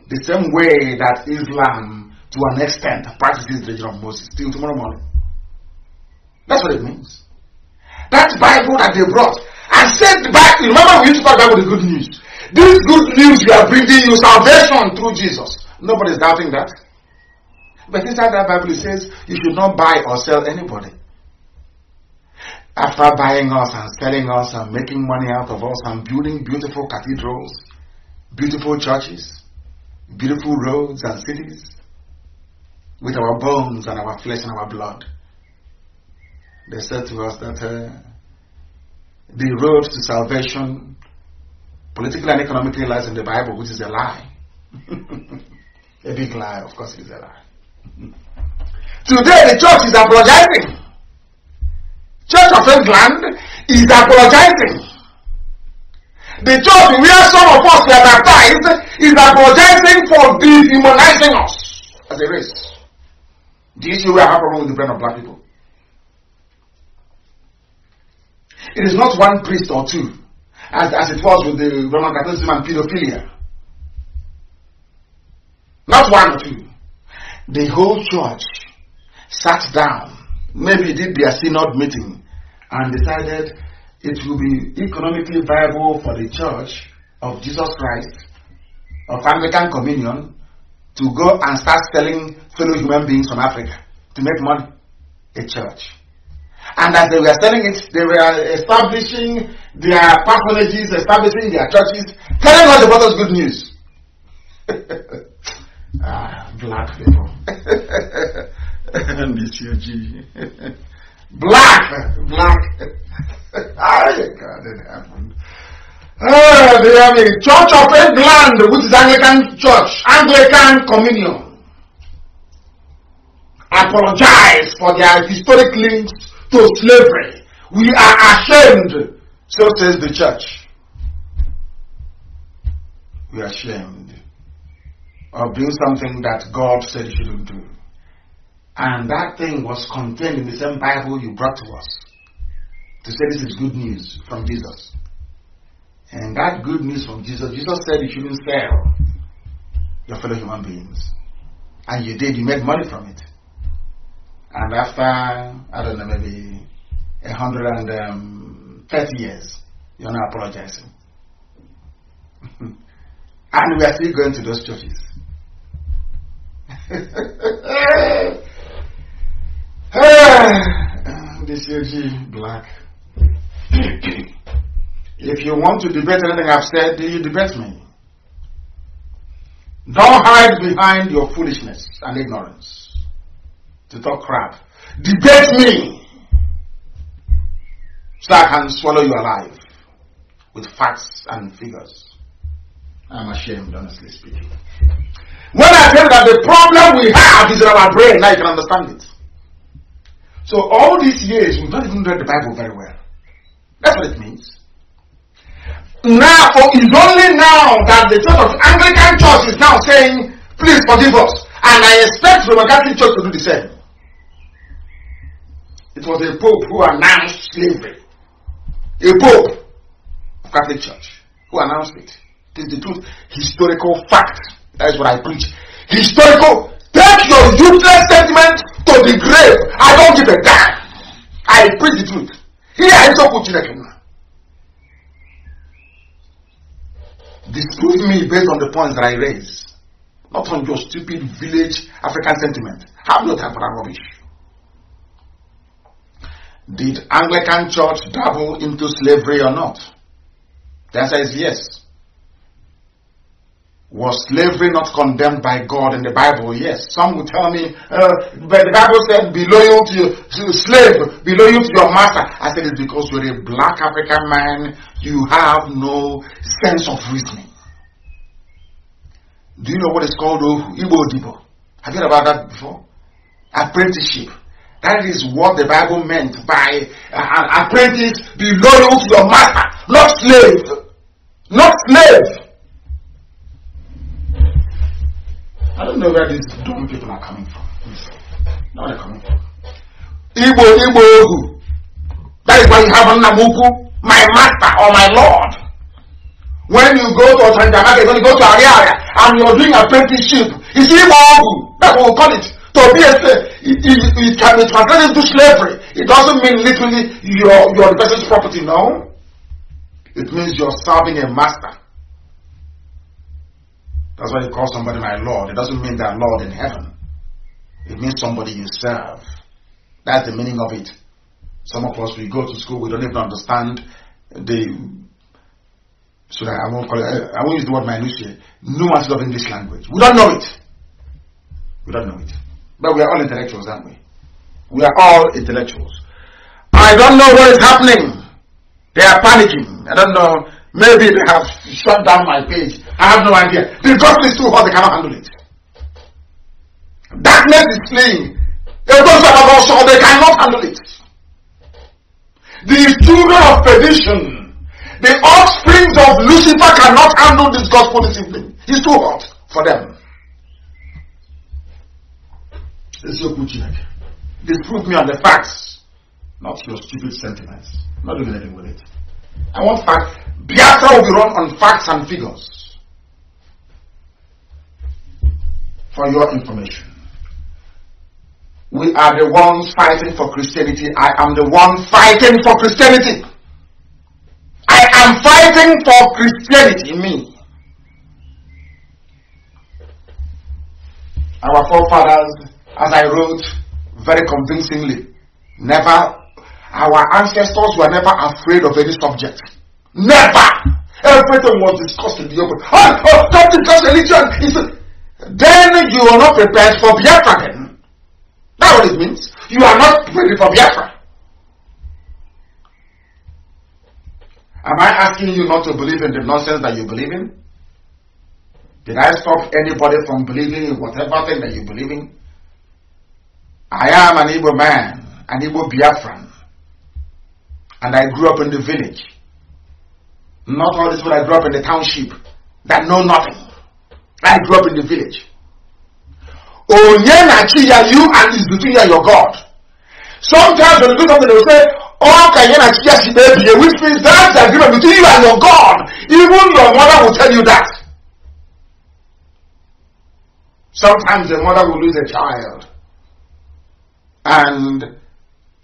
The same way that Islam, to an extent, practices the religion of Moses till tomorrow morning. That's what it means. That Bible that they brought, and said back, remember we used to talk about the good news. This good news we are bringing you salvation through Jesus. Nobody's doubting that. But inside that Bible it says you should not buy or sell anybody. After buying us and selling us and making money out of us and building beautiful cathedrals, beautiful churches, beautiful roads and cities, with our bones and our flesh and our blood, they said to us that. Uh, the road to salvation, politically and economically, lies in the Bible, which is a lie. *laughs* a big lie, of course, it is a lie. *laughs* Today, the church is apologizing. Church of England is apologizing. The church where some of us were baptized is apologizing for dehumanizing us as a race. Do you see where I have problem with the brain of black people? It is not one priest or two, as, as it was with the Roman Catholicism and pedophilia. Not one or two. The whole church sat down, maybe did their synod meeting, and decided it will be economically viable for the church of Jesus Christ, of Anglican Communion, to go and start selling fellow human beings from Africa to make money. A church. And as they were selling it, they were establishing their patronages, establishing their churches, telling all the brothers good news. *laughs* ah, black people. *laughs* black, black. Ah, God in heaven. Ah, they have a Church of England, which is Anglican Church, Anglican Communion. Apologize for their historic links to slavery. We are ashamed, so says the church. We are ashamed. of doing something that God said you shouldn't do. And that thing was contained in the same Bible you brought to us to say this is good news from Jesus. And that good news from Jesus, Jesus said you shouldn't sell your fellow human beings. And you did, you made money from it. And after, I don't know, maybe 130 um, years, you're not apologizing. *laughs* and we are still going to those churches. *laughs* *sighs* this black. *clears throat* if you want to debate anything I've said, you debate me. Don't hide behind your foolishness and ignorance to talk crap. Debate me so I can swallow you alive with facts and figures. I'm ashamed, honestly speaking. When I tell you that the problem we have is in our brain, now you can understand it. So all these years, we've not even read the Bible very well. That's what it means. Now, oh, it's only now that the Church of Anglican Church is now saying, please forgive us. And I expect Roman Catholic Church to do the same. It was a Pope who announced slavery. A Pope of Catholic Church who announced it. It is the truth. Historical fact. That is what I preach. Historical. Take your useless sentiment to the grave. I don't give a damn. I preach the truth. Here I so put Disprove me based on the points that I raise. Not on your stupid village African sentiment. Have no time for that rubbish. Did Anglican Church dabble into slavery or not? The answer is yes. Was slavery not condemned by God in the Bible? Yes. Some will tell me, uh, but the Bible said, be loyal to your slave, be loyal to your master. I said it's because you're a black African man, you have no sense of reasoning. Do you know what is called Igbo Dibo? Have you heard about that before? Apprenticeship. That is what the Bible meant by uh, apprentice, be loyal to your master, not slave. Not slave. I don't know where these dumb people are coming from. Now they're coming from. Igbo, Igbo, Ogu. That is why you have Namuku, my master or my lord. When you go to Otanjamaka, when you go to Ariaria, and you're doing apprenticeship, it's Igbo, Ogu. That's what we call it. To be a it, it, it can be translated into slavery. It doesn't mean literally you're, you're the person's property, no. It means you're serving a master. That's why you call somebody my Lord. It doesn't mean that Lord in heaven. It means somebody you serve. That's the meaning of it. Some of us, we go to school, we don't even understand the, so I won't call it, I won't use the word minutiae, nuances of English language. We don't know it. We don't know it. But we are all intellectuals, aren't we? We are all intellectuals. I don't know what is happening. They are panicking. I don't know Maybe they have shut down my page. I have no idea. The gospel is too hot, they cannot handle it. Darkness is fleeing. They don't have also, they cannot handle it. The children of perdition, the offspring of Lucifer cannot handle this gospel this evening. It's too hot for them. Disprove me on the facts, not your stupid sentiments. I'm not doing anything with it. I want facts. Biafra will be run on facts and figures. For your information. We are the ones fighting for Christianity. I am the one fighting for Christianity. I am fighting for Christianity, me. Our forefathers, as I wrote very convincingly, never, our ancestors were never afraid of any subject. Never. Everything was discussed in the open. Oh, oh don't discuss religion. then you are not prepared for Biafra then. That's what it means. You are not ready for Biafra. Am I asking you not to believe in the nonsense that you believe in? Did I stop anybody from believing in whatever thing that you believe in? I am an Igbo man, an Igbo Biafran, and I grew up in the village. Not all these people I grew up in the township that know nothing. I grew up in the village. Onye na you and and your God. Sometimes when you do something, they will say, Oh, can you not which means that's the agreement between you and your God. Even your mother will tell you that. Sometimes a mother will lose a child. And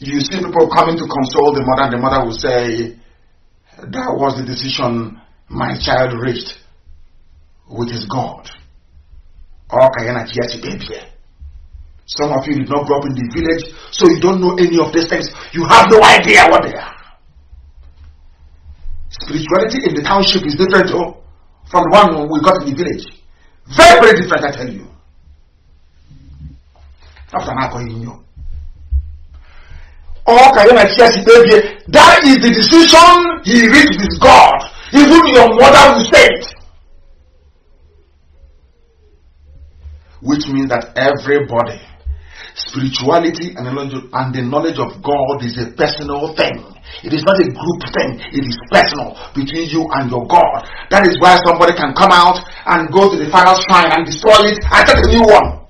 you see people coming to console the mother, and the mother will say, That was the decision my child reached with his God. You? Some of you did not grow up in the village, so you don't know any of these things. You have no idea what they are. Spirituality in the township is different oh, from the one we got in the village. Very, very different, I tell you. After now, going you. That is the decision he reached with God. Even your mother will say it. Which means that everybody Spirituality and the knowledge of God is a personal thing. It is not a group thing. It is personal between you and your God. That is why somebody can come out and go to the final shrine and destroy it and take a new one.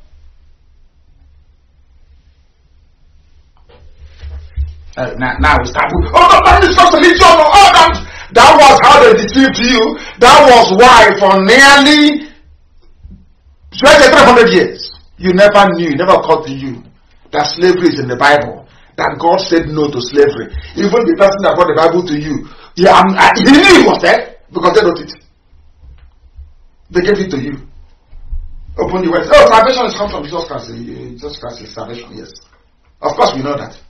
Uh, now, now start with, oh, no, that is just religion. Oh, that, that was how they deceived you. That was why for nearly 300 years you never knew, never occurred to you that slavery is in the Bible. That God said no to slavery. Even the person that brought the Bible to you, yeah, I, he knew it was there because they wrote it. They gave it to you. Open the words. Oh, salvation is come from Jesus Christ. Jesus Christ is salvation, yes. Of course, we know that.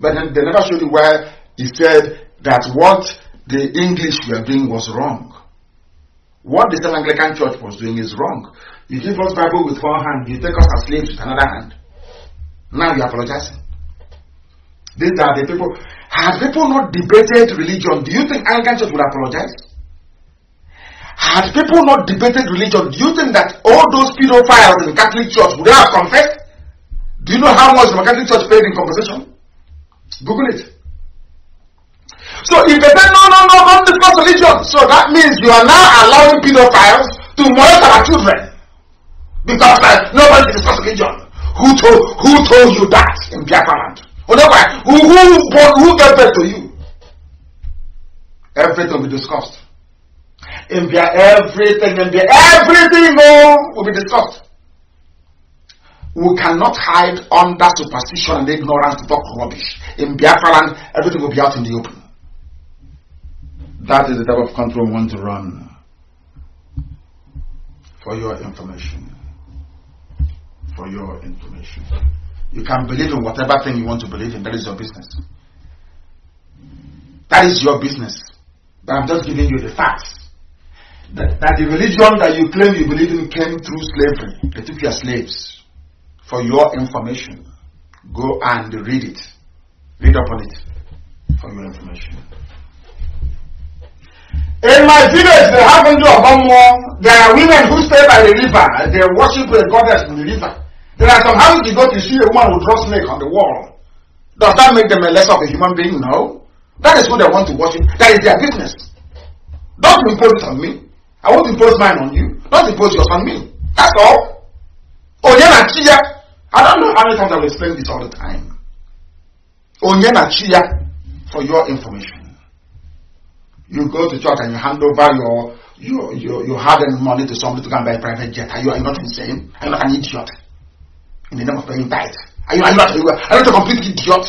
But then they never showed you where he said that what the English were doing was wrong. What the Anglican Church was doing is wrong. You give us Bible with one hand, you take us as slaves with another hand. Now you're apologizing. These are the people. Had people not debated religion, do you think Anglican Church would apologize? Had people not debated religion, do you think that all those pedophiles in the Catholic Church would have confessed? Do you know how much the Catholic Church paid in compensation? Google it. So if they say no, no, no, don't discuss religion, so that means you are now allowing pedophiles to molest our children. Because uh, nobody discuss religion. Who told who told you that in Biafra land? Who who who gave birth to you? Everything will be discussed. In Bia, everything in Bia, everything oh, will be discussed. We cannot hide under superstition and ignorance to talk rubbish. In Biafra land, everything will be out in the open. That is the type of country we want to run. For your information for your information. You can believe in whatever thing you want to believe in. That is your business. That is your business. But I'm just giving you the facts. That, that the religion that you claim you believe in came through slavery. They took you as slaves. For your information. Go and read it. Read up on it. For your information. In my village, they have more. There are women who stay by the river. They worship the goddess in the river. There are some houses you go to see a woman who draw snake on the wall. Does that make them a less of a human being? No. That is who they want to worship. That is their business. Don't impose it on me. I won't impose mine on you. Don't impose yours on me. That's all. Onyena Chia. I don't know how many times I will explain this all the time. Onyena Chia for your information. You go to church and you hand over your your your, your hard-earned money to somebody to come buy a private jet. Are you, are you not insane? Are you not an idiot? in the name of paying tithe. Are you, are you not, are you not a complete idiot?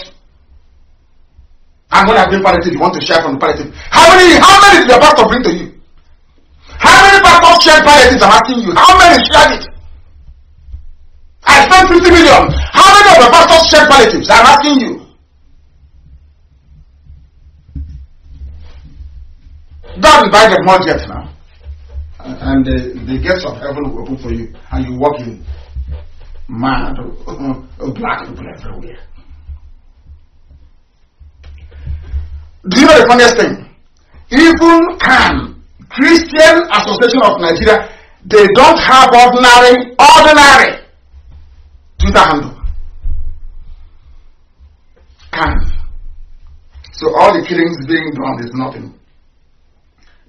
And when I bring palliative, you want to share from the palliative. How many, how many did the pastor bring to you? How many pastors shared palliatives? I'm asking you. How many shared it? I spent 50 million. How many of the pastors shared palliatives? I'm asking you. God invited more jet now. And the, the gates of heaven will open for you. And you walk in mad, *laughs* black people everywhere. Do you know the funniest thing? Even CAN Christian Association of Nigeria, they don't have ordinary, ordinary Twitter handle. CAN. So all the killings being done is nothing.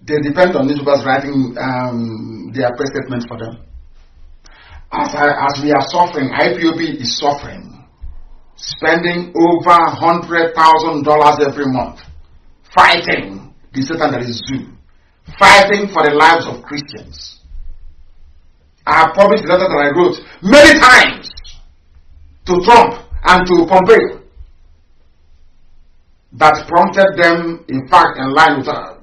They depend on newspapers writing um, their press statement for them. As, I, as we are suffering, IPOB is suffering, spending over $100,000 every month, fighting the Satan that is zoo, fighting for the lives of Christians. I have published the letter that I wrote many times to Trump and to Pompeo that prompted them, in fact, in line with, uh,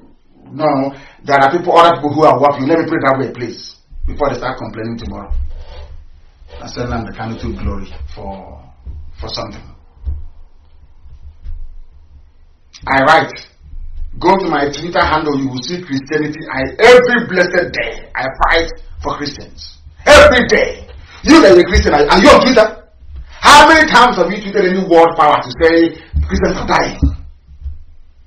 no, there are people, other people who are working. Let me put it that way, please, before they start complaining tomorrow. I send them the kind of glory for, for something. I write, go to my Twitter handle, you will see Christianity. I, every blessed day, I fight for Christians. Every day. You are a Christian, are you on Twitter? How many times have you tweeted any word power to say Christians are dying?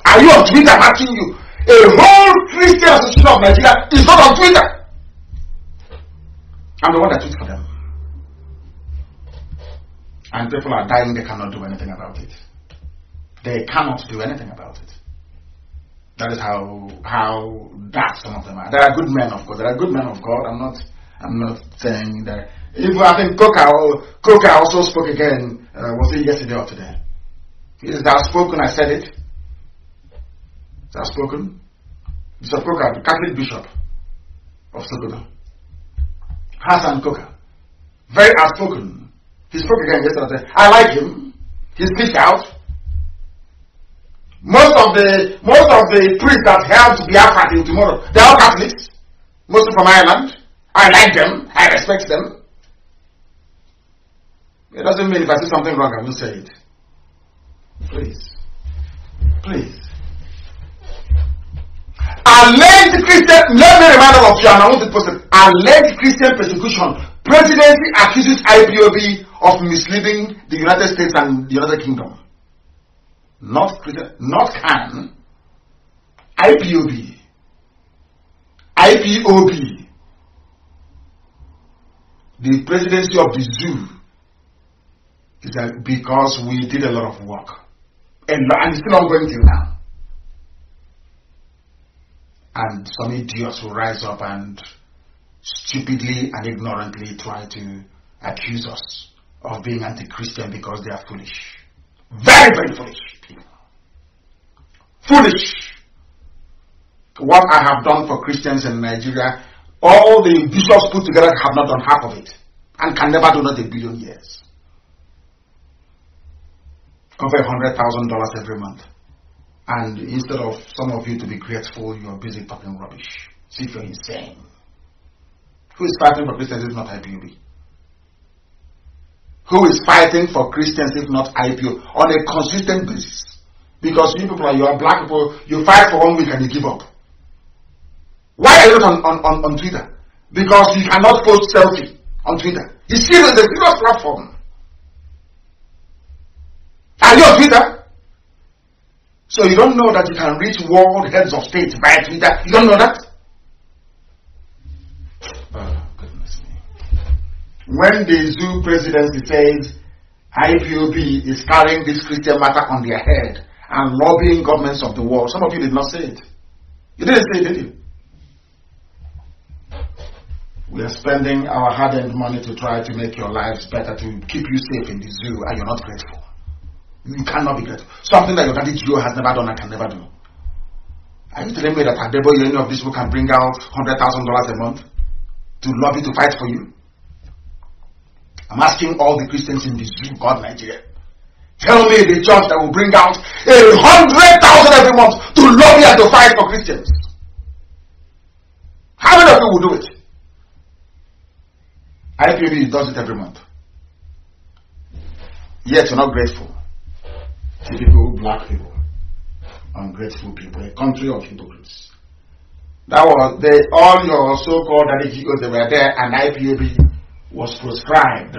Are you on Twitter asking you? A whole Christian Association of Nigeria is not on Twitter. I'm the one that tweets for them. And people are dying, they cannot do anything about it. They cannot do anything about it. That is how how dark some of them are. There are good men, of course. There are good men of God. I'm not I'm not saying that. Even I think Kukah, Kukah also spoke again. Uh, was it yesterday or today? He says, "I've spoken. I said it." I've spoken. Bishop Kukah, the Catholic Bishop of Sokoto, Hassan Kukah. very outspoken. He spoke again yesterday. I like him. He speaks out. Most of the most of the priests that helped Biafra till tomorrow, they're all Catholics. Mostly from Ireland. I like them. I respect them. It doesn't mean if I see something wrong, I will say it. Please. Please. Alleged Christian, let me remind all of you, and I want to post it. Alleged Christian persecution. Presidency accuses IPOB of misleading the United States and the United Kingdom. Not Christian, not CAN. IPOB. IPOB the presidency of the zoo that because we did a lot of work. And, and it's still ongoing till now. And some idiots will rise up and stupidly and ignorantly try to accuse us of being anti Christian because they are foolish. Very, very foolish people. Foolish. What I have done for Christians in Nigeria all the bishops put together have not done half of it and can never do not a billion years. Over hundred thousand dollars every month. And instead of some of you to be grateful, you are busy talking rubbish. See if you're insane. Who is fighting for Christians if not IPOB? Who is fighting for Christians if not IPO on a consistent basis? Because you people are you are black people, you fight for one week and you give up. Why are you not on, on, on, Twitter? Because you cannot post selfie on Twitter. You see, It's a serious platform. Are you on Twitter? So you don't know that you can reach world heads of state via Twitter? You don't know that? Oh, goodness me. When the zoo presidency says IPOB is carrying this Christian matter on their head and lobbying governments of the world, some of you did not say it. You didn't say it, did you? We are spending our hard earned money to try to make your lives better, to keep you safe in the zoo, and you're not grateful. You cannot be grateful. Something that your daddy GO has never done and can never do. Are you telling me that Adeboye, any of these people can bring out $100,000 a month to lobby to fight for you? I'm asking all the Christians in this zoo, God, Nigeria. Tell me the church that will bring out a hundred thousand every month to lobby and to fight for Christians. How many of you will do it? IPOB does it every month. Yet you're not grateful. Typical black people, ungrateful people, a country of hypocrites. That was they, all your so-called GOs, they were there, and IPOB was proscribed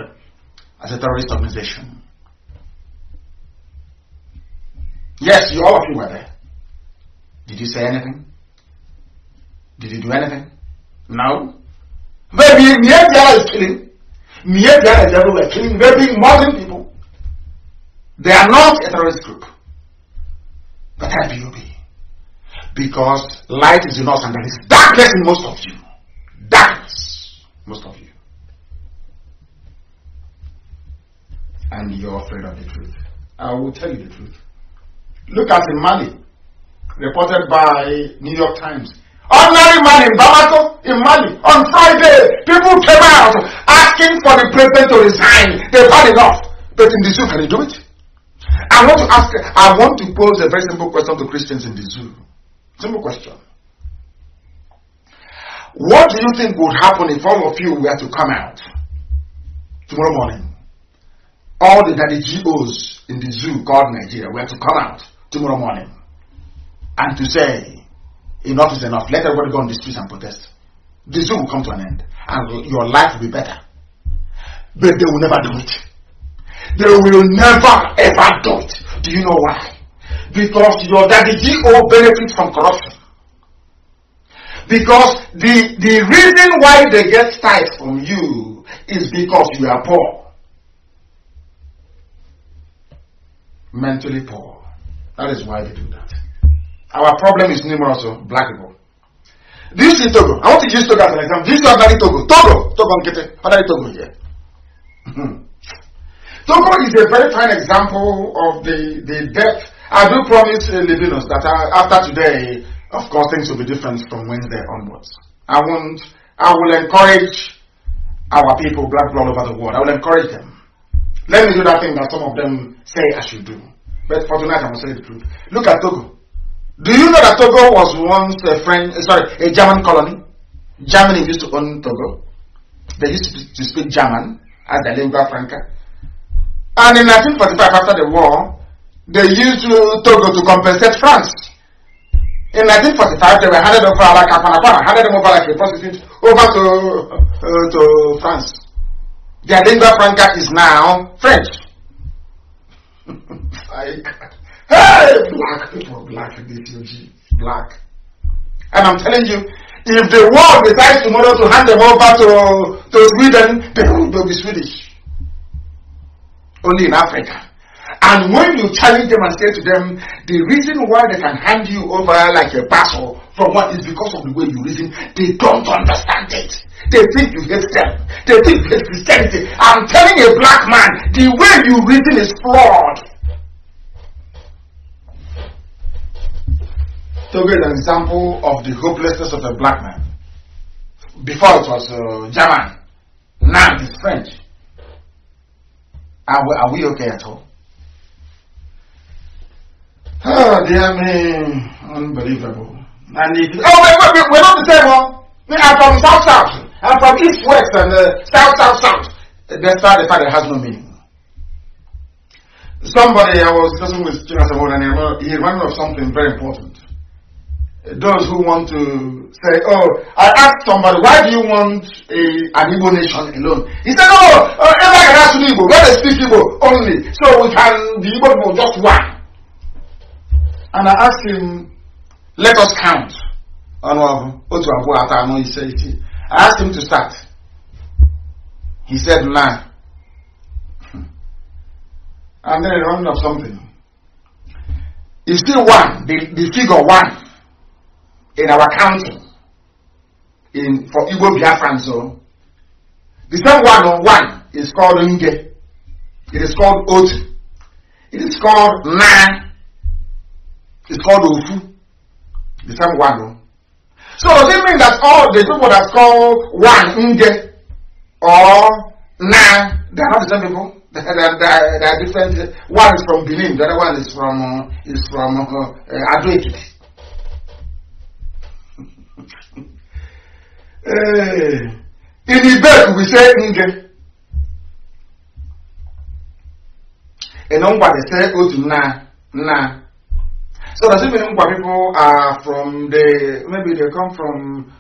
as a terrorist organization. Yes, you all of you were there. Did you say anything? Did you do anything? No. Maybe Nigeria is killing. Nigeria is everywhere killing maybe Muslim people. They are not a terrorist group, but IPOB. Because light is in us and there is darkness in most of you. Darkness, most of you. And you're afraid of the truth. I will tell you the truth. Look at the money reported by New York Times. Ordinary man in Bamako, in Mali, on Friday, people came out asking for the president to resign. They've had enough. But in the zoo, can you do it? I want to ask, I want to pose a very simple question to Christians in the zoo. Simple question. What do you think would happen if all of you were to come out tomorrow morning? All the daddy GOs in the zoo called Nigeria were to come out tomorrow morning and to say, enough is enough. Let everybody go on the streets and protest. The zoo will come to an end and your life will be better. But they will never do it. They will never ever do it. Do you know why? Because your daddy GO benefits from corruption. Because the, the reason why they get tithes from you is because you are poor. Mentally poor. That is why they do that. Our problem is numerous of black people. Do you see Togo? I want to use Togo as an example. Do you see ordinary Togo? Togo! Togo Nkete. Ordinary Togo here. *laughs* Hmm. Togo is a very fine example of the, the depth. I do promise uh, Livinus that I, after today, of course, things will be different from Wednesday onwards. I want, I will encourage our people, black people all over the world. I will encourage them. Let me do that thing that some of them say I should do. But for tonight, I will say the truth. Look at Togo. Do you know that Togo was once a French, sorry, a German colony? Germany used to own Togo. They used to, to speak German as their lingua franca. And in 1945, after the war, they used Togo to compensate France. In 1945, they were handed over like a panapana, handed them over like a prostitute over to, uh, to France. Their lingua franca is now French. *laughs* hey, black people, black DTOG, black. And I'm telling you, if the world decides tomorrow to hand them over to, to Sweden, they will, be Swedish. Only in Africa. And when you challenge them and say to them, the reason why they can hand you over like a parcel from what is because of the way you reason, they don't understand it. They think you hate them. They think you hate Christianity. I'm telling a black man, the way you reason is flawed. To give an example of the hopelessness of a black man. Before it was uh, German, now it's French. Are we, are we okay at all? Oh, dear me. Unbelievable. And if, oh, wait, wait, wait, we're not the same one. I'm from South South. I'm from East West and uh, South South South. Despite the fact it has no meaning. Somebody, I was discussing with Chinasa and he reminded me of something very important. Those who want to say, oh, I asked somebody, why do you want a, an Igbo nation alone? He said, oh, uh, everybody has to be Igbo. Where they speak Igbo only. So we can, the Igbo people just one. And I asked him, let us count. I asked him to start. He said nine. And then he reminded of something. You see one, the, the figure one in our counting in for Igbo Biafran so the same one on one is called Nge. It is called Otu. It is called Na. It's called Ofu. The same one. No? So does it mean that all the people that call one Nge or Na, they are not the same people? *laughs* They are, they are, they are different. One is from Benin, the other one is from uh, is from uh, uh, Ado uh, in Ibek, we say Nge. In Ngwa, they say Otu Na, Na. So does it mean people are from the maybe they come from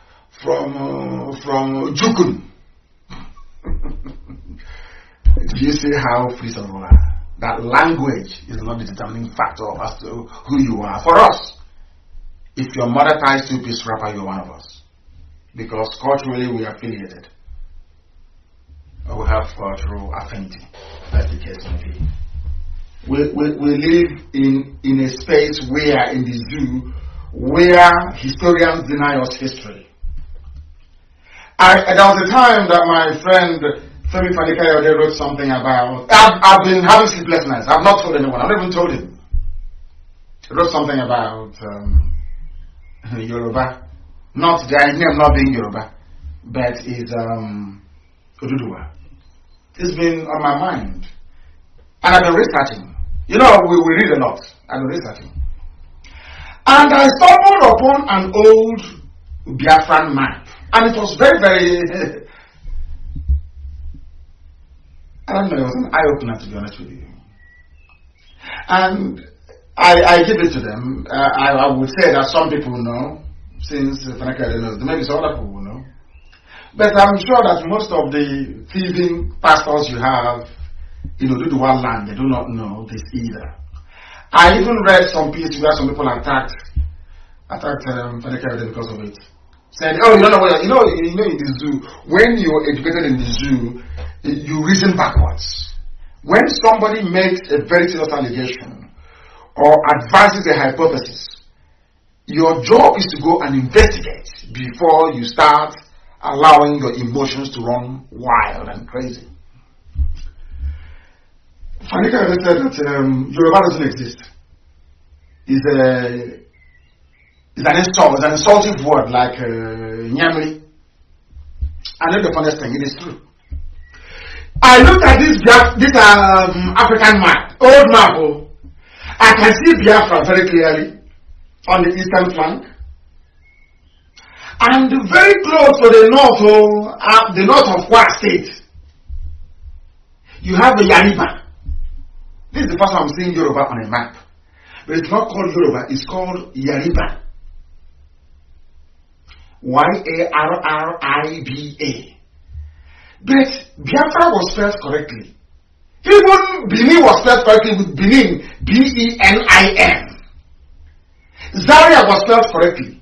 from uh, from Jukun? *laughs* Do you see how free some are? That language is not the determining factor as to who you are. For us, if your mother ties two piece wrapper, you're one of us. Because culturally we are affiliated. Or we have cultural affinity, as the case may be we, we, we live in, in a space where, in the zoo, where historians deny us history. I, there was a time that my friend Femi Fani-Kayode wrote something about. I've, I've been having sleepless nights. I've not told anyone. I've not even told him. He wrote something about um, *laughs* Yoruba. Not the idea of not being Yoruba, but is um, Oduduwa. It's been on my mind. And I've been researching. You know, we, we read a lot. I've been researching. And I stumbled upon an old Biafran map. And it was very, very *laughs* I don't know, it was an eye opener to be honest with you. And I, I give it to them. Uh, I, I, would say that some people know, since Fanaka knows, maybe some other people will know. But I'm sure that most of the thieving pastors you have in Oduduwa land, they do not know this either. I even read some pieces where some people attacked attacked um, Fanaka because of it. Said, oh, you know what, you know, you know in the zoo, when you're educated in the zoo, you reason backwards. When somebody makes a very serious allegation or advances a hypothesis, your job is to go and investigate before you start allowing your emotions to run wild and crazy. Fanika said that um, Yoruba doesn't exist. It's, a, it's an insult, it's an insultive word like uh. I know the funniest thing, it is true. I look at this this um, African map, old map. Oh, I can see Biafra very clearly on the eastern flank. And very close to the north, oh, uh, the north of Kwa State, you have the Yariba. This is the first time I'm seeing Yoruba on a map. But it's not called Yoruba, it's called Yariba. Y A R R I B A. But Biafra was spelled correctly. Even Benin was spelled correctly with Benin, B-E-N-I-N. Zaria was spelled correctly.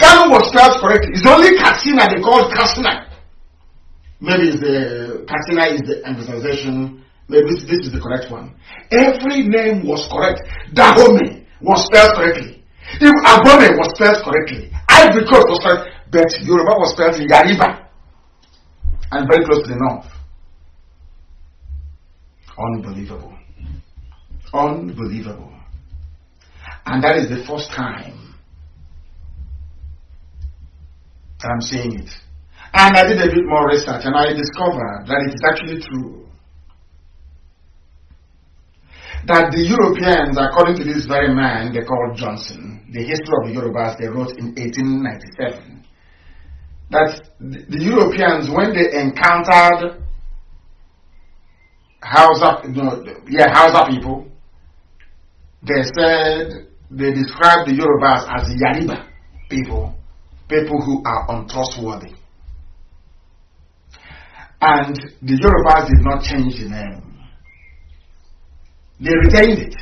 Kano was spelled correctly. It's only Katsina they call Katsina. Maybe the Katsina is the emphasization. Maybe this, this is the correct one. Every name was correct. Dahomey was spelled correctly. If Abome was spelled correctly. Ivory Coast was spelled, but Yoruba was spelled Yariba and very close to the north. Unbelievable. Unbelievable. And that is the first time that I'm saying it. And I did a bit more research and I discovered that it is actually true. That the Europeans, according to this very man they called Johnson, the history of the Yorubas they wrote in 1897, that the Europeans, when they encountered Hausa, no, yeah, Hausa people, they said, they described the Yorubas as Yariba people, people who are untrustworthy. And the Yorubas did not change the name. They retained it.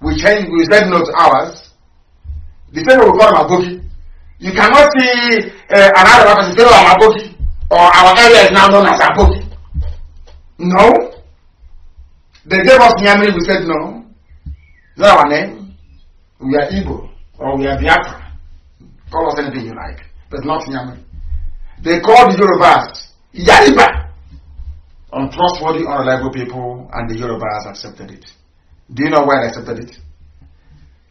We changed, we said not ours. The way we call Aboki. You cannot see uh, another person say, oh, I'm Aboki, or our area is now known as Aboki. No. They gave us Nyamiri, we said no. Is that our name? We are Igbo, or we are Biafra. Call us anything you like, but not Nyamiri. They called the Yorubas Yariba. Untrustworthy, unreliable people, and the Yorubas accepted it. Do you know why they accepted it?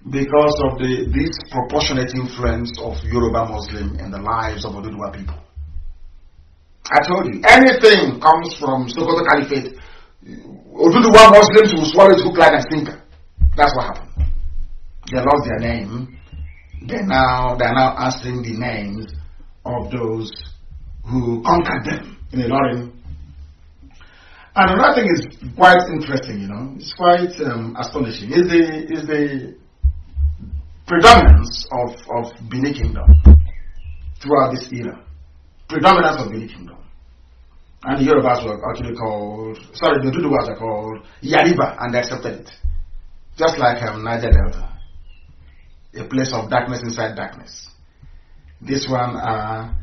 because of the disproportionate influence of Yoruba Muslim in the lives of Oduduwa people. I told you, anything comes from Sokoto Caliphate, Oduduwa Muslims will swallow it hook, line, and sinker. That's what happened. They lost their name. They now they are now asking the names of those who conquered them in a Ilorin. And another thing is quite interesting, you know, it's quite um, astonishing. Is the is the predominance of, of Bini Kingdom throughout this era. Predominance of Bini Kingdom. And the Yorubas were actually called, sorry, the Duduwas are called Yariba, and they accepted it. Just like um, Niger Delta, a place of darkness inside darkness. This one, uh,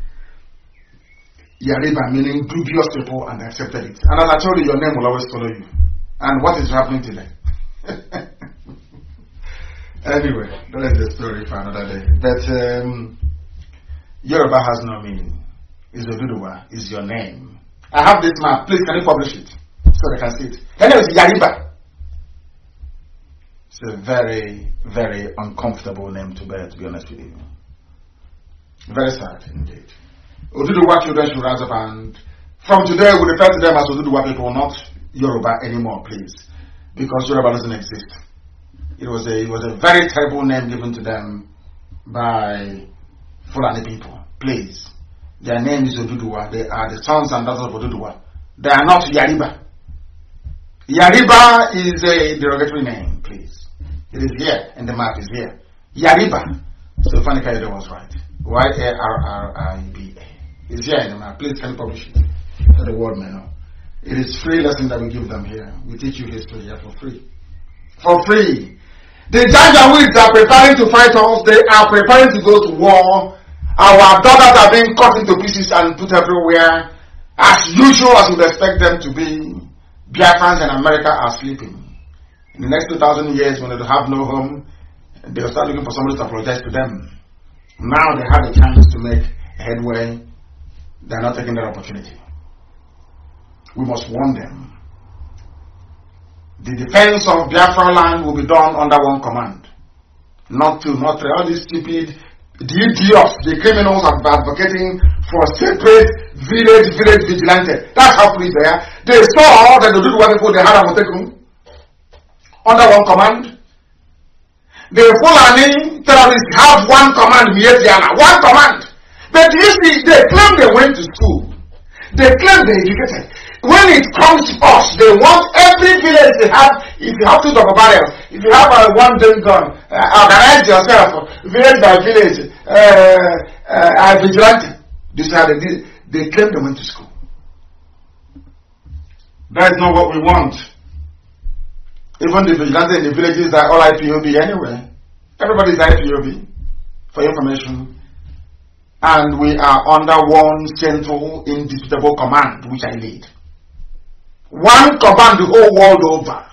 Yariba, meaning dubious people, and accepted it. And as I told you, your name will always follow you. And what is happening today? *laughs* Anyway, that is a story for another day. But um, Yoruba has no meaning. is Oduduwa, is your name. I have this map. Please, can you publish it so they can see it? Her name is Yariba. It's a very, very uncomfortable name to bear, to be honest with you. Very sad indeed. Oduduwa children should rise up and from today we refer to them as Oduduwa people, not Yoruba anymore, please. Because Yoruba doesn't exist. It was a, it was a very terrible name given to them by Fulani people. Please. Their name is Oduduwa. They are the sons and daughters of Oduduwa. They are not Yariba. Yariba is a derogatory name. It is here, and the map is here. Yariba. So Kayode was right. Y-A-R-R-I-B-A. It's here in the map. Please can publish it the world may know. It is free lesson that we give them here. We teach you history here for free. For free. The Janjaweeds are preparing to fight us. They are preparing to go to war. Our daughters are being cut into pieces and put everywhere. As usual, as we'd expect them to be, Biafrans in America are sleeping. In the next 2,000 years, when they have no home, they'll start looking for somebody to apologize to them. Now they have a chance to make headway. They're not taking that opportunity. We must warn them the defense of Biafra land will be done under one command. Not two, not three. All these stupid the idiots, the criminals are advocating for separate village, village vigilante. That's how police they are. They saw that the good people they had Amotekun under one command. The Fulani terrorists have one command, Mietiana, one command. But you see, they claim they went to school. They claim they educated when it comes to us, they want every village to have, if you have two double barrels, if you have a one gun gun, uh, organize yourself, village by village, uh, uh, vigilante. This they They claim they went to school. That is not what we want. Even the vigilante in the villages are all IPOB anyway. Everybody is IPOB, for information. And we are under one central, indisputable command, which I lead. One command the whole world over.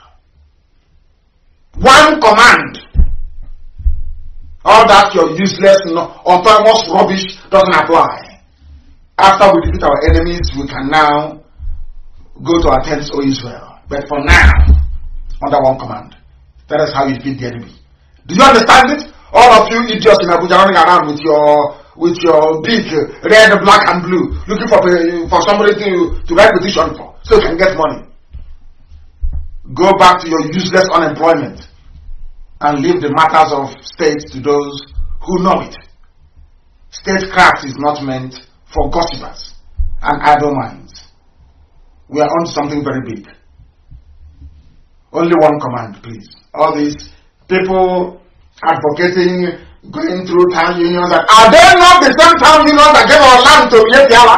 One command. All that your useless, autonomous rubbish doesn't apply. After we defeat our enemies, we can now go to our tents, O Israel. But for now, under one command. That is how you defeat the enemy. Do you understand it? All of you idiots in Abuja running around with your with your big red, black, and blue, looking for for somebody to, to write petition for so you can get money. Go back to your useless unemployment and leave the matters of state to those who know it. Statecraft is not meant for gossipers and idle minds. We are on something very big. Only one command, please. All these people advocating going through town unions are they not the same town unions that gave our land to Yetiala?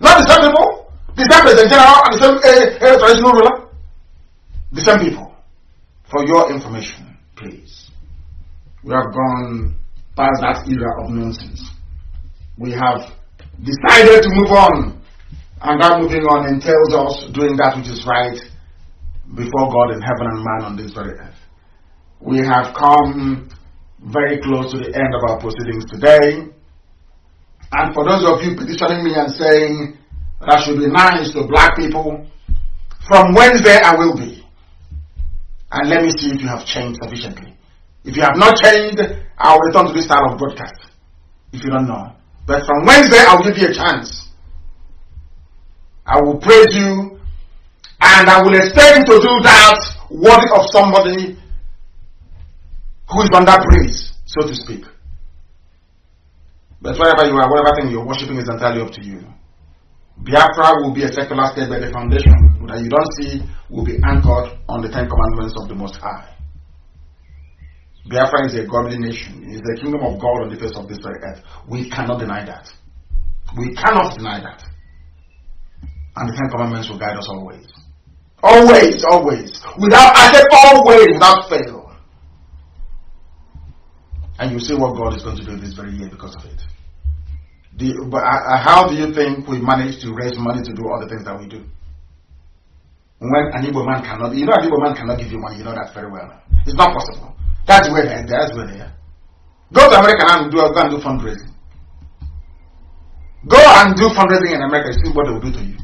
Not the same people? The same president general and the same uh, uh, traditional ruler? The same people. For your information, please. We have gone past that era of nonsense. We have decided to move on. And that moving on entails us doing that which is right before God in heaven and man on this very earth. We have come very close to the end of our proceedings today. And for those of you petitioning me and saying, that should be nice to black people. From Wednesday, I will be. And let me see if you have changed sufficiently. If you have not changed, I will return to this style of broadcast. If you don't know. But from Wednesday, I will give you a chance. I will praise you and I will expect you to do that worthy of somebody who is under praise, so to speak. But wherever you are, whatever thing you're worshiping is entirely up to you. Biafra will be a secular state, by the foundation that you don't see will be anchored on the Ten Commandments of the Most High. Biafra is a godly nation. It is the kingdom of God on the face of this very earth. We cannot deny that. We cannot deny that. And the Ten Commandments will guide us always. Always, always. Without, I said always, without fail. And you see what God is going to do this very year because of it but uh, how do you think we manage to raise money to do all the things that we do? When an Igbo man cannot, you know, an Igbo man cannot give you money, you know that very well. It's not possible. That's where they are. That's where they are. Go to America and do, go and do fundraising. Go and do fundraising in America, see what they will do to you.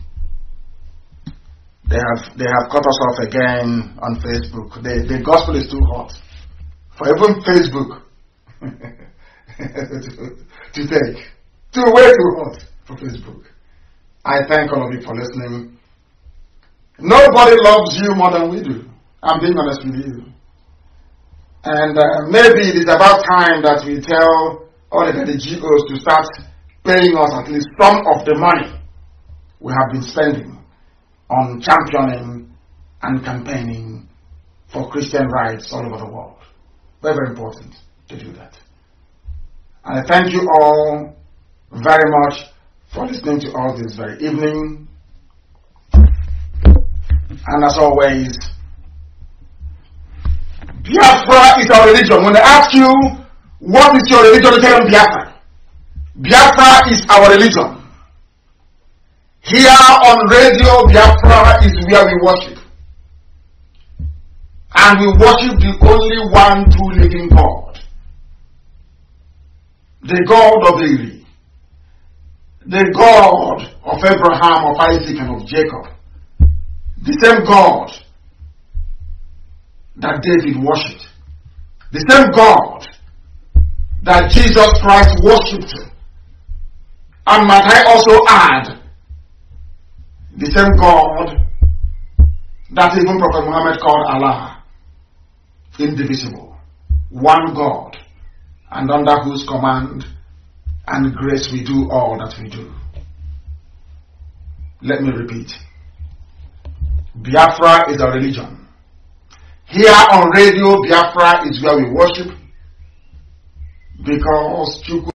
They have they have cut us off again on Facebook. The the gospel is too hot for even Facebook to, *laughs* to take. Too way too hot for Facebook. I thank all of you for listening. Nobody loves you more than we do. I'm being honest with you. And uh, maybe it is about time that we tell all the NGOs to start paying us at least some of the money we have been spending on championing and campaigning for Christian rights all over the world. Very, very important to do that. And I thank you all very much for listening to us this very evening. And as always, Biafra is our religion. When they ask you, what is your religion, tell them Biafra. Biafra is our religion. Here on radio, Biafra is where we worship. And we worship the only one true living God. The God of Eli. The God of Abraham, of Isaac, and of Jacob. The same God that David worshipped. The same God that Jesus Christ worshipped. And might I also add, the same God that even Prophet Muhammad called Allah, indivisible, one God, and under whose command and grace we do all that we do. Let me repeat. Biafra is a religion. Here on radio, Biafra is where we worship because Chukwu